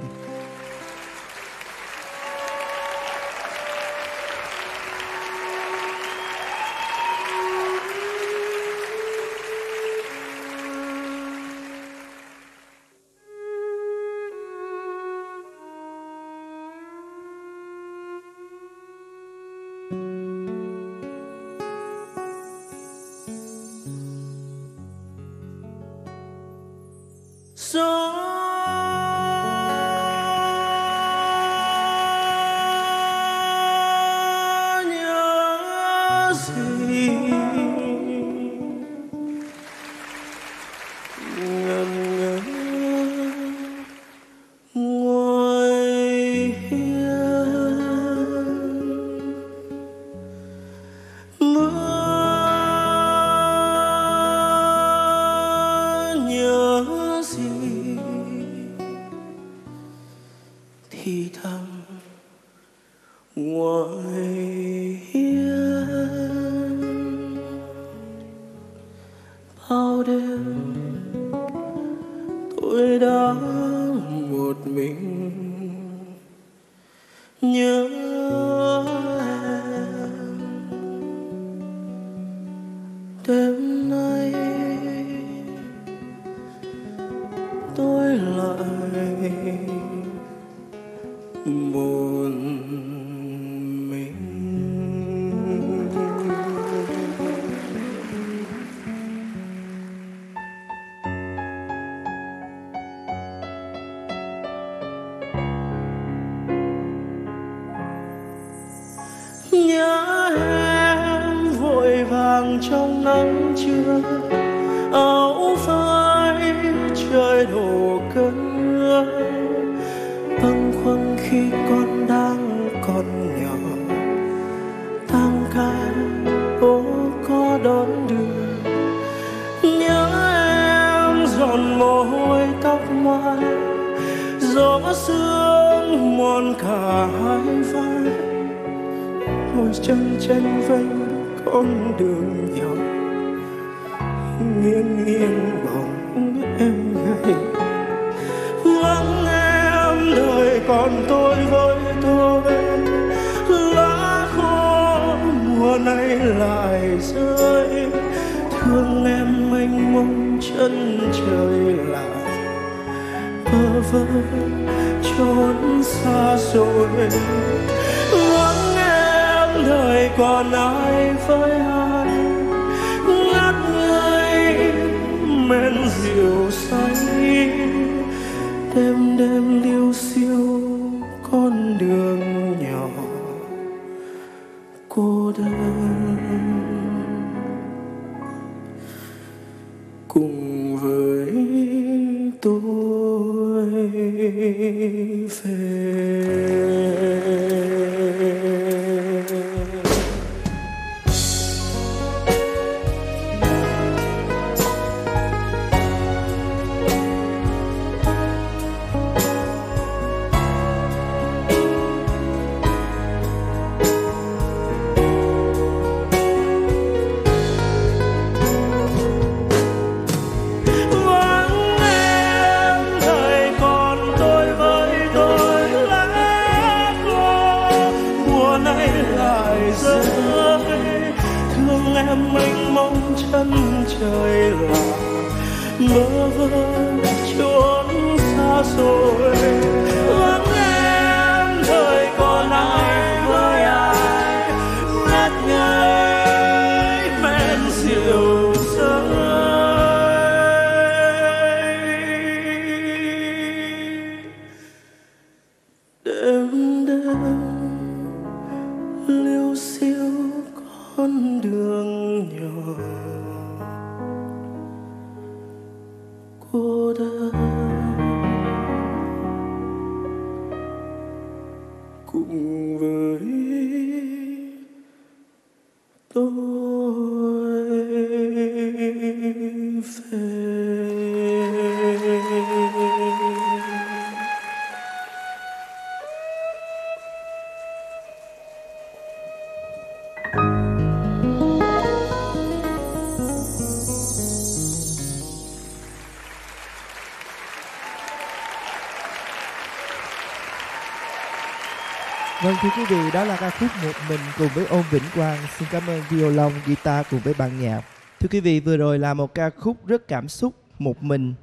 Thưa quý vị, đó là ca khúc Một Mình cùng với Ôn Vĩnh Quang. Xin cảm ơn violon, guitar cùng với ban nhạc. Thưa quý vị, vừa rồi là một ca khúc rất cảm xúc, Một Mình.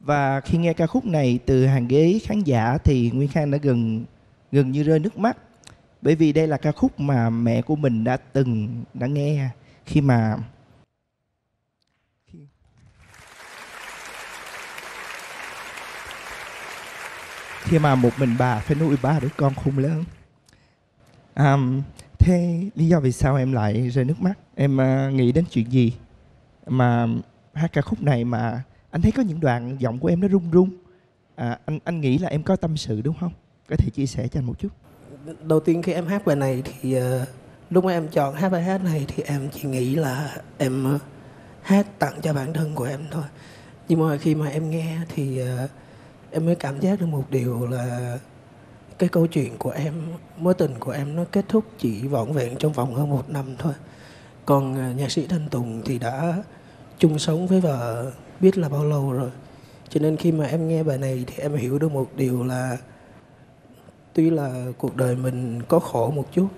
Và khi nghe ca khúc này từ hàng ghế khán giả thì Nguyên Khang đã gần gần như rơi nước mắt. Bởi vì đây là ca khúc mà mẹ của mình đã từng đã nghe khi mà khi mà một mình bà phải nuôi ba đứa con khôn lớn um, thế lý do vì sao em lại rơi nước mắt? Em uh, nghĩ đến chuyện gì mà hát ca khúc này mà anh thấy có những đoạn giọng của em nó run run. À, anh anh nghĩ là em có tâm sự đúng không? Có thể chia sẻ cho anh một chút. đầu tiên khi em hát bài này thì uh, lúc mà em chọn hát bài hát này thì em chỉ nghĩ là em uh, hát tặng cho bản thân của em thôi nhưng mà khi mà em nghe thì uh, em mới cảm giác được một điều là cái câu chuyện của em, mối tình của em nó kết thúc chỉ vỏn vẹn trong vòng hơn một năm thôi. Còn à, nhạc sĩ thanh tùng thì đã chung sống với vợ biết là bao lâu rồi. Cho nên khi mà em nghe bài này thì em hiểu được một điều là tuy là cuộc đời mình có khổ một chút,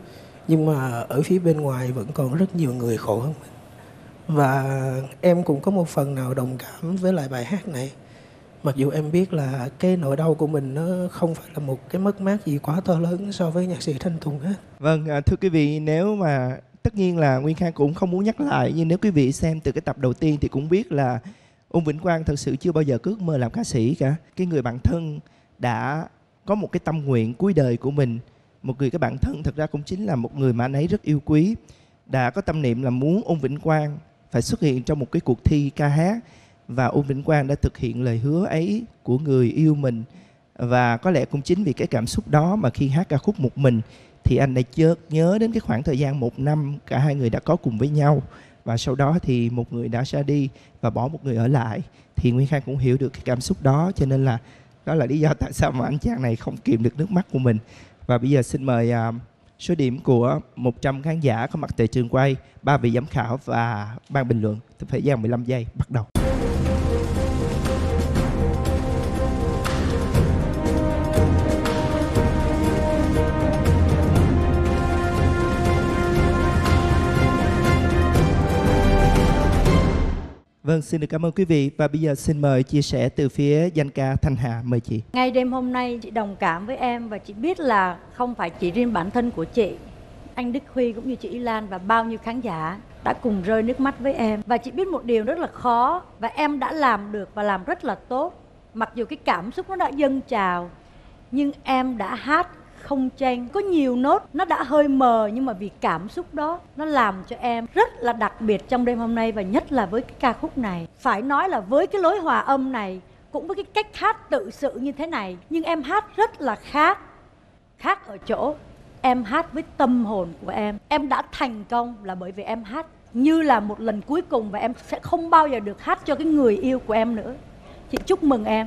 nhưng mà ở phía bên ngoài vẫn còn rất nhiều người khổ hơn mình. Và em cũng có một phần nào đồng cảm với lại bài hát này mặc dù em biết là cái nỗi đau của mình nó không phải là một cái mất mát gì quá to lớn so với nhạc sĩ thanh tùng hết Vâng, à, thưa quý vị, nếu mà tất nhiên là Nguyên Khang cũng không muốn nhắc lại nhưng nếu quý vị xem từ cái tập đầu tiên thì cũng biết là Ung Vĩnh Quang thật sự chưa bao giờ ước mơ làm ca sĩ cả. Cái người bạn thân đã có một cái tâm nguyện cuối đời của mình. Một người cái bạn thân thật ra cũng chính là một người mà anh ấy rất yêu quý. Đã có tâm niệm là muốn Ung Vĩnh Quang phải xuất hiện trong một cái cuộc thi ca hát và Ung Vĩnh Quang đã thực hiện lời hứa ấy của người yêu mình. Và có lẽ cũng chính vì cái cảm xúc đó mà khi hát ca khúc một mình thì anh đã chợt nhớ đến cái khoảng thời gian một năm cả hai người đã có cùng với nhau. Và sau đó thì một người đã ra đi và bỏ một người ở lại. Thì Nguyên Khang cũng hiểu được cái cảm xúc đó cho nên là đó là lý do tại sao mà anh chàng này không kìm được nước mắt của mình. Và bây giờ xin mời uh, số điểm của 100 khán giả có mặt tại trường quay ba vị giám khảo và ban bình luận. Thời gian 15 giây bắt đầu. Vâng, xin được cảm ơn quý vị. Và bây giờ xin mời chia sẻ từ phía danh ca Thanh Hà mời chị. Ngay đêm hôm nay chị đồng cảm với em và chị biết là không phải chỉ riêng bản thân của chị anh Đức Huy cũng như chị Y Lan và bao nhiêu khán giả đã cùng rơi nước mắt với em. Và chị biết một điều rất là khó và em đã làm được và làm rất là tốt. Mặc dù cái cảm xúc nó đã dâng trào nhưng em đã hát không chen có nhiều nốt nó đã hơi mờ, nhưng mà vì cảm xúc đó, nó làm cho em rất là đặc biệt trong đêm hôm nay, và nhất là với cái ca khúc này. Phải nói là với cái lối hòa âm này, cũng với cái cách hát tự sự như thế này, nhưng em hát rất là khác. Khác ở chỗ em hát với tâm hồn của em. Em đã thành công là bởi vì em hát như là một lần cuối cùng, và em sẽ không bao giờ được hát cho cái người yêu của em nữa. Chị chúc mừng em.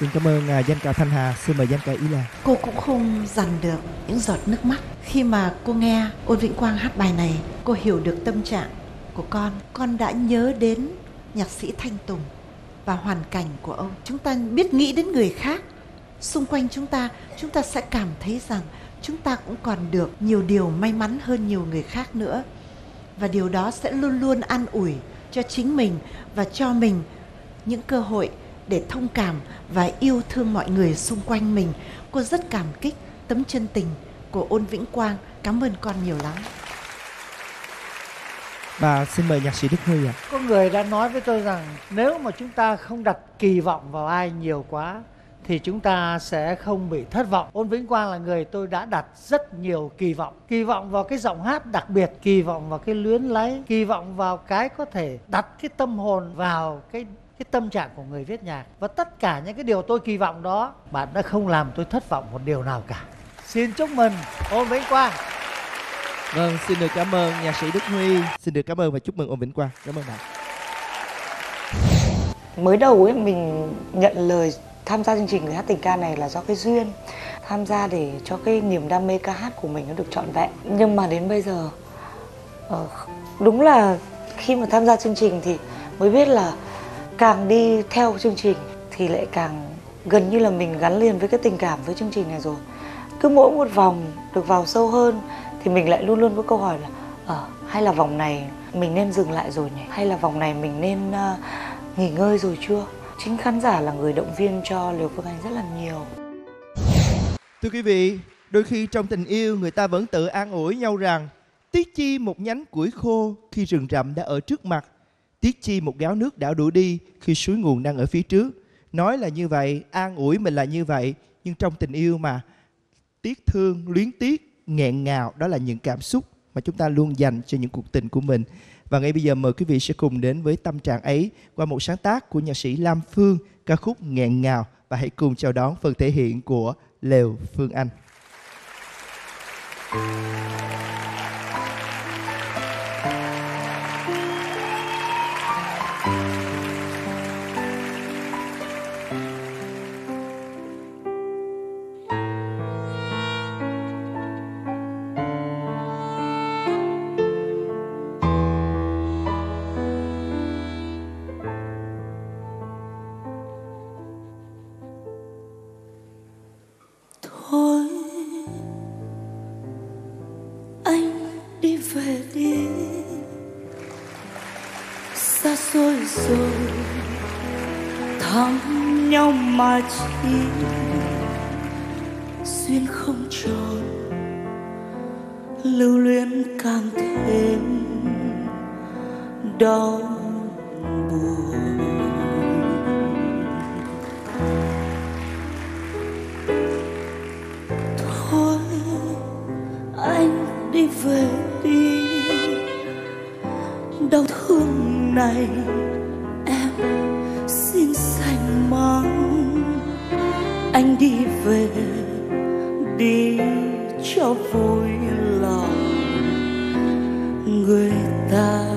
Xin cảm ơn uh, danh ca Thanh Hà, xin mời danh ca Ý Lan. Cô cũng không dằn được những giọt nước mắt khi mà cô nghe Ôn Vĩnh Quang hát bài này. Cô hiểu được tâm trạng của con. Con đã nhớ đến nhạc sĩ Thanh Tùng và hoàn cảnh của ông. Chúng ta biết nghĩ đến người khác xung quanh chúng ta, chúng ta sẽ cảm thấy rằng chúng ta cũng còn được nhiều điều may mắn hơn nhiều người khác nữa và điều đó sẽ luôn luôn an ủi cho chính mình và cho mình những cơ hội để thông cảm và yêu thương mọi người xung quanh mình cô rất cảm kích tấm chân tình của ôn vĩnh quang cảm ơn con nhiều lắm và xin mời nhạc sĩ đức huy ạ có người đã nói với tôi rằng nếu mà chúng ta không đặt kỳ vọng vào ai nhiều quá thì chúng ta sẽ không bị thất vọng. Ôn Vĩnh Quang là người tôi đã đặt rất nhiều kỳ vọng. Kỳ vọng vào cái giọng hát đặc biệt, kỳ vọng vào cái luyến lấy, kỳ vọng vào cái có thể đặt cái tâm hồn vào cái cái tâm trạng của người viết nhạc và tất cả những cái điều tôi kỳ vọng đó bạn đã không làm tôi thất vọng một điều nào cả. Xin chúc mừng Ôn Vĩnh Quang. Vâng, xin được cảm ơn nhạc sĩ Đức Huy. Xin được cảm ơn và chúc mừng Ôn Vĩnh Quang. Cảm ơn bạn. mới đầu ấy mình nhận lời tham gia chương trình người hát tình ca này là do cái duyên tham gia để cho cái niềm đam mê ca hát của mình nó được trọn vẹn nhưng mà đến bây giờ ờ, đúng là khi mà tham gia chương trình thì mới biết là càng đi theo chương trình thì lại càng gần như là mình gắn liền với cái tình cảm với chương trình này rồi. Cứ mỗi một vòng được vào sâu hơn thì mình lại luôn luôn có câu hỏi là ờ hay là vòng này mình nên dừng lại rồi nhỉ? Hay là vòng này mình nên uh, nghỉ ngơi rồi chưa? Chính khán giả là người động viên cho Liều Phương Anh rất là nhiều. Thưa quý vị, đôi khi trong tình yêu người ta vẫn tự an ủi nhau rằng Tiếc chi một nhánh củi khô khi rừng rậm đã ở trước mặt Tiếc chi một gáo nước đã đuổi đi khi suối nguồn đang ở phía trước. Nói là như vậy, an ủi mình là như vậy Nhưng trong tình yêu mà tiếc thương, luyến tiếc, nghẹn ngào Đó là những cảm xúc mà chúng ta luôn dành cho những cuộc tình của mình. Và ngay bây giờ mời quý vị sẽ cùng đến với tâm trạng ấy qua một sáng tác của nhạc sĩ Lam Phương, ca khúc nghẹn ngào. Và hãy cùng chào đón phần thể hiện của Lều Phương Anh. thôi lưu luyến càng thêm đau ta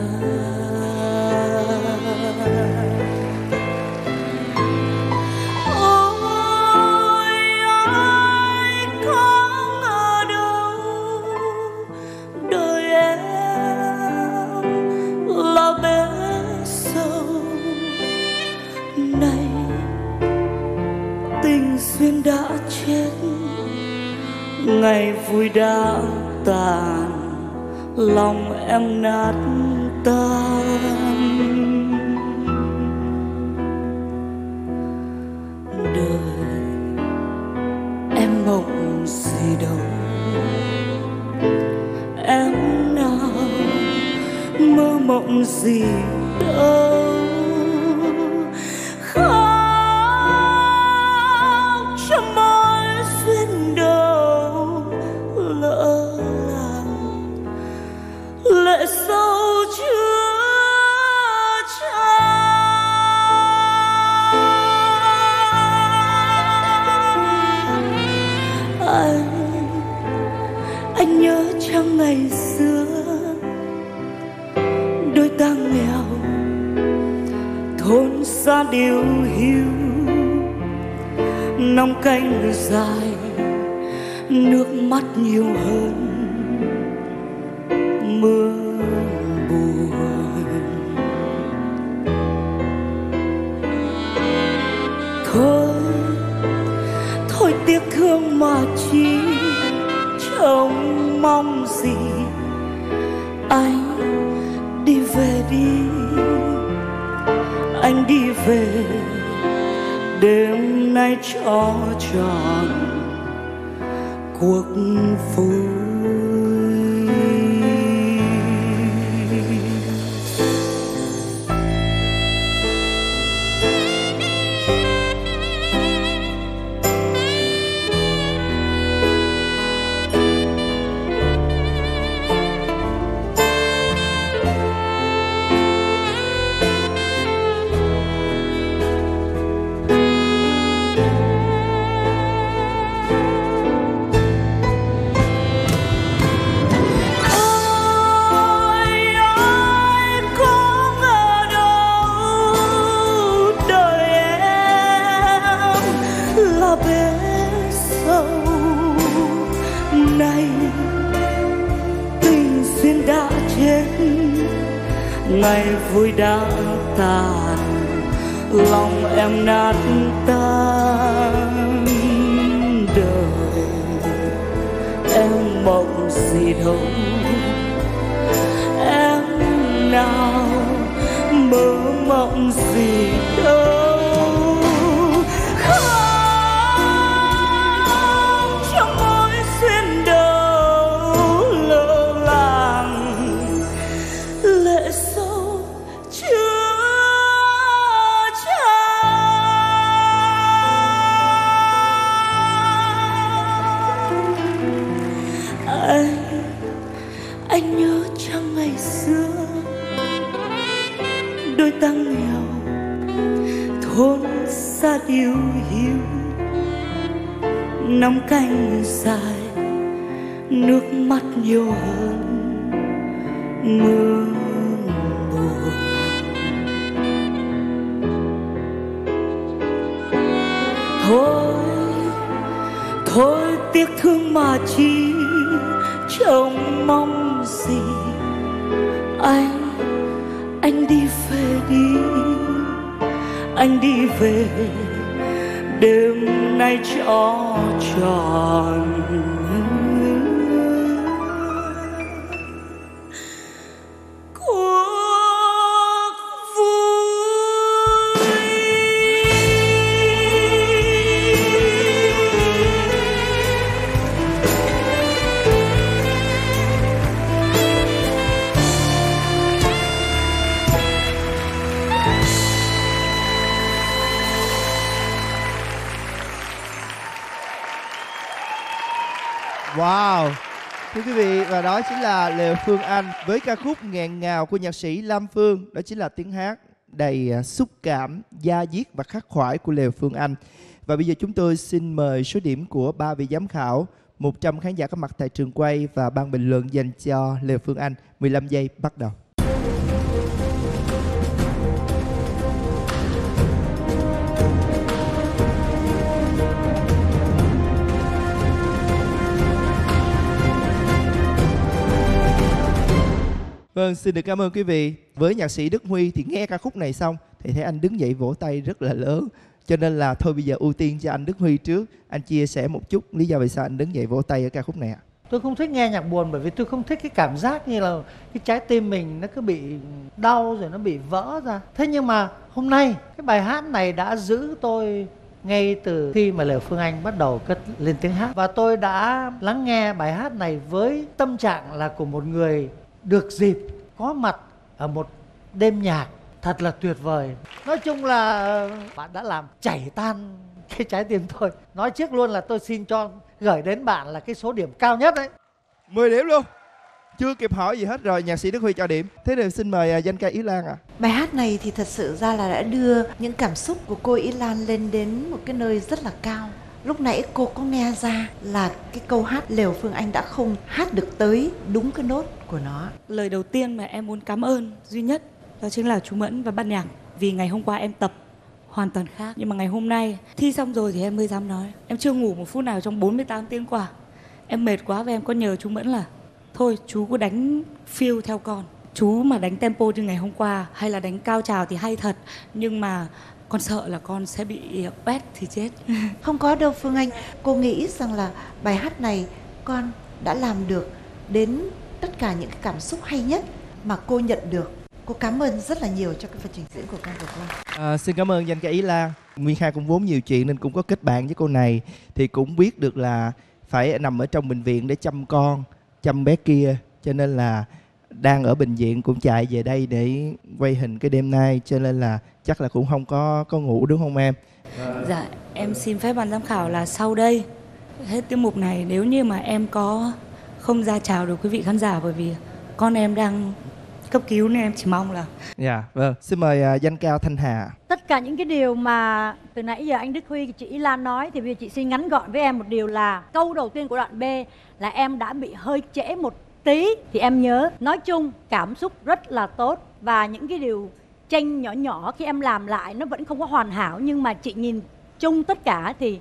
Phương Anh với ca khúc nghẹn ngào của nhạc sĩ Lam Phương. Đó chính là tiếng hát đầy à, xúc cảm, da diết và khắc khoải của Lê Phương Anh. Và bây giờ chúng tôi xin mời số điểm của ba vị giám khảo 100 khán giả có mặt tại trường quay và ban bình luận dành cho Lê Phương Anh. 15 giây bắt đầu. Vâng, xin được cảm ơn quý vị. Với nhạc sĩ Đức Huy thì nghe ca khúc này xong thì thấy anh đứng dậy vỗ tay rất là lớn. Cho nên là thôi bây giờ ưu tiên cho anh Đức Huy trước. Anh chia sẻ một chút lý do vì sao anh đứng dậy vỗ tay ở ca khúc này ạ. tôi không thích nghe nhạc buồn bởi vì tôi không thích cái cảm giác như là cái trái tim mình nó cứ bị đau rồi nó bị vỡ ra thế nhưng mà hôm nay cái bài hát này đã giữ tôi ngay từ khi mà Lê Phương Anh bắt đầu cất lên tiếng hát và tôi đã lắng nghe bài hát này với tâm trạng là của một người được dịp có mặt ở một đêm nhạc thật là tuyệt vời nói chung là bạn đã làm chảy tan cái trái tim tôi nói trước luôn là tôi xin cho gửi đến bạn là cái số điểm cao nhất đấy 10 điểm luôn. Chưa kịp hỏi gì hết rồi, nhạc sĩ Đức Huy cho điểm. Thế thì xin mời à, danh ca Ý Lan ạ. Bài hát này thì thật sự ra là đã đưa những cảm xúc của cô Ý Lan lên đến một cái nơi rất là cao. Lúc nãy cô có nghe ra là cái câu hát Lều Phương Anh đã không hát được tới đúng cái nốt của nó. Lời đầu tiên mà em muốn cảm ơn duy nhất đó chính là chú Mẫn và ban nhạc. Vì ngày hôm qua em tập hoàn toàn khác. Nhưng mà ngày hôm nay thi xong rồi thì em mới dám nói. Em chưa ngủ một phút nào trong 48 tiếng qua. Em mệt quá và em có nhờ chú Mẫn là, thôi, chú cứ đánh phiêu theo con. Chú mà đánh tempo như ngày hôm qua hay là đánh cao trào thì hay thật. Nhưng mà con sợ là con sẽ bị quét thì chết Không có đâu Phương Anh, cô nghĩ rằng là bài hát này con đã làm được đến tất cả những cái cảm xúc hay nhất mà cô nhận được. Cô cảm ơn rất là nhiều cho cái phần trình diễn của con vừa qua. À, xin cảm ơn dành ca Ý Lan. Nguyên Khai cũng vốn nhiều chuyện nên cũng có kết bạn với cô này thì cũng biết được là phải nằm ở trong bệnh viện để chăm con, chăm bé kia cho nên là đang ở bệnh viện cũng chạy về đây để quay hình cái đêm nay cho nên là chắc là cũng không có có ngủ đúng không em? Dạ, em xin phép ban giám khảo là sau đây hết tiết mục này nếu như mà em có không ra chào được quý vị khán giả bởi vì con em đang cấp cứu nên em chỉ mong là Dạ, vâng. Xin mời à, danh cao Thanh Hà. Tất cả những cái điều mà từ nãy giờ anh Đức Huy, chị Y Lan nói thì bây giờ chị xin ngắn gọn với em một điều là câu đầu tiên của đoạn B là em đã bị hơi trễ một tí thì em nhớ nói chung, cảm xúc rất là tốt và những cái điều tranh nhỏ nhỏ khi em làm lại nó vẫn không có hoàn hảo nhưng mà chị nhìn chung tất cả thì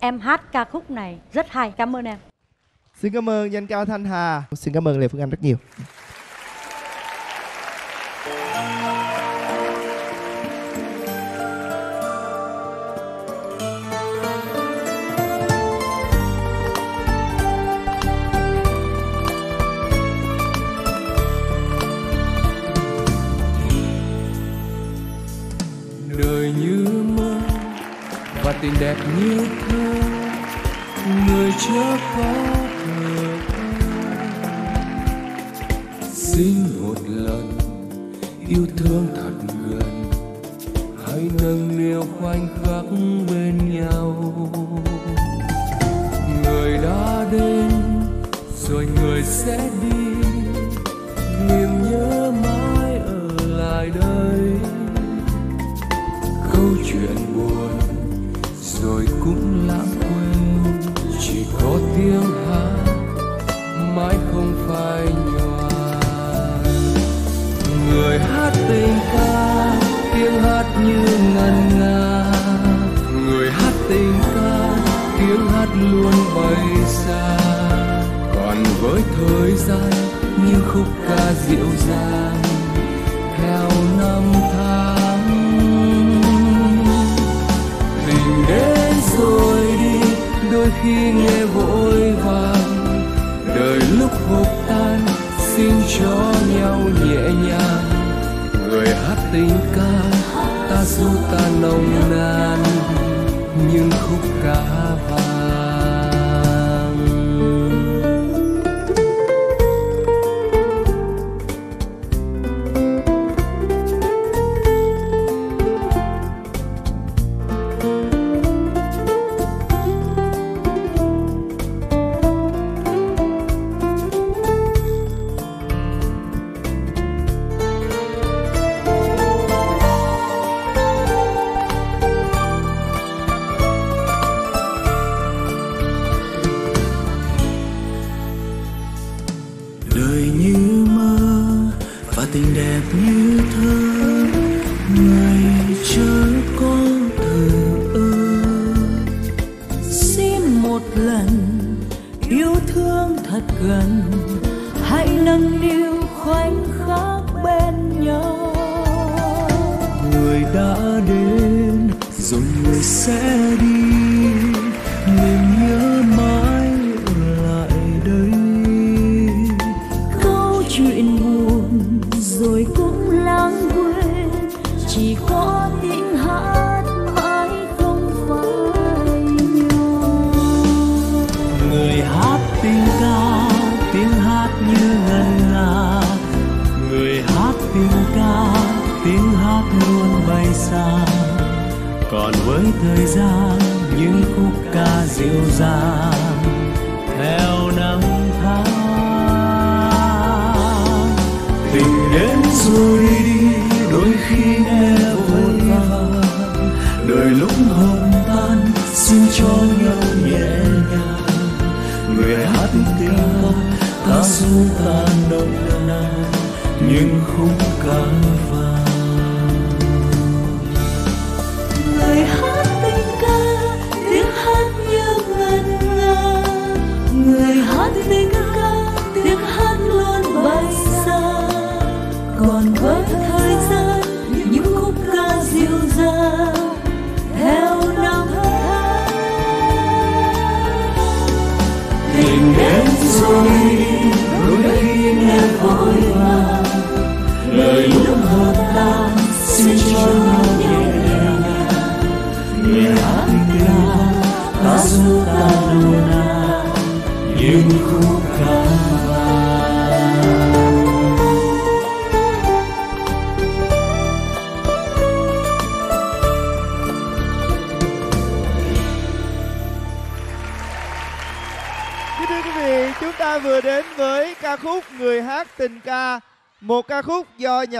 em hát ca khúc này rất hay. Cảm ơn em. Xin cảm ơn danh cao Thanh Hà. Xin cảm ơn Lê Phương Anh rất nhiều. Tình đẹp như thơ người chưa có thờ xin một lần yêu thương thật gần, hãy nâng niu khoảnh khắc bên nhau. Người đã đến, rồi người sẽ đi, niềm nhớ mãi không phai nhòa. Người hát tình ca, tiếng hát như ngân nga. Người hát tình ca, tiếng hát luôn bay xa. Còn với thời gian như khúc ca dịu dàng, theo năm tháng. Tình đến rồi đi, đôi khi nghe vội vàng đời lúc hộp tan, xin cho nhau nhẹ nhàng. Người hát tình ca, ta dù ta nồng nàn, nhưng khúc ca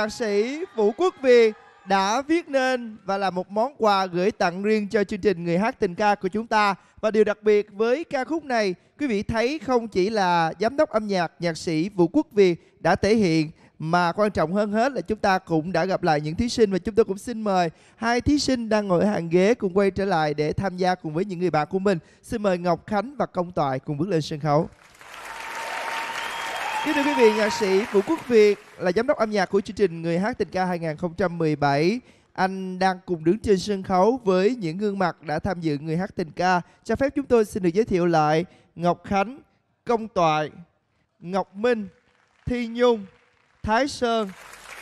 nhạc sĩ Vũ Quốc Việt đã viết nên và là một món quà gửi tặng riêng cho chương trình Người hát tình ca của chúng ta. Và điều đặc biệt với ca khúc này, quý vị thấy không chỉ là giám đốc âm nhạc nhạc sĩ Vũ Quốc Việt đã thể hiện mà quan trọng hơn hết là chúng ta cũng đã gặp lại những thí sinh và chúng tôi cũng xin mời hai thí sinh đang ngồi ở hàng ghế cùng quay trở lại để tham gia cùng với những người bạn của mình. Xin mời Ngọc Khánh và Công Toại cùng bước lên sân khấu. Kính thưa quý vị, nhạc sĩ Vũ Quốc Việt là giám đốc âm nhạc của chương trình Người hát tình ca 2017. Anh đang cùng đứng trên sân khấu với những gương mặt đã tham dự Người hát tình ca. Cho phép chúng tôi xin được giới thiệu lại Ngọc Khánh, Công Toại, Ngọc Minh, Thi Nhung, Thái Sơn,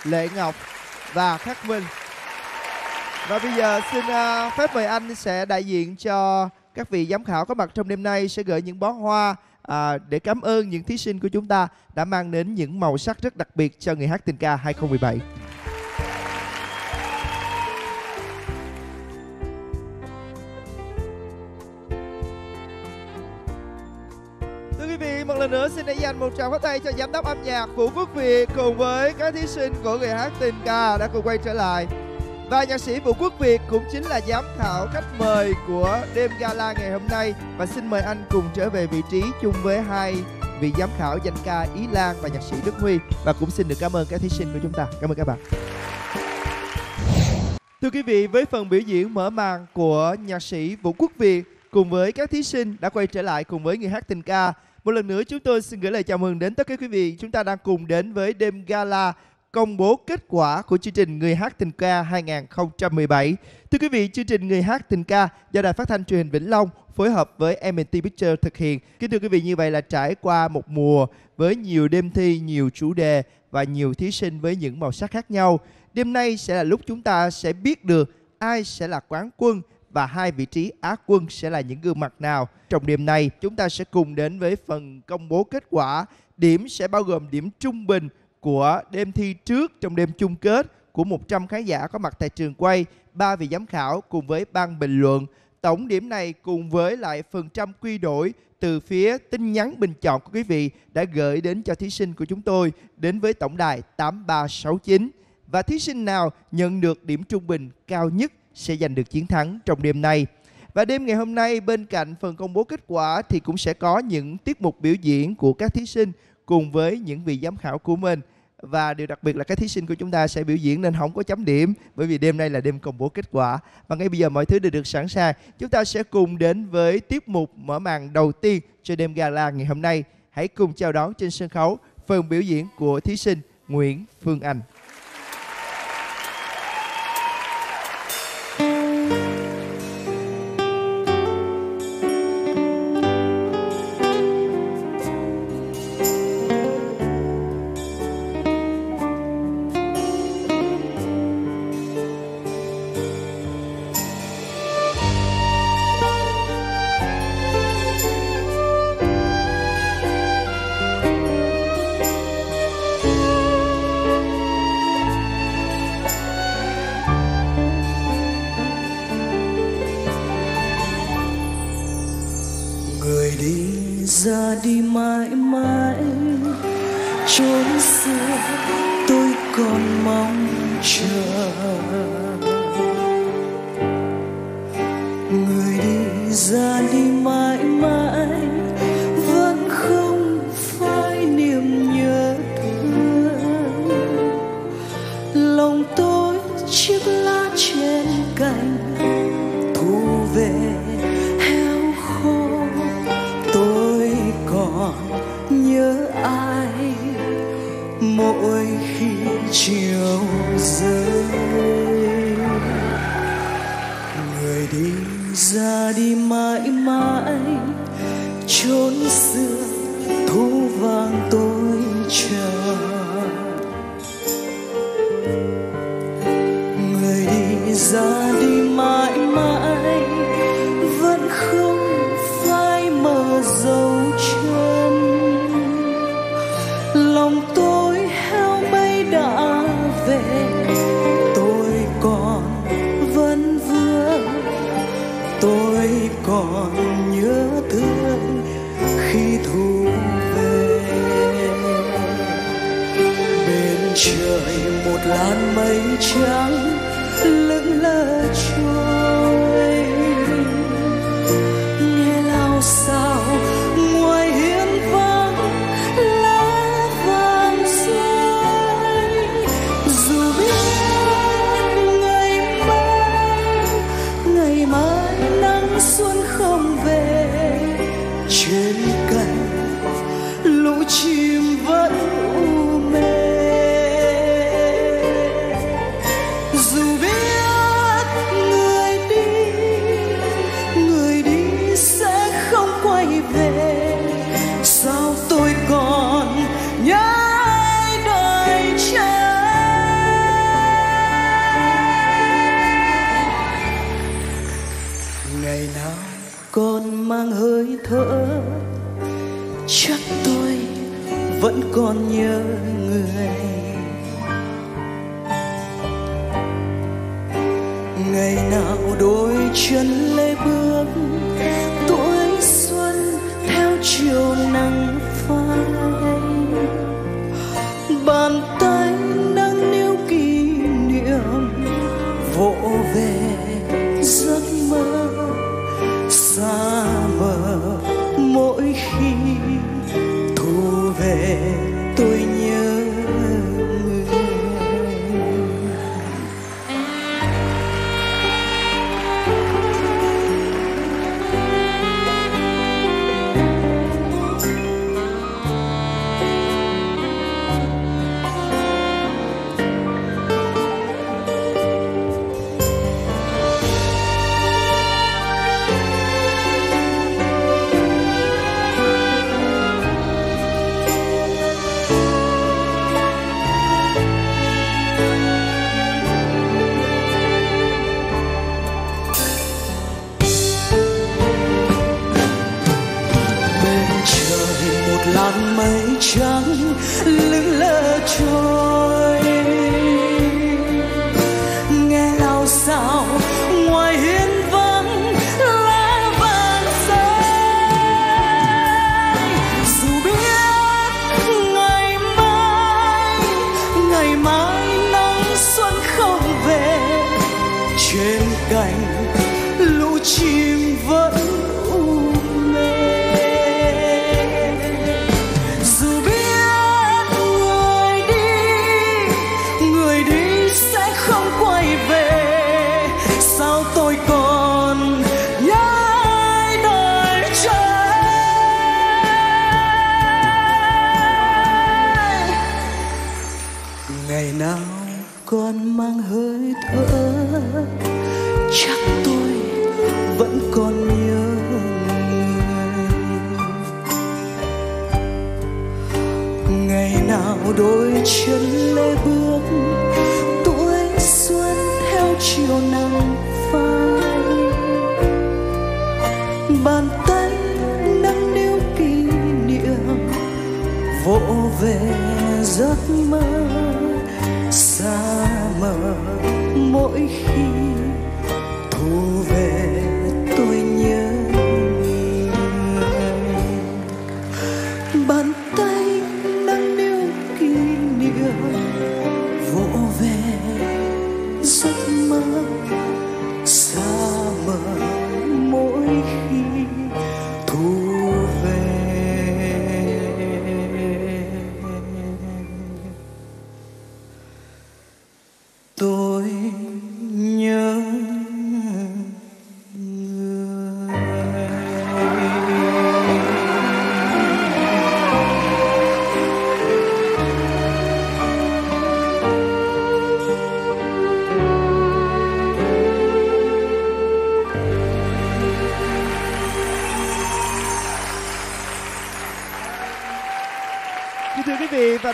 Lệ Ngọc và Khắc Minh. Và bây giờ xin uh, phép mời anh sẽ đại diện cho các vị giám khảo có mặt trong đêm nay sẽ gửi những bó hoa à, để cảm ơn những thí sinh của chúng ta đã mang đến những màu sắc rất đặc biệt cho người hát tình ca 2017. Thưa quý vị, một lần nữa xin để dành một tràng pháo tay cho giám đốc âm nhạc Vũ Quốc Việt cùng với các thí sinh của người hát tình ca đã cùng quay trở lại. Và nhạc sĩ Vũ Quốc Việt cũng chính là giám khảo khách mời của đêm gala ngày hôm nay và xin mời anh cùng trở về vị trí chung với hai vị giám khảo danh ca Ý Lan và nhạc sĩ Đức Huy và cũng xin được cảm ơn các thí sinh của chúng ta. Cảm ơn các bạn. Thưa quý vị, với phần biểu diễn mở màn của nhạc sĩ Vũ Quốc Việt cùng với các thí sinh đã quay trở lại cùng với người hát tình ca. Một lần nữa chúng tôi xin gửi lời chào mừng đến tất cả quý vị. Chúng ta đang cùng đến với đêm gala công bố kết quả của chương trình Người hát tình ca 2017. Thưa quý vị, chương trình Người hát tình ca do Đài Phát thanh Truyền hình Vĩnh Long phối hợp với MNT Picture thực hiện. Kính thưa quý vị, như vậy là trải qua một mùa với nhiều đêm thi, nhiều chủ đề và nhiều thí sinh với những màu sắc khác nhau. Đêm nay sẽ là lúc chúng ta sẽ biết được ai sẽ là quán quân và hai vị trí Á quân sẽ là những gương mặt nào. Trong đêm nay, chúng ta sẽ cùng đến với phần công bố kết quả. Điểm sẽ bao gồm điểm trung bình của đêm thi trước trong đêm chung kết của 100 khán giả có mặt tại trường quay, ba vị giám khảo cùng với ban bình luận. Tổng điểm này cùng với lại phần trăm quy đổi từ phía tin nhắn bình chọn của quý vị đã gửi đến cho thí sinh của chúng tôi đến với tổng đài 8369. Và thí sinh nào nhận được điểm trung bình cao nhất sẽ giành được chiến thắng trong đêm nay. Và đêm ngày hôm nay bên cạnh phần công bố kết quả thì cũng sẽ có những tiết mục biểu diễn của các thí sinh cùng với những vị giám khảo của mình và điều đặc biệt là các thí sinh của chúng ta sẽ biểu diễn nên không có chấm điểm, bởi vì đêm nay là đêm công bố kết quả. Và ngay bây giờ mọi thứ đều được sẵn sàng. Chúng ta sẽ cùng đến với tiết mục mở màn đầu tiên cho đêm gala ngày hôm nay. Hãy cùng chào đón trên sân khấu phần biểu diễn của thí sinh Nguyễn Phương Anh.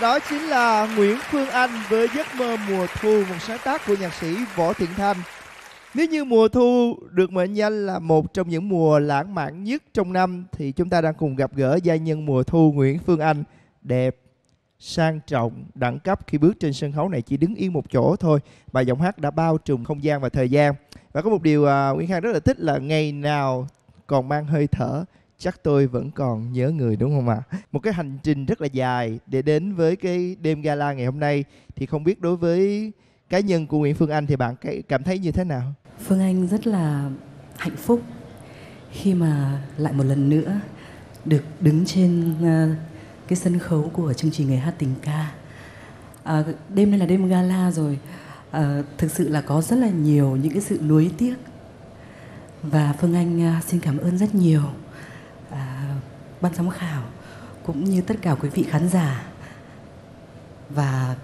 Đó chính là Nguyễn Phương Anh với giấc mơ mùa thu một sáng tác của nhạc sĩ Võ Thiện Thanh. Nếu như mùa thu được mệnh danh là một trong những mùa lãng mạn nhất trong năm thì chúng ta đang cùng gặp gỡ gia nhân mùa thu Nguyễn Phương Anh đẹp sang trọng đẳng cấp khi bước trên sân khấu này chỉ đứng yên một chỗ thôi. Và giọng hát đã bao trùm không gian và thời gian. Và có một điều uh, Nguyễn Khang rất là thích là ngày nào còn mang hơi thở chắc tôi vẫn còn nhớ người đúng không ạ? Một cái hành trình rất là dài để đến với cái đêm gala ngày hôm nay. Thì không biết đối với cá nhân của Nguyễn Phương Anh thì bạn cảm thấy như thế nào? Phương Anh rất là hạnh phúc khi mà lại một lần nữa được đứng trên ờ, cái sân khấu của chương trình ngày hát tình ca. À, đêm nay là đêm gala rồi. À, thực sự là có rất là nhiều những cái sự nuối tiếc. Và Phương Anh ờ, xin cảm ơn rất nhiều ban giám khảo cũng như tất cả quý vị khán giả và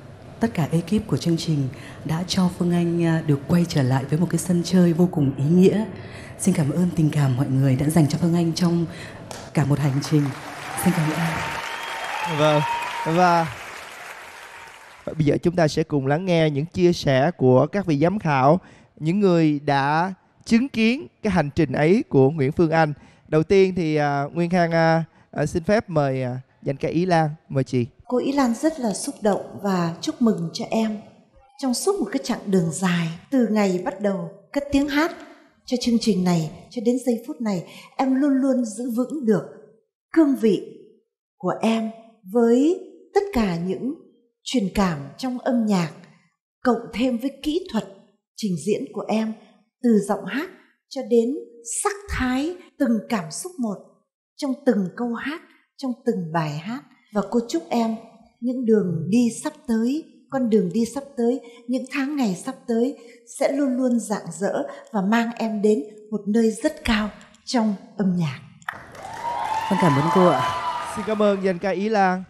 tất cả ekip của chương trình đã cho Phương Anh à, được quay trở lại với một cái sân chơi vô cùng ý nghĩa. Xin cảm ơn tình cảm mọi người đã dành cho Phương Anh trong cả một hành trình. Xin cảm ơn. Vâng và bây giờ chúng ta sẽ cùng lắng nghe những chia sẻ của các vị giám khảo, những người đã chứng kiến cái hành trình ấy của Nguyễn Phương Anh. Đầu tiên thì uh, Nguyên Khang uh, uh, xin phép mời uh, dành ca Ý Lan, mời chị. Cô Ý Lan rất là xúc động và chúc mừng cho em trong suốt một cái chặng đường dài từ ngày bắt đầu cất tiếng hát cho chương trình này cho đến giây phút này em luôn luôn giữ vững được cương vị của em với tất cả những truyền cảm trong âm nhạc cộng thêm với kỹ thuật trình diễn của em từ giọng hát cho đến sắc thái từng cảm xúc một trong từng câu hát trong từng bài hát và cô chúc em những đường đi sắp tới con đường đi sắp tới những tháng ngày sắp tới sẽ luôn luôn rạng rỡ và mang em đến một nơi rất cao trong âm nhạc Con cảm ơn cô ạ. Xin cảm ơn dành ca Ý Lan.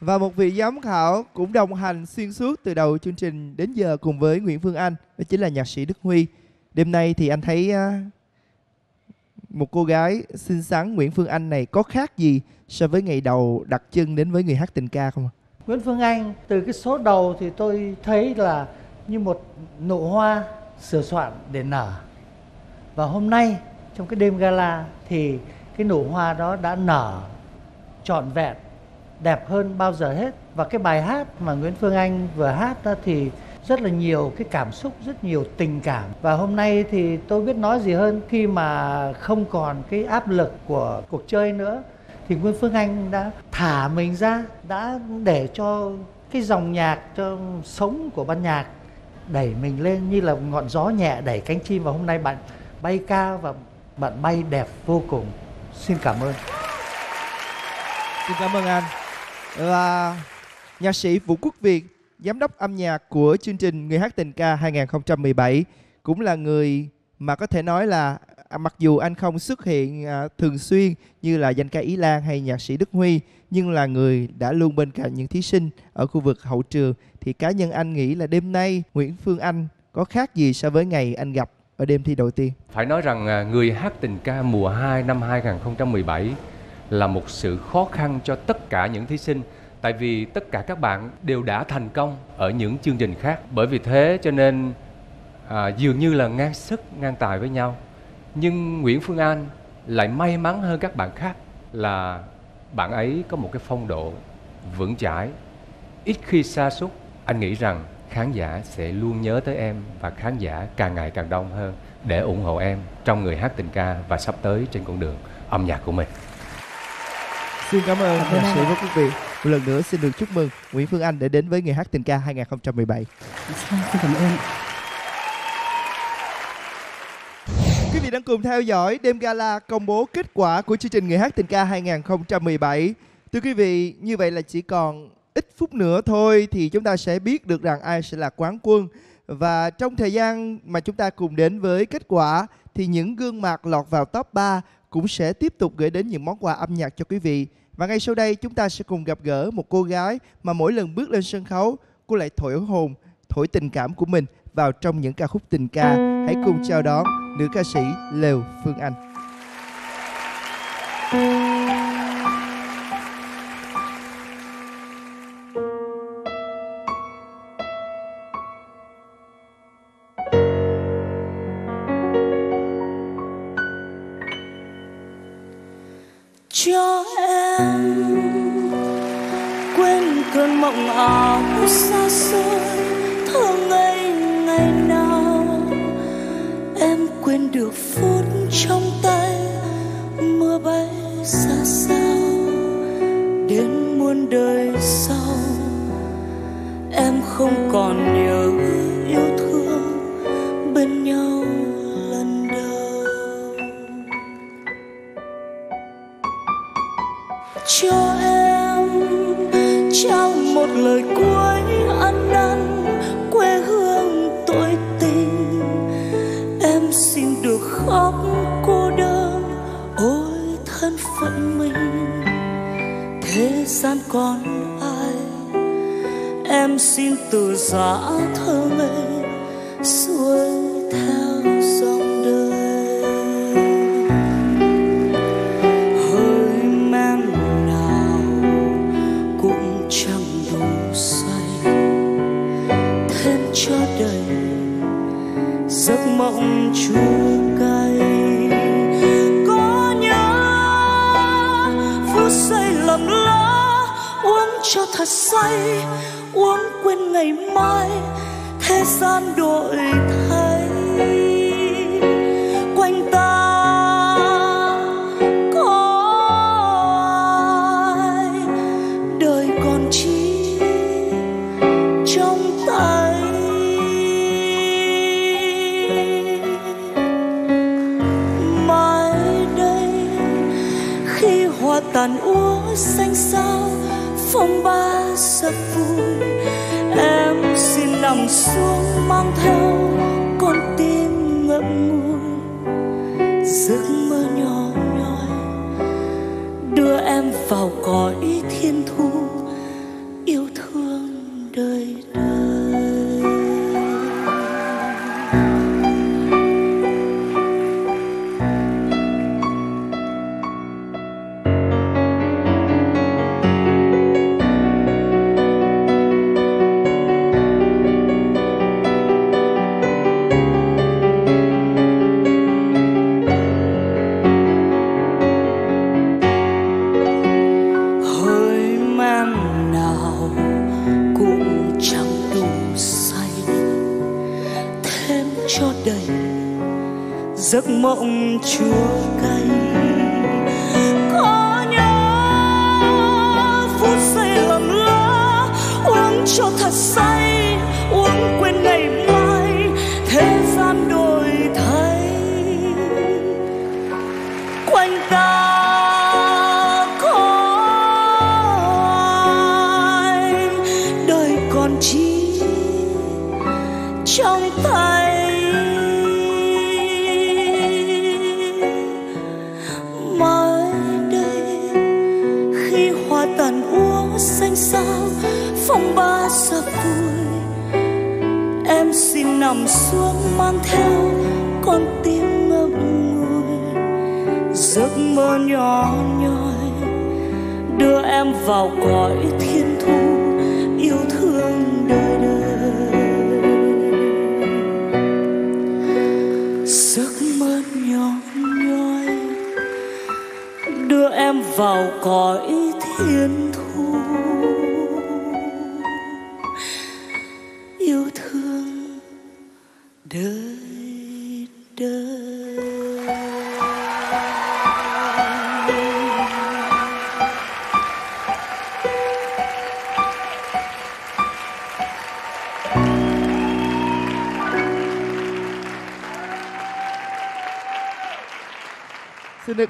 Và một vị giám khảo cũng đồng hành xuyên suốt từ đầu chương trình đến giờ cùng với Nguyễn Phương Anh, đó chính là nhạc sĩ Đức Huy. Đêm nay thì anh thấy à, một cô gái xinh xắn Nguyễn Phương Anh này có khác gì so với ngày đầu đặt chân đến với người hát tình ca không ạ? Nguyễn Phương Anh, từ cái số đầu thì tôi thấy là như một nụ hoa sửa soạn để nở. Và hôm nay, trong cái đêm gala thì cái nụ hoa đó đã nở trọn vẹn, đẹp hơn bao giờ hết và cái bài hát mà Nguyễn Phương Anh vừa hát đó thì rất là nhiều cái cảm xúc rất nhiều tình cảm. Và hôm nay thì tôi biết nói gì hơn khi mà không còn cái áp lực của cuộc chơi nữa thì Nguyễn Phương Anh đã thả mình ra đã để cho cái dòng nhạc cho sống của ban nhạc đẩy mình lên như là ngọn gió nhẹ đẩy cánh chim. Và hôm nay bạn bay cao và bạn bay đẹp vô cùng. Xin cảm ơn. Xin cảm ơn anh. là nhạc sĩ Vũ Quốc Việt, giám đốc âm nhạc của chương trình Người hát tình ca 2017 cũng là người mà có thể nói là à, mặc dù anh không xuất hiện à, thường xuyên như là danh ca Ý Lan hay nhạc sĩ Đức Huy nhưng là người đã luôn bên cạnh những thí sinh ở khu vực hậu trường thì cá nhân anh nghĩ là đêm nay Nguyễn Phương Anh có khác gì so với ngày anh gặp ở đêm thi đầu tiên? Phải nói rằng à, người hát tình ca mùa 2 năm 2017 là một sự khó khăn cho tất cả những thí sinh tại vì tất cả các bạn đều đã thành công ở những chương trình khác bởi vì thế cho nên à, dường như là ngang sức ngang tài với nhau nhưng Nguyễn Phương Anh lại may mắn hơn các bạn khác là bạn ấy có một cái phong độ vững chãi ít khi sa sút anh nghĩ rằng khán giả sẽ luôn nhớ tới em và khán giả càng ngày càng đông hơn để ủng hộ em trong người hát tình ca và sắp tới trên con đường âm nhạc của mình Xin cảm ơn nhạc sĩ. Vũ Quốc Việt. Một lần nữa xin được chúc mừng Nguyễn Phương Anh đã đến với Người hát tình ca 2017. Xin cảm ơn. Quý vị đang cùng theo dõi đêm gala công bố kết quả của chương trình Người hát tình ca 2017. Thưa quý vị, như vậy là chỉ còn ít phút nữa thôi thì chúng ta sẽ biết được rằng ai sẽ là quán quân. Và trong thời gian mà chúng ta cùng đến với kết quả thì những gương mặt lọt vào top 3 cũng sẽ tiếp tục gửi đến những món quà âm nhạc cho quý vị. Và ngay sau đây chúng ta sẽ cùng gặp gỡ một cô gái mà mỗi lần bước lên sân khấu cô lại thổi hồn, thổi tình cảm của mình vào trong những ca khúc tình ca. Hãy cùng chào đón nữ ca sĩ Lều Phương Anh. quên cơn mộng ảo xa xôi thương ngây ngày nào. Em quên được phút trong tay, mưa bay xa sao đến muôn đời sau, em không còn nhớ gian còn ai? Em xin từ giã thơ mộng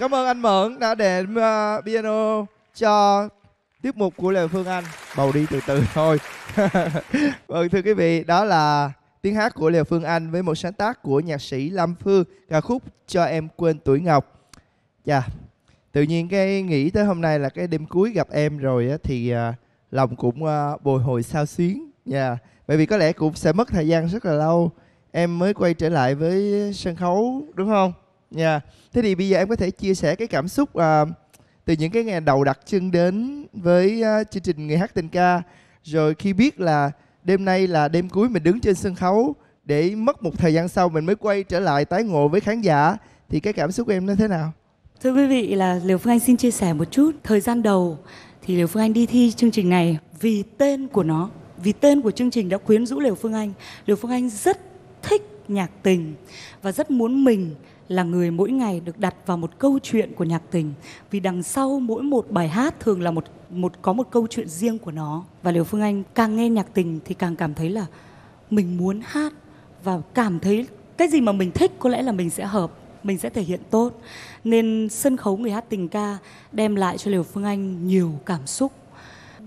cảm ơn anh Mẫn đã đệm uh, ờ, piano cho tiết mục của Lê Phương Anh. Bầu đi từ từ thôi. vâng thưa quý vị, đó là tiếng hát của Lê Phương Anh với một sáng tác của nhạc sĩ Lâm Phương ca khúc Cho em quên tuổi ngọc. Dạ. Tự nhiên cái nghĩ tới hôm nay là cái đêm cuối gặp em rồi á thì uh, lòng cũng uh, bồi hồi sao xuyến. Dạ. Bởi vì có lẽ cũng sẽ mất thời gian rất là lâu em mới quay trở lại với sân khấu đúng không? Dạ. Thế thì bây giờ em có thể chia sẻ cái cảm xúc à, từ những cái ngày đầu đặt chân đến với à, chương trình Người hát tình ca rồi khi biết là đêm nay là đêm cuối mình đứng trên sân khấu để mất một thời gian sau mình mới quay trở lại tái ngộ với khán giả thì cái cảm xúc của em nó thế nào? Thưa quý vị là Liều Phương Anh xin chia sẻ một chút Thời gian đầu thì Liều Phương Anh đi thi chương trình này vì tên của nó, vì tên của chương trình đã quyến rũ Liều Phương Anh. Liều Phương Anh rất thích nhạc tình và rất muốn mình là người mỗi ngày được đặt vào một câu chuyện của nhạc tình. Vì đằng sau mỗi một bài hát thường là một một, có một câu chuyện riêng của nó. Và Liều Phương Anh càng nghe nhạc tình thì càng cảm thấy là mình muốn hát và cảm thấy cái gì mà mình thích có lẽ là mình sẽ hợp, mình sẽ thể hiện tốt. Nên sân khấu người hát tình ca đem lại cho Liều Phương Anh nhiều cảm xúc.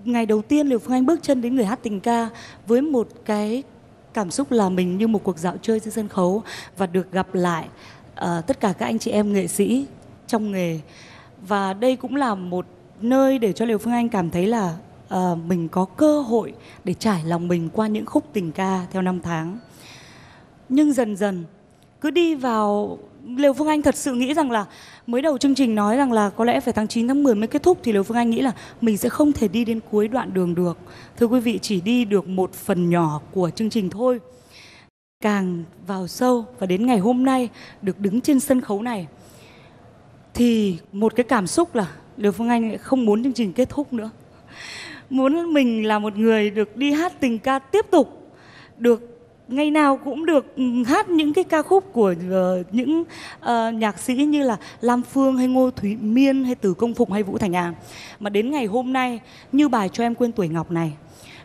Ngày đầu tiên Liều Phương Anh bước chân đến người hát tình ca với một cái cảm xúc là mình như một cuộc dạo chơi trên sân khấu và được gặp lại à, tất cả các anh chị em nghệ sĩ trong nghề và đây cũng là một nơi để cho Liều Phương Anh cảm thấy là à, mình có cơ hội để trải lòng mình qua những khúc tình ca theo năm tháng nhưng dần dần cứ đi vào Liều Phương Anh thật sự nghĩ rằng là mới đầu chương trình nói rằng là có lẽ phải tháng 9 tháng 10 mới kết thúc thì Liều Phương Anh nghĩ là mình sẽ không thể đi đến cuối đoạn đường được. Thưa quý vị chỉ đi được một phần nhỏ của chương trình thôi. Càng vào sâu và đến ngày hôm nay được đứng trên sân khấu này thì một cái cảm xúc là Liều Phương Anh không muốn chương trình kết thúc nữa. Muốn mình là một người được đi hát tình ca tiếp tục, được ngày nào cũng được hát những cái ca khúc của uh, những uh, nhạc sĩ như là Lam Phương hay Ngô Thúy Miên hay Từ Công Phụng hay Vũ Thành An mà đến ngày hôm nay như bài cho em quên tuổi ngọc này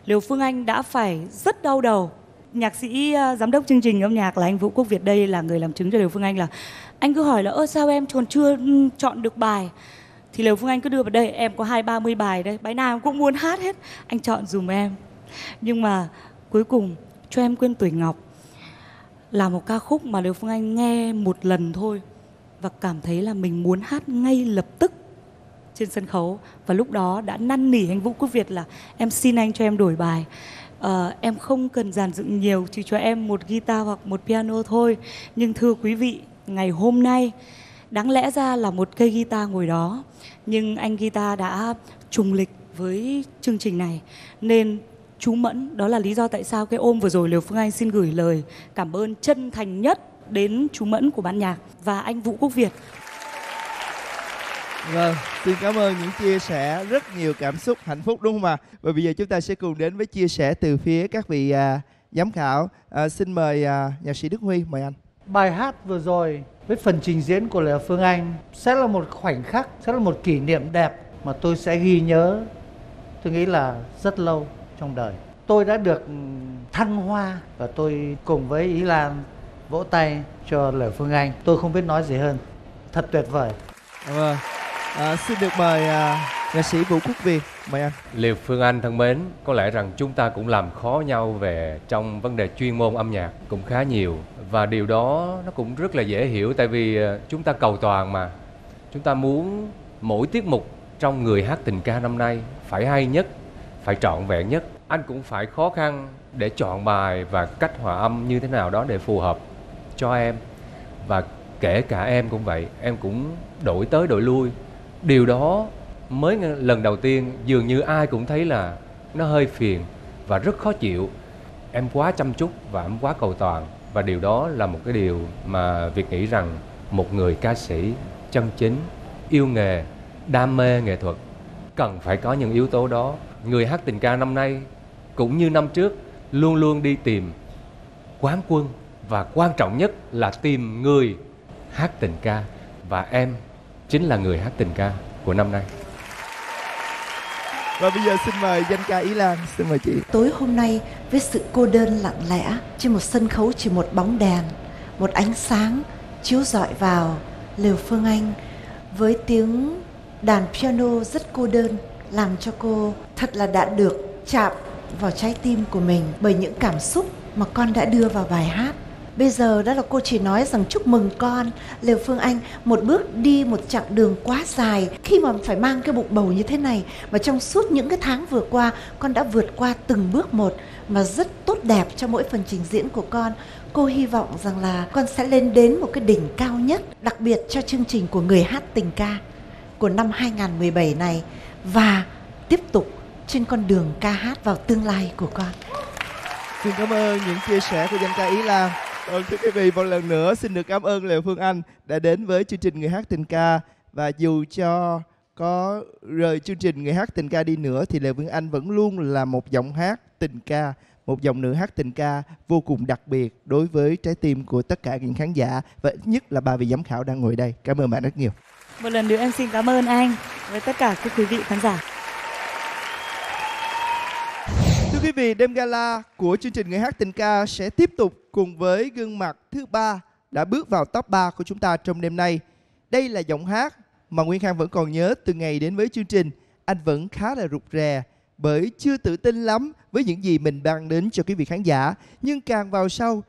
Liều Phương Anh đã phải rất đau đầu nhạc sĩ uh, giám đốc chương trình âm nhạc là anh Vũ Quốc Việt đây là người làm chứng cho Lều Phương Anh là anh cứ hỏi là ơ sao em còn chưa ừ, chọn được bài? Thì Lều Phương Anh cứ đưa vào đây em có hai ba mươi bài đây bài nào cũng muốn hát hết. Anh chọn dùm em. Nhưng mà cuối cùng cho em quên tuổi ngọc là một ca khúc mà Lều Phương Anh nghe một lần thôi và cảm thấy là mình muốn hát ngay lập tức trên sân khấu. Và lúc đó đã năn nỉ anh Vũ Quốc Việt là em xin anh cho em đổi bài à, em không cần giàn dựng nhiều chỉ cho em một guitar hoặc một piano thôi nhưng thưa quý vị ngày hôm nay đáng lẽ ra là một cây guitar ngồi đó nhưng anh guitar đã trùng lịch với chương trình này nên chú Mẫn. Đó là lý do tại sao cái ôm vừa rồi Liều Phương Anh xin gửi lời cảm ơn chân thành nhất đến chú Mẫn của ban nhạc và anh Vũ Quốc Việt. Vâng, xin cảm ơn những chia sẻ rất nhiều cảm xúc hạnh phúc đúng không ạ? Và bây giờ chúng ta sẽ cùng đến với chia sẻ từ phía các vị à, giám khảo. À, xin mời à, nhạc sĩ Đức Huy, mời anh. Bài hát vừa rồi với phần trình diễn của Lê Phương Anh sẽ là một khoảnh khắc, sẽ là một kỷ niệm đẹp mà tôi sẽ ghi nhớ. Tôi nghĩ là rất lâu trong đời tôi đã được thăng hoa và tôi cùng với ý lan vỗ tay cho lời phương anh tôi không biết nói gì hơn thật tuyệt vời vâng à, xin được mời à, nghệ sĩ vũ quốc việt. Mời anh. Liều phương anh thân mến có lẽ rằng chúng ta cũng làm khó nhau về trong vấn đề chuyên môn âm nhạc cũng khá nhiều. Và điều đó nó cũng rất là dễ hiểu tại vì à, chúng ta cầu toàn mà. Chúng ta muốn mỗi tiết mục trong người hát tình ca năm nay phải hay nhất phải trọn vẹn nhất. Anh cũng phải khó khăn để chọn bài và cách hòa âm như thế nào đó để phù hợp cho em. Và kể cả em cũng vậy em cũng đổi tới đổi lui điều đó mới lần đầu tiên, dường như ai cũng thấy là nó hơi phiền và rất khó chịu. Em quá chăm chút và em quá cầu toàn, và điều đó là một cái điều mà việc nghĩ rằng một người ca sĩ chân chính yêu nghề, đam mê nghệ thuật cần phải có những yếu tố đó. Người hát tình ca năm nay cũng như năm trước luôn luôn đi tìm quán quân và quan trọng nhất là tìm người hát tình ca. Và em chính là người hát tình ca của năm nay. Và bây giờ xin mời danh ca Ý Lan, xin mời chị. Tối hôm nay với sự cô đơn lặng lẽ trên một sân khấu chỉ một bóng đèn, một ánh sáng chiếu rọi vào Liều Phương Anh với tiếng đàn piano rất cô đơn làm cho cô thật là đã được chạm vào trái tim của mình bởi những cảm xúc mà con đã đưa vào bài hát Bây giờ đó là cô chỉ nói rằng chúc mừng con Lê Phương Anh, một bước đi một chặng đường quá dài khi mà phải mang cái bụng bầu như thế này và trong suốt những cái tháng vừa qua, con đã vượt qua từng bước một mà rất tốt đẹp cho mỗi phần trình diễn của con. Cô hy vọng rằng là con sẽ lên đến một cái đỉnh cao nhất, đặc biệt cho chương trình của người hát tình ca của năm 2017 này và tiếp tục trên con đường ca hát vào tương lai của con. Xin cảm ơn những chia sẻ của danh ca Ý Lan. Vâng, thưa quý vị, một lần nữa xin được cảm ơn Lệ Phương Anh đã đến với chương trình Người hát tình ca và dù cho có rời chương trình người hát tình ca đi nữa thì Lê Vĩnh Anh vẫn luôn là một giọng hát tình ca, một giọng nữ hát tình ca vô cùng đặc biệt đối với trái tim của tất cả những khán giả và ít nhất là ba vị giám khảo đang ngồi đây. Cảm ơn bạn rất nhiều. Một lần nữa em xin cảm ơn anh với tất cả các quý vị khán giả. Thưa quý vị, đêm gala của chương trình Người hát tình ca sẽ tiếp tục cùng với gương mặt thứ ba đã bước vào top 3 của chúng ta trong đêm nay. Đây là giọng hát mà Nguyên Khang vẫn còn nhớ từ ngày đến với chương trình. Anh vẫn khá là rụt rè bởi chưa tự tin lắm với những gì mình mang đến cho quý vị khán giả. Nhưng càng vào sau,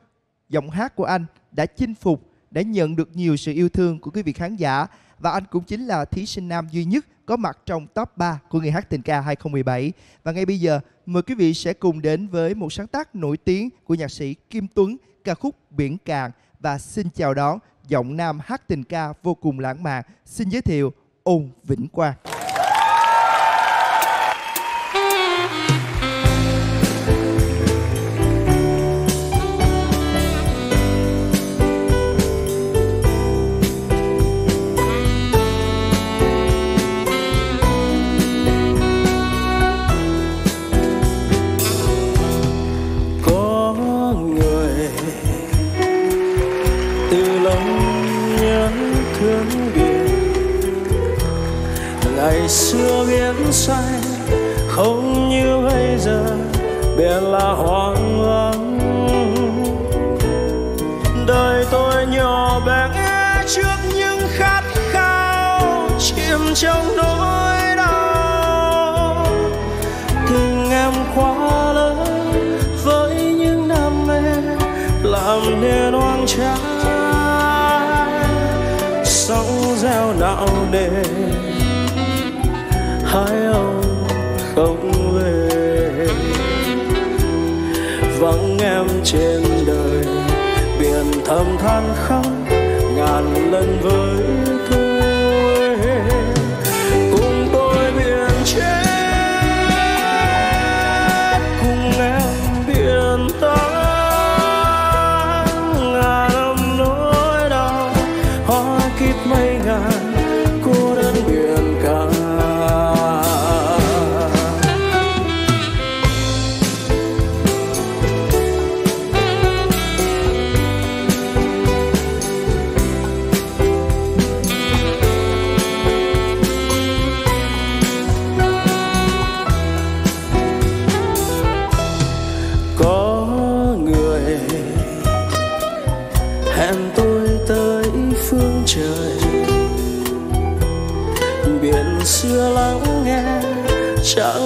giọng hát của anh đã chinh phục, đã nhận được nhiều sự yêu thương của quý vị khán giả và anh cũng chính là thí sinh nam duy nhất có mặt trong top 3 của Người hát tình ca 2017. Và ngay bây giờ, mời quý vị sẽ cùng đến với một sáng tác nổi tiếng của nhạc sĩ Kim Tuấn, ca khúc Biển Cạn và xin chào đón giọng nam hát tình ca vô cùng lãng mạn. Xin giới thiệu Ôn Vĩnh Quang. Biến say. Không như bây giờ biển là hoang vắng. Đời tôi nhỏ bé trước những khát khao chìm trong nỗi đau. Tình em quá lớn với những đam mê làm nên oan trái. Sóng gieo nặng nề hai ông không về vắng em trên đời biển thầm than khóc.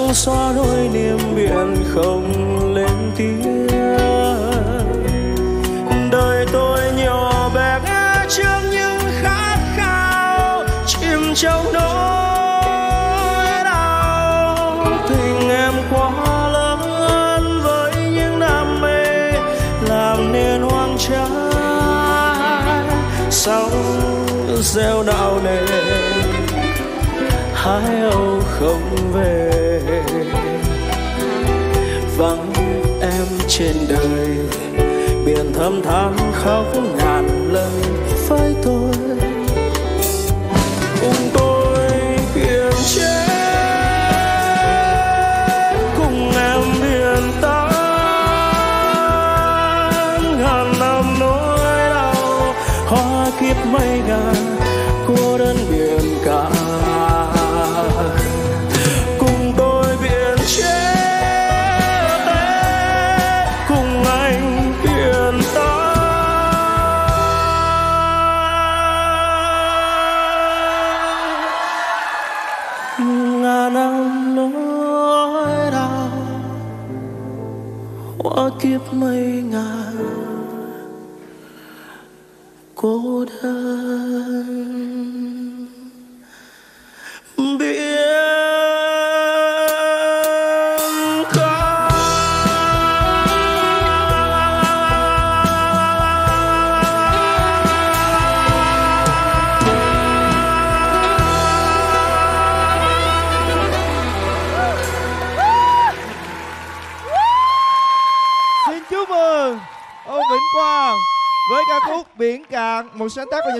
Chẳng xóa đôi niềm biển không lên tiếng. Đời tôi nhỏ bé trước những khát khao, chìm trong nỗi đau. Tình em quá lớn với những đam mê, làm nên hoang trái sóng gieo đạo nề hai âu không về. Vắng em trên đời, biển thâm than khóc ngàn lần với tôi.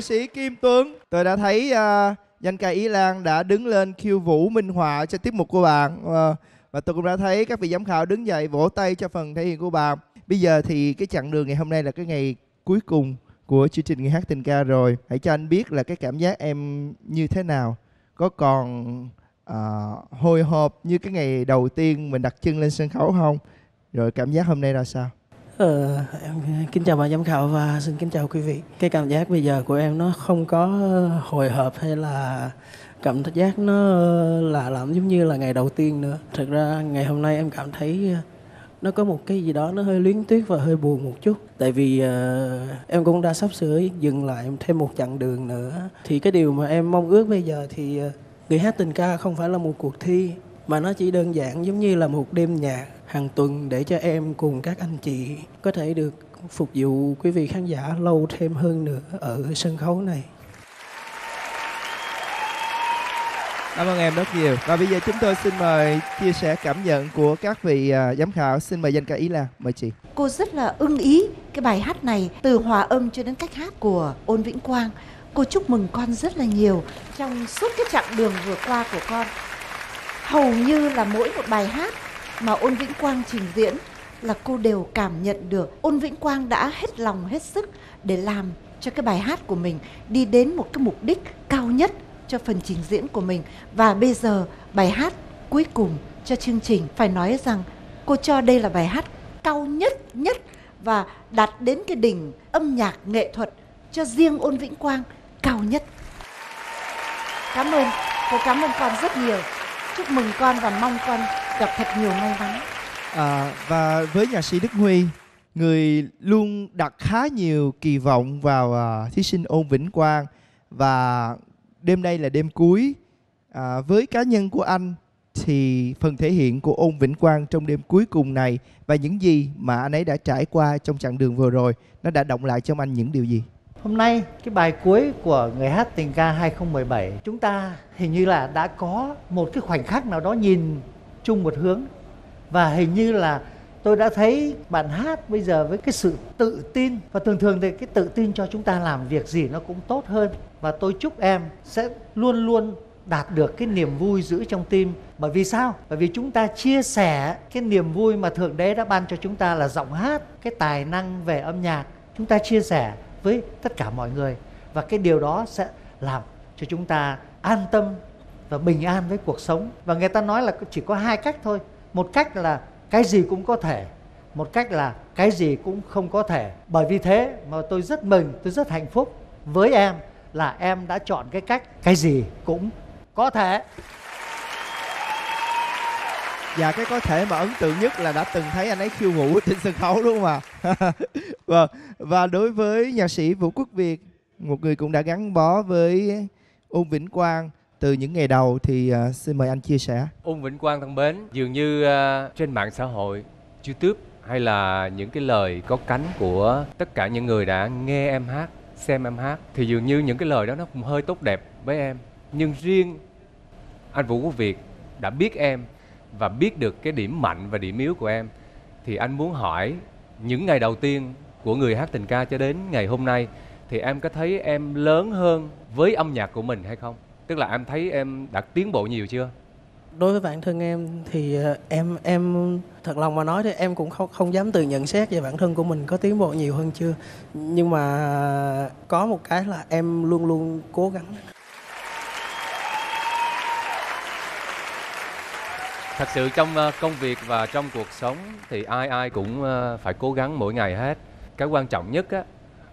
Sĩ Kim Tuấn. Tôi đã thấy uh, danh ca Ý Lan đã đứng lên khiêu vũ minh họa cho tiết mục của bạn uh, và tôi cũng đã thấy các vị giám khảo đứng dậy vỗ tay cho phần thể hiện của bạn. Bây giờ thì cái chặng đường ngày hôm nay là cái ngày cuối cùng của chương trình Nghe hát tình ca rồi. Hãy cho anh biết là cái cảm giác em như thế nào. Có còn uh, hồi hộp như cái ngày đầu tiên mình đặt chân lên sân khấu không? Rồi cảm giác hôm nay ra sao? Ờ, em kính chào ban giám khảo và xin kính chào quý vị. Cái cảm giác bây giờ của em nó không có ờ, hồi hộp hay là cảm giác nó ờ, lạ lẫm giống như là ngày đầu tiên nữa. Thực ra ngày hôm nay em cảm thấy ờ, nó có một cái gì đó nó hơi luyến tiếc và hơi buồn một chút. Tại vì uh, em cũng đã sắp sửa dừng lại thêm một chặng đường nữa. Thì cái điều mà em mong ước bây giờ thì uh, người hát tình ca không phải là một cuộc thi mà nó chỉ đơn giản giống như là một đêm nhạc hàng tuần để cho em cùng các anh chị có thể được phục vụ quý vị khán giả lâu thêm hơn nữa ở sân khấu này. Cảm ơn em rất nhiều. Và bây giờ chúng tôi xin mời chia sẻ cảm nhận của các vị à, giám khảo. Xin mời danh ca Ý Lan, mời chị. Cô rất là ưng ý cái bài hát này từ hòa âm cho đến cách hát của Ôn Vĩnh Quang. Cô chúc mừng con rất là nhiều trong suốt cái chặng đường vừa qua của con. Hầu như là mỗi một bài hát mà Ôn Vĩnh Quang trình diễn là cô đều cảm nhận được Ôn Vĩnh Quang đã hết lòng hết sức để làm cho cái bài hát của mình đi đến một cái mục đích cao nhất cho phần trình diễn của mình và bây giờ bài hát cuối cùng cho chương trình phải nói rằng cô cho đây là bài hát cao nhất nhất và đạt đến cái đỉnh âm nhạc nghệ thuật cho riêng Ôn Vĩnh Quang cao nhất. Cảm ơn, cô cảm ơn con rất nhiều. Chúc mừng con và mong con gặp thật nhiều may mắn. À, và với nhạc sĩ Đức Huy, người luôn đặt khá nhiều kỳ vọng vào à, thí sinh Ôn Vĩnh Quang và đêm nay là đêm cuối. À, với cá nhân của anh thì phần thể hiện của Ôn Vĩnh Quang trong đêm cuối cùng này và những gì mà anh ấy đã trải qua trong chặng đường vừa rồi nó đã động lại trong anh những điều gì? Hôm nay cái bài cuối của người hát tình ca 2017 chúng ta hình như là đã có một cái khoảnh khắc nào đó nhìn chung một hướng. Và hình như là tôi đã thấy bạn hát bây giờ với cái sự tự tin. Và thường thường thì cái tự tin cho chúng ta làm việc gì nó cũng tốt hơn. Và tôi chúc em sẽ luôn luôn đạt được cái niềm vui giữ trong tim. Bởi vì sao? Bởi vì chúng ta chia sẻ cái niềm vui mà thượng đế đã ban cho chúng ta là giọng hát, cái tài năng về âm nhạc. Chúng ta chia sẻ với tất cả mọi người. Và cái điều đó sẽ làm cho chúng ta an tâm và bình an với cuộc sống. Và người ta nói là chỉ có hai cách thôi. Một cách là cái gì cũng có thể một cách là cái gì cũng không có thể. Bởi vì thế mà tôi rất mừng tôi rất hạnh phúc với em là em đã chọn cái cách cái gì cũng có thể. Và cái có thể mà ấn tượng nhất là đã từng thấy anh ấy khiêu vũ trên sân khấu đúng không ạ? và, vâng. và đối với nhạc sĩ Vũ Quốc Việt, một người cũng đã gắn bó với Ôn Vĩnh Quang từ những ngày đầu thì uh, xin mời anh chia sẻ. Ung Vĩnh Quang thân mến, dường như uh, trên mạng xã hội, YouTube hay là những cái lời có cánh của tất cả những người đã nghe em hát, xem em hát thì dường như những cái lời đó nó cũng hơi tốt đẹp với em. Nhưng riêng anh Vũ Quốc Việt đã biết em và biết được cái điểm mạnh và điểm yếu của em thì anh muốn hỏi những ngày đầu tiên của người hát tình ca cho đến ngày hôm nay thì em có thấy em lớn hơn với âm nhạc của mình hay không? Tức là em thấy em đã tiến bộ nhiều chưa? Đối với bản thân em thì ờ, em em thật lòng mà nói thì em cũng không không dám tự nhận xét về bản thân của mình có tiến bộ nhiều hơn chưa. Nhưng mà có một cái là em luôn luôn cố gắng. Thật sự trong ờ, công việc và trong cuộc sống thì ai ai cũng ờ, phải cố gắng mỗi ngày hết. Cái quan trọng nhất á,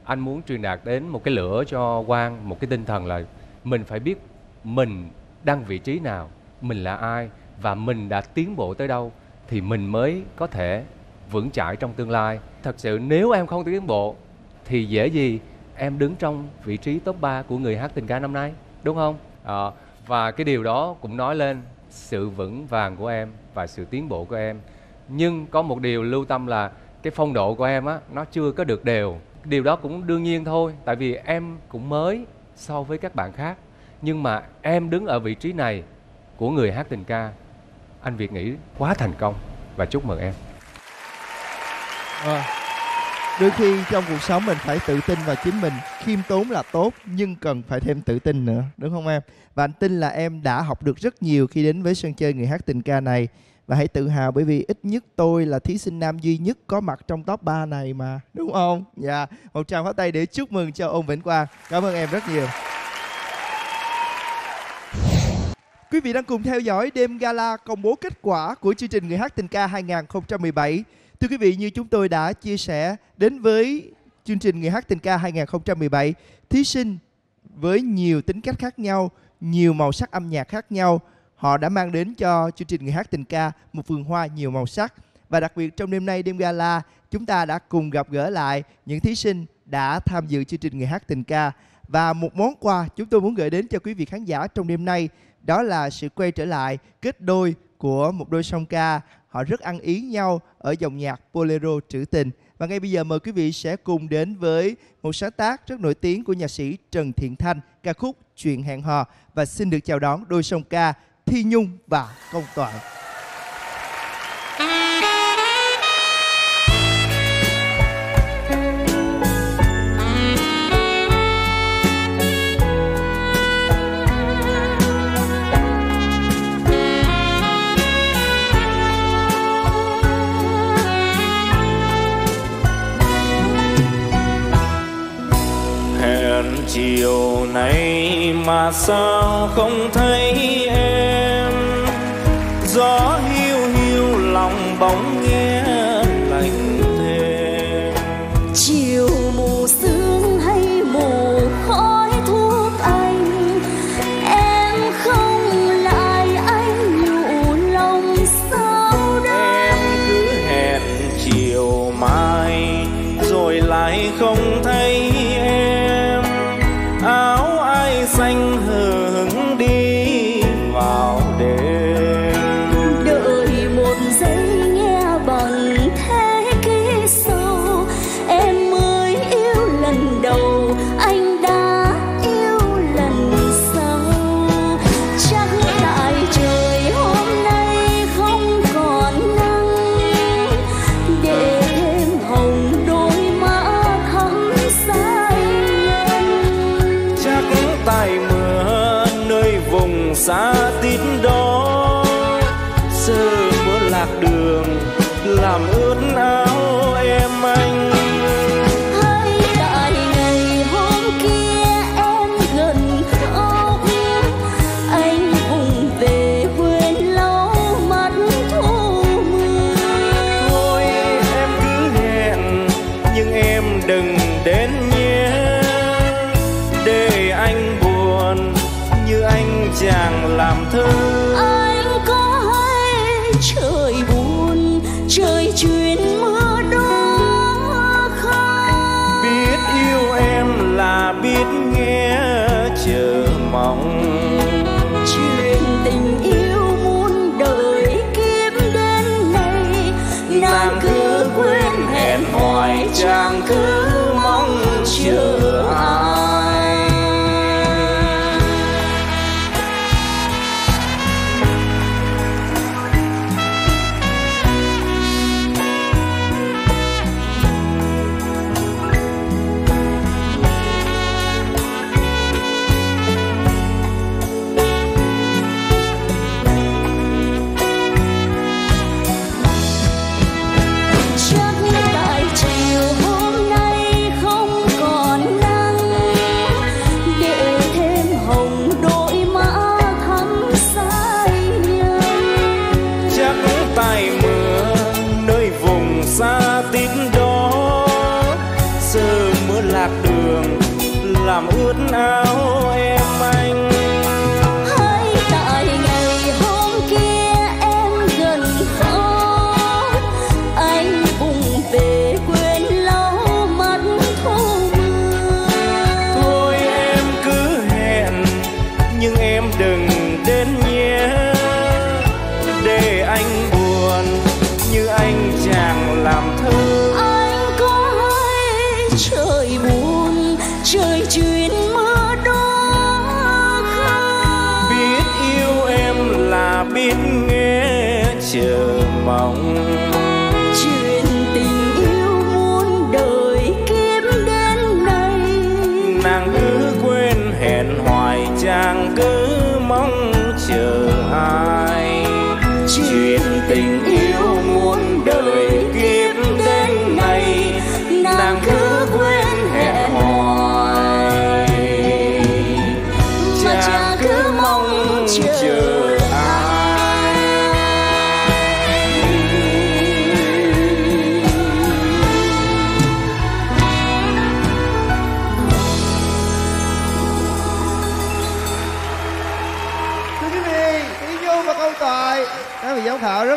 anh muốn truyền đạt đến một cái lửa cho Quang, một cái tinh thần là mình phải biết mình đang vị trí nào, mình là ai và mình đã tiến bộ tới đâu thì mình mới có thể vững chãi trong tương lai. Thật sự nếu em không tiến bộ thì dễ gì em đứng trong vị trí top 3 của người hát tình ca năm nay, đúng không? À, và cái điều đó cũng nói lên sự vững vàng của em và sự tiến bộ của em. Nhưng có một điều lưu tâm là cái phong độ của em á nó chưa có được đều. Điều đó cũng đương nhiên thôi, tại vì em cũng mới so với các bạn khác. Nhưng mà em đứng ở vị trí này của người hát tình ca, anh Việt nghĩ quá thành công và chúc mừng em. à, đôi khi trong cuộc sống mình phải tự tin vào chính mình khiêm tốn là tốt nhưng cần phải thêm tự tin nữa đúng không em? Và anh tin là em đã học được rất nhiều khi đến với sân chơi người hát tình ca này. Và hãy tự hào bởi vì ít nhất tôi là thí sinh nam duy nhất có mặt trong top 3 này mà đúng không? Dạ một tràng pháo tay để chúc mừng cho ông vĩnh quang. Cảm ơn em rất nhiều. Quý vị đang cùng theo dõi đêm gala công bố kết quả của chương trình Người hát tình ca 2017. Thưa quý vị, như chúng tôi đã chia sẻ đến với chương trình Người hát tình ca 2017, thí sinh với nhiều tính cách khác nhau, nhiều màu sắc âm nhạc khác nhau, họ đã mang đến cho chương trình Người hát tình ca một vườn hoa nhiều màu sắc. Và đặc biệt trong đêm nay đêm gala, chúng ta đã cùng gặp gỡ lại những thí sinh đã tham dự chương trình Người hát tình ca. Và một món quà chúng tôi muốn gửi đến cho quý vị khán giả trong đêm nay đó là sự quay trở lại, kết đôi của một đôi song ca. Họ rất ăn ý nhau ở dòng nhạc bolero trữ tình. Và ngay bây giờ mời quý vị sẽ cùng đến với một sáng tác rất nổi tiếng của nhạc sĩ Trần Thiện Thanh, ca khúc Chuyện hẹn hò. Và xin được chào đón đôi song ca Thi Nhung và Công Toại. Chiều nay mà sao không thấy em?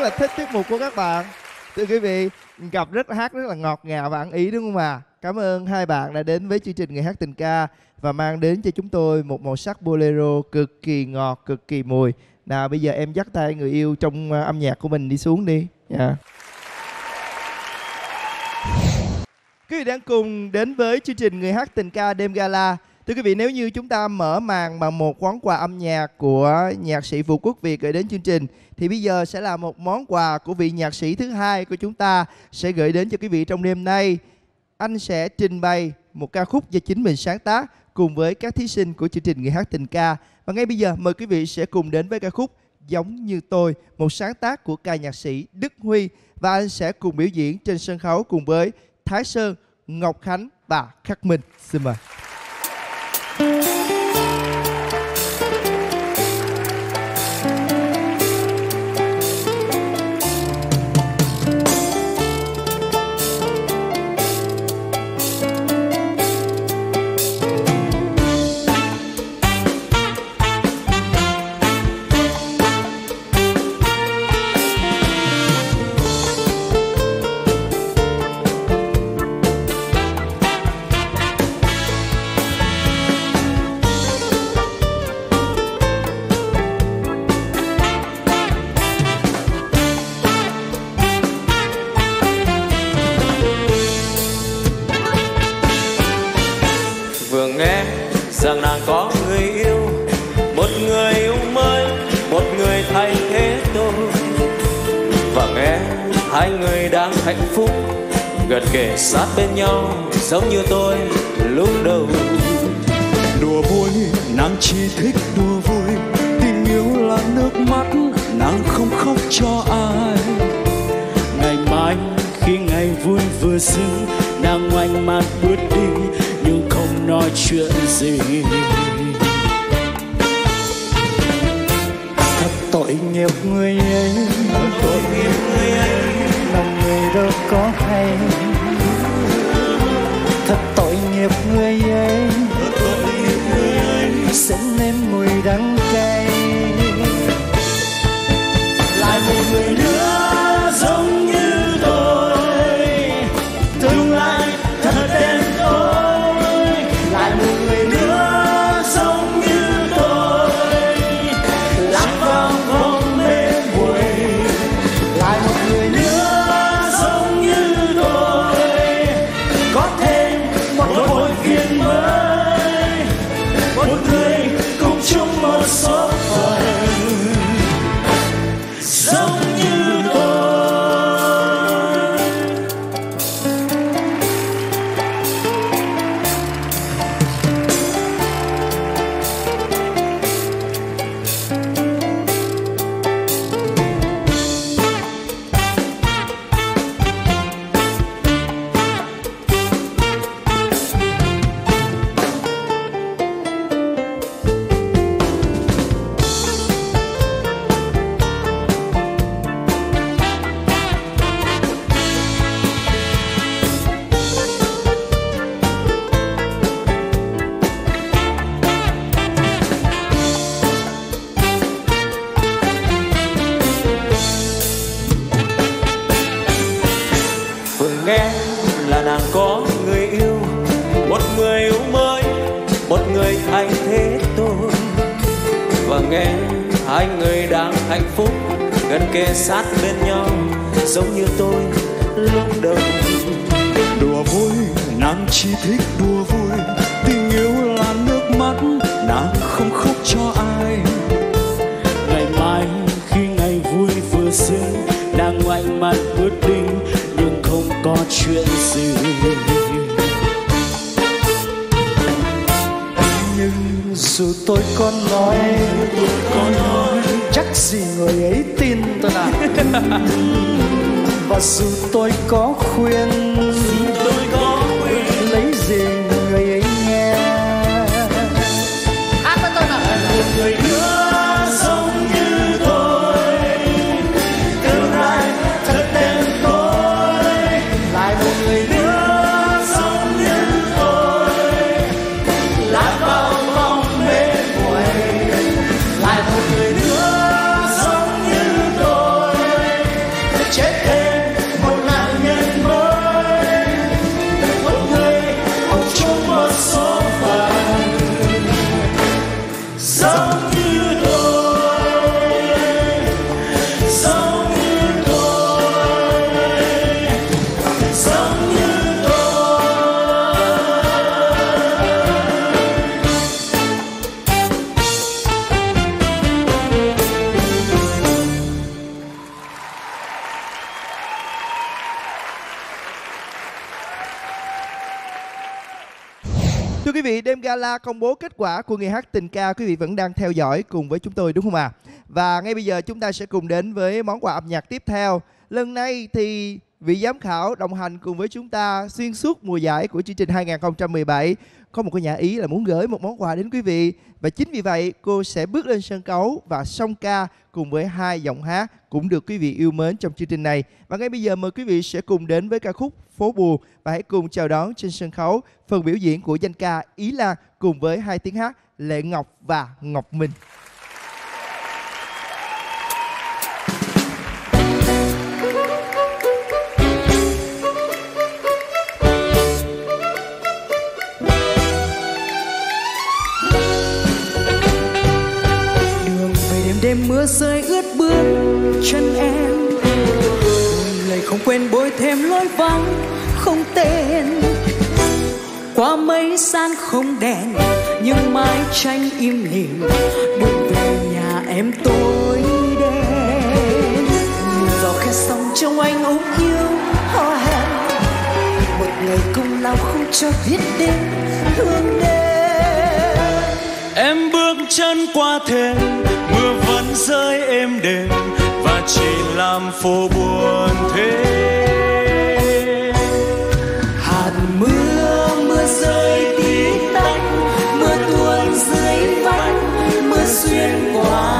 Là thích tiết mục của các bạn. Thưa quý vị gặp rất hát rất là ngọt ngào và ăn ý, đúng không ạ? Cảm ơn hai bạn đã đến với chương trình ngày hát tình ca và mang đến cho chúng tôi một màu sắc bolero cực kỳ ngọt, cực kỳ mùi. Nào, bây giờ em dắt tay người yêu trong ờ, âm nhạc của mình đi xuống đi. Dạ. Quý vị đang cùng đến với chương trình Người hát tình ca đêm gala. Thưa quý vị, nếu như chúng ta mở màn bằng một món quà âm nhạc của nhạc sĩ Vũ Quốc Việt gửi đến chương trình thì bây giờ sẽ là một món quà của vị nhạc sĩ thứ hai của chúng ta sẽ gửi đến cho quý vị trong đêm nay. Anh sẽ trình bày một ca khúc do chính mình sáng tác cùng với các thí sinh của chương trình Người hát tình ca. Và ngay bây giờ mời quý vị sẽ cùng đến với ca khúc Giống như tôi, một sáng tác của ca nhạc sĩ Đức Huy và anh sẽ cùng biểu diễn trên sân khấu cùng với Thái Sơn, Ngọc Khánh và Khắc Minh. Xin mời. Giống như tôi công bố kết quả của ngày hát tình ca, quý vị vẫn đang theo dõi cùng với chúng tôi, đúng không ạ? Và ngay bây giờ chúng ta sẽ cùng đến với món quà âm nhạc tiếp theo. Lần này thì vị giám khảo đồng hành cùng với chúng ta xuyên suốt mùa giải của chương trình 2017 có một cái nhà ý là muốn gửi một món quà đến quý vị và chính vì vậy, cô sẽ bước lên sân khấu và song ca cùng với hai giọng hát cũng được quý vị yêu mến trong chương trình này và ngay bây giờ mời quý vị sẽ cùng đến với ca khúc phố buồn và hãy cùng chào đón trên sân khấu phần biểu diễn của danh ca Ý Lan cùng với hai tiếng hát Lệ Ngọc và Ngọc Minh. Rơi ướt bước chân em. Lời không quên bôi thêm lối vắng, không tên. Qua mấy gian không đèn, nhưng mái tranh im lìm. Đường về nhà em tối đen. Nhìn vào khe sông trong anh ôm yêu hò hẹn một ngày cùng lao không cho biết đến hương đêm Em bước chân qua thềm, Mưa vẫn rơi êm đềm Và chỉ làm phố buồn thế. hạt mưa mưa rơi tí tách, mưa tuôn dưới vách, mưa xuyên qua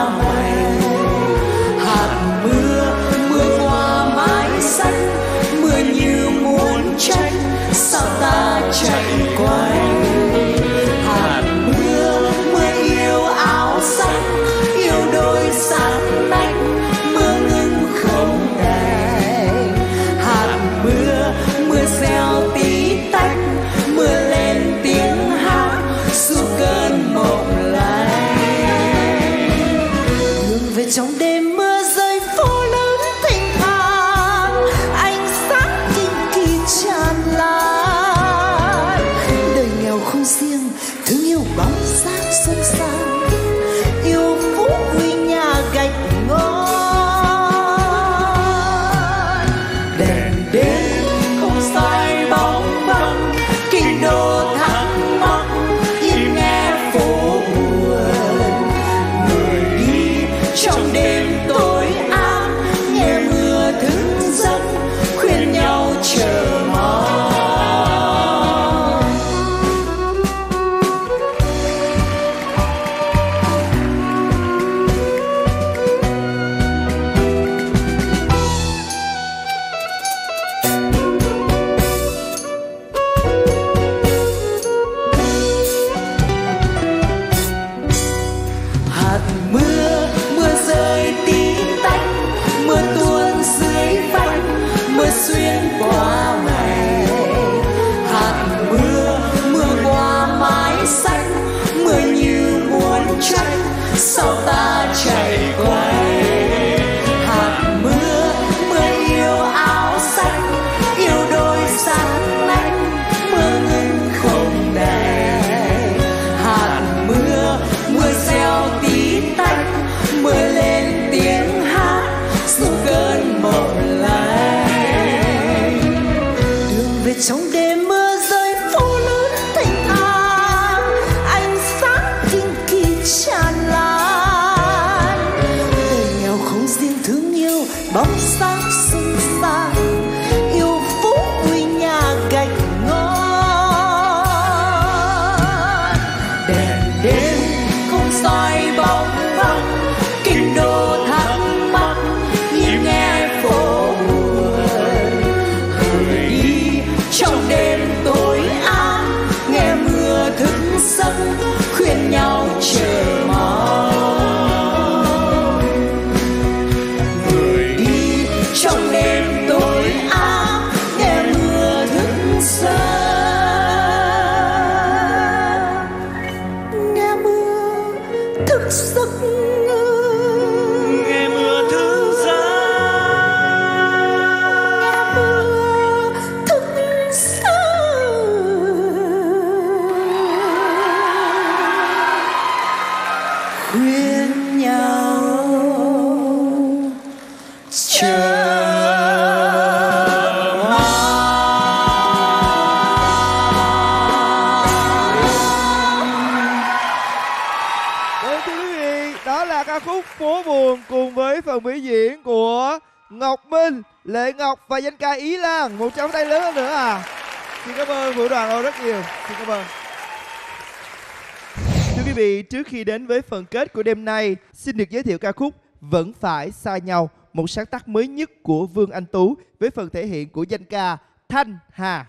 trước khi đến với phần kết của đêm nay, xin được giới thiệu ca khúc Vẫn phải xa nhau, một sáng tác mới nhất của Vương Anh Tú với phần thể hiện của danh ca Thanh Hà.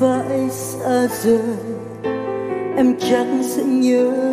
vãi xa rời. Em chắc sẽ nhớ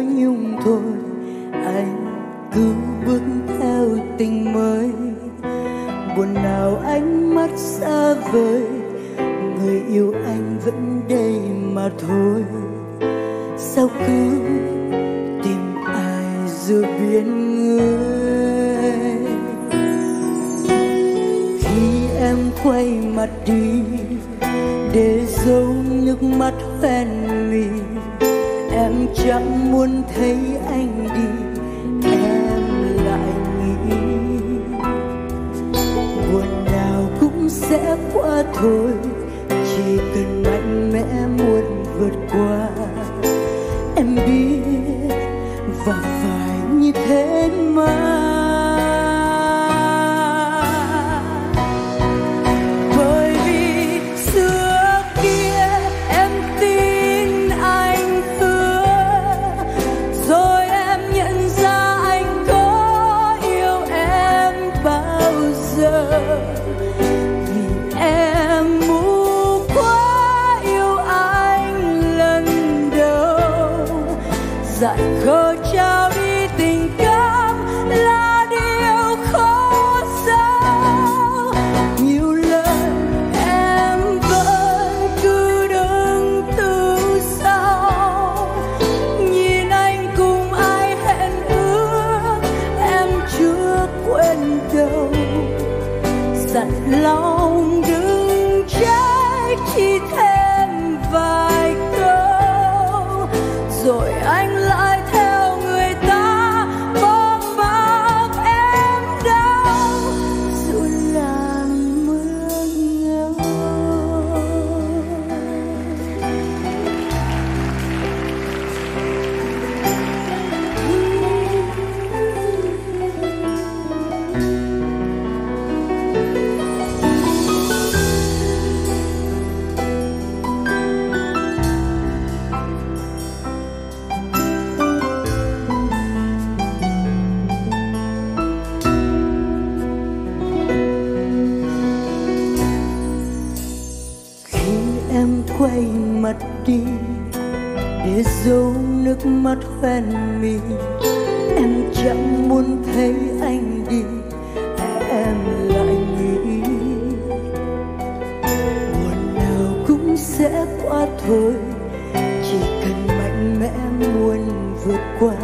不管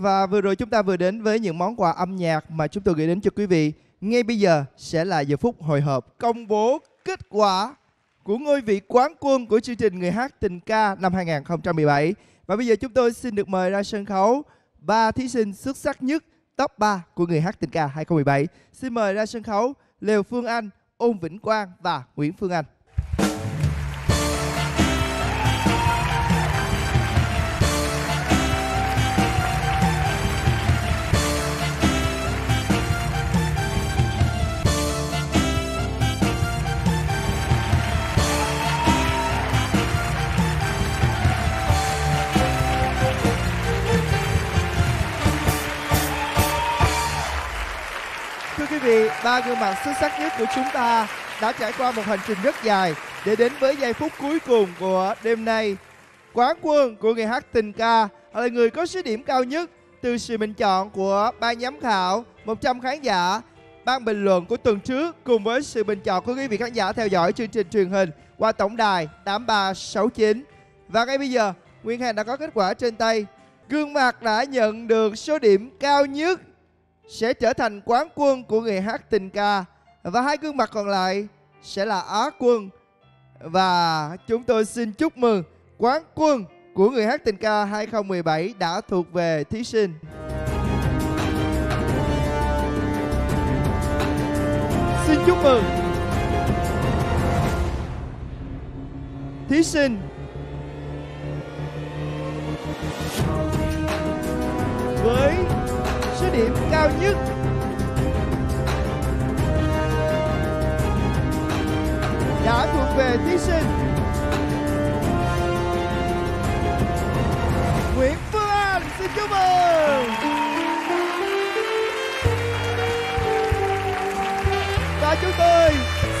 và vừa rồi chúng ta vừa đến với những món quà âm nhạc mà chúng tôi gửi đến cho quý vị. Ngay bây giờ sẽ là giờ phút hồi hộp công bố kết quả của ngôi vị quán quân của chương trình Người hát tình ca năm 2017. Và bây giờ chúng tôi xin được mời ra sân khấu ba thí sinh xuất sắc nhất top 3 của Người hát tình ca 2017. Xin mời ra sân khấu Lều Phương Anh, Ôn Vĩnh Quang và Nguyễn Phương Anh. Vị, ba gương mặt xuất sắc nhất của chúng ta đã trải qua một hành trình rất dài để đến với giây phút cuối cùng của đêm nay. Quán quân của người hát tình ca là người có số điểm cao nhất từ sự bình chọn của ban giám khảo, 100 khán giả, ban bình luận của tuần trước cùng với sự bình chọn của quý vị khán giả theo dõi chương trình truyền hình qua tổng đài 8369. Và ngay bây giờ, Nguyên Hàng đã có kết quả trên tay. Gương mặt đã nhận được số điểm cao nhất sẽ trở thành quán quân của người hát tình ca. Và hai gương mặt còn lại sẽ là á quân. Và chúng tôi xin chúc mừng quán quân của người hát tình ca 2017 đã thuộc về thí sinh. Xin chúc mừng thí sinh. Với điểm cao nhất. Đã thuộc về thí sinh. Nguyễn Phương Anh xin chúc mừng. Và chúng tôi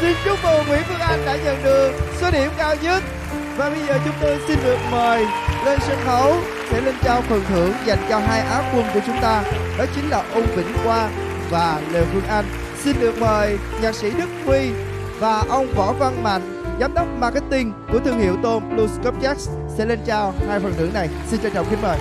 xin chúc mừng Nguyễn Phương Anh đã nhận được số điểm cao nhất. Và bây giờ chúng tôi xin được mời lên sân khấu sẽ lên trao phần thưởng dành cho hai á quân của chúng ta đó chính là Âu Vĩnh Khoa và Lê Phương Anh. Xin được mời nhạc sĩ Đức Huy và ông Võ Văn Mạnh, giám đốc marketing của thương hiệu tôm Blue Scope Jacks sẽ lên trao hai phần thưởng này. Xin trân trọng kính mời.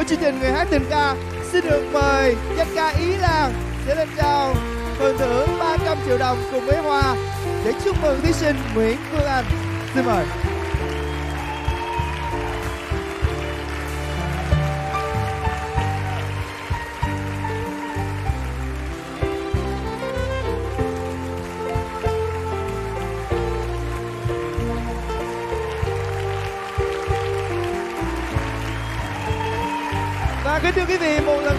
Quán của chương trình Người hát tình ca. Xin được mời danh ca Ý Lan sẽ lên trao phần thưởng 300 triệu đồng cùng với hoa để chúc mừng thí sinh Nguyễn Phương Anh. Xin mời.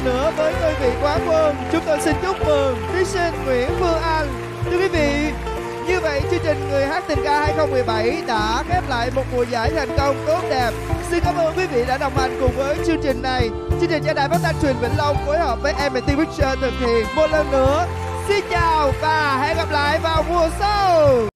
Nữa với ngôi vị quán quân, chúng tôi xin chúc mừng thí sinh Nguyễn Phương Anh. Thưa quý vị, như vậy chương trình Người hát tình ca 2017 đã khép lại một mùa giải thành công tốt đẹp. Xin cảm ơn quý vị đã đồng hành cùng với chương trình này. Chương trình do Đài Phát thanh truyền Vĩnh Long phối hợp với MT Picture thực hiện. Một lần nữa, xin chào và hẹn gặp lại vào mùa sau.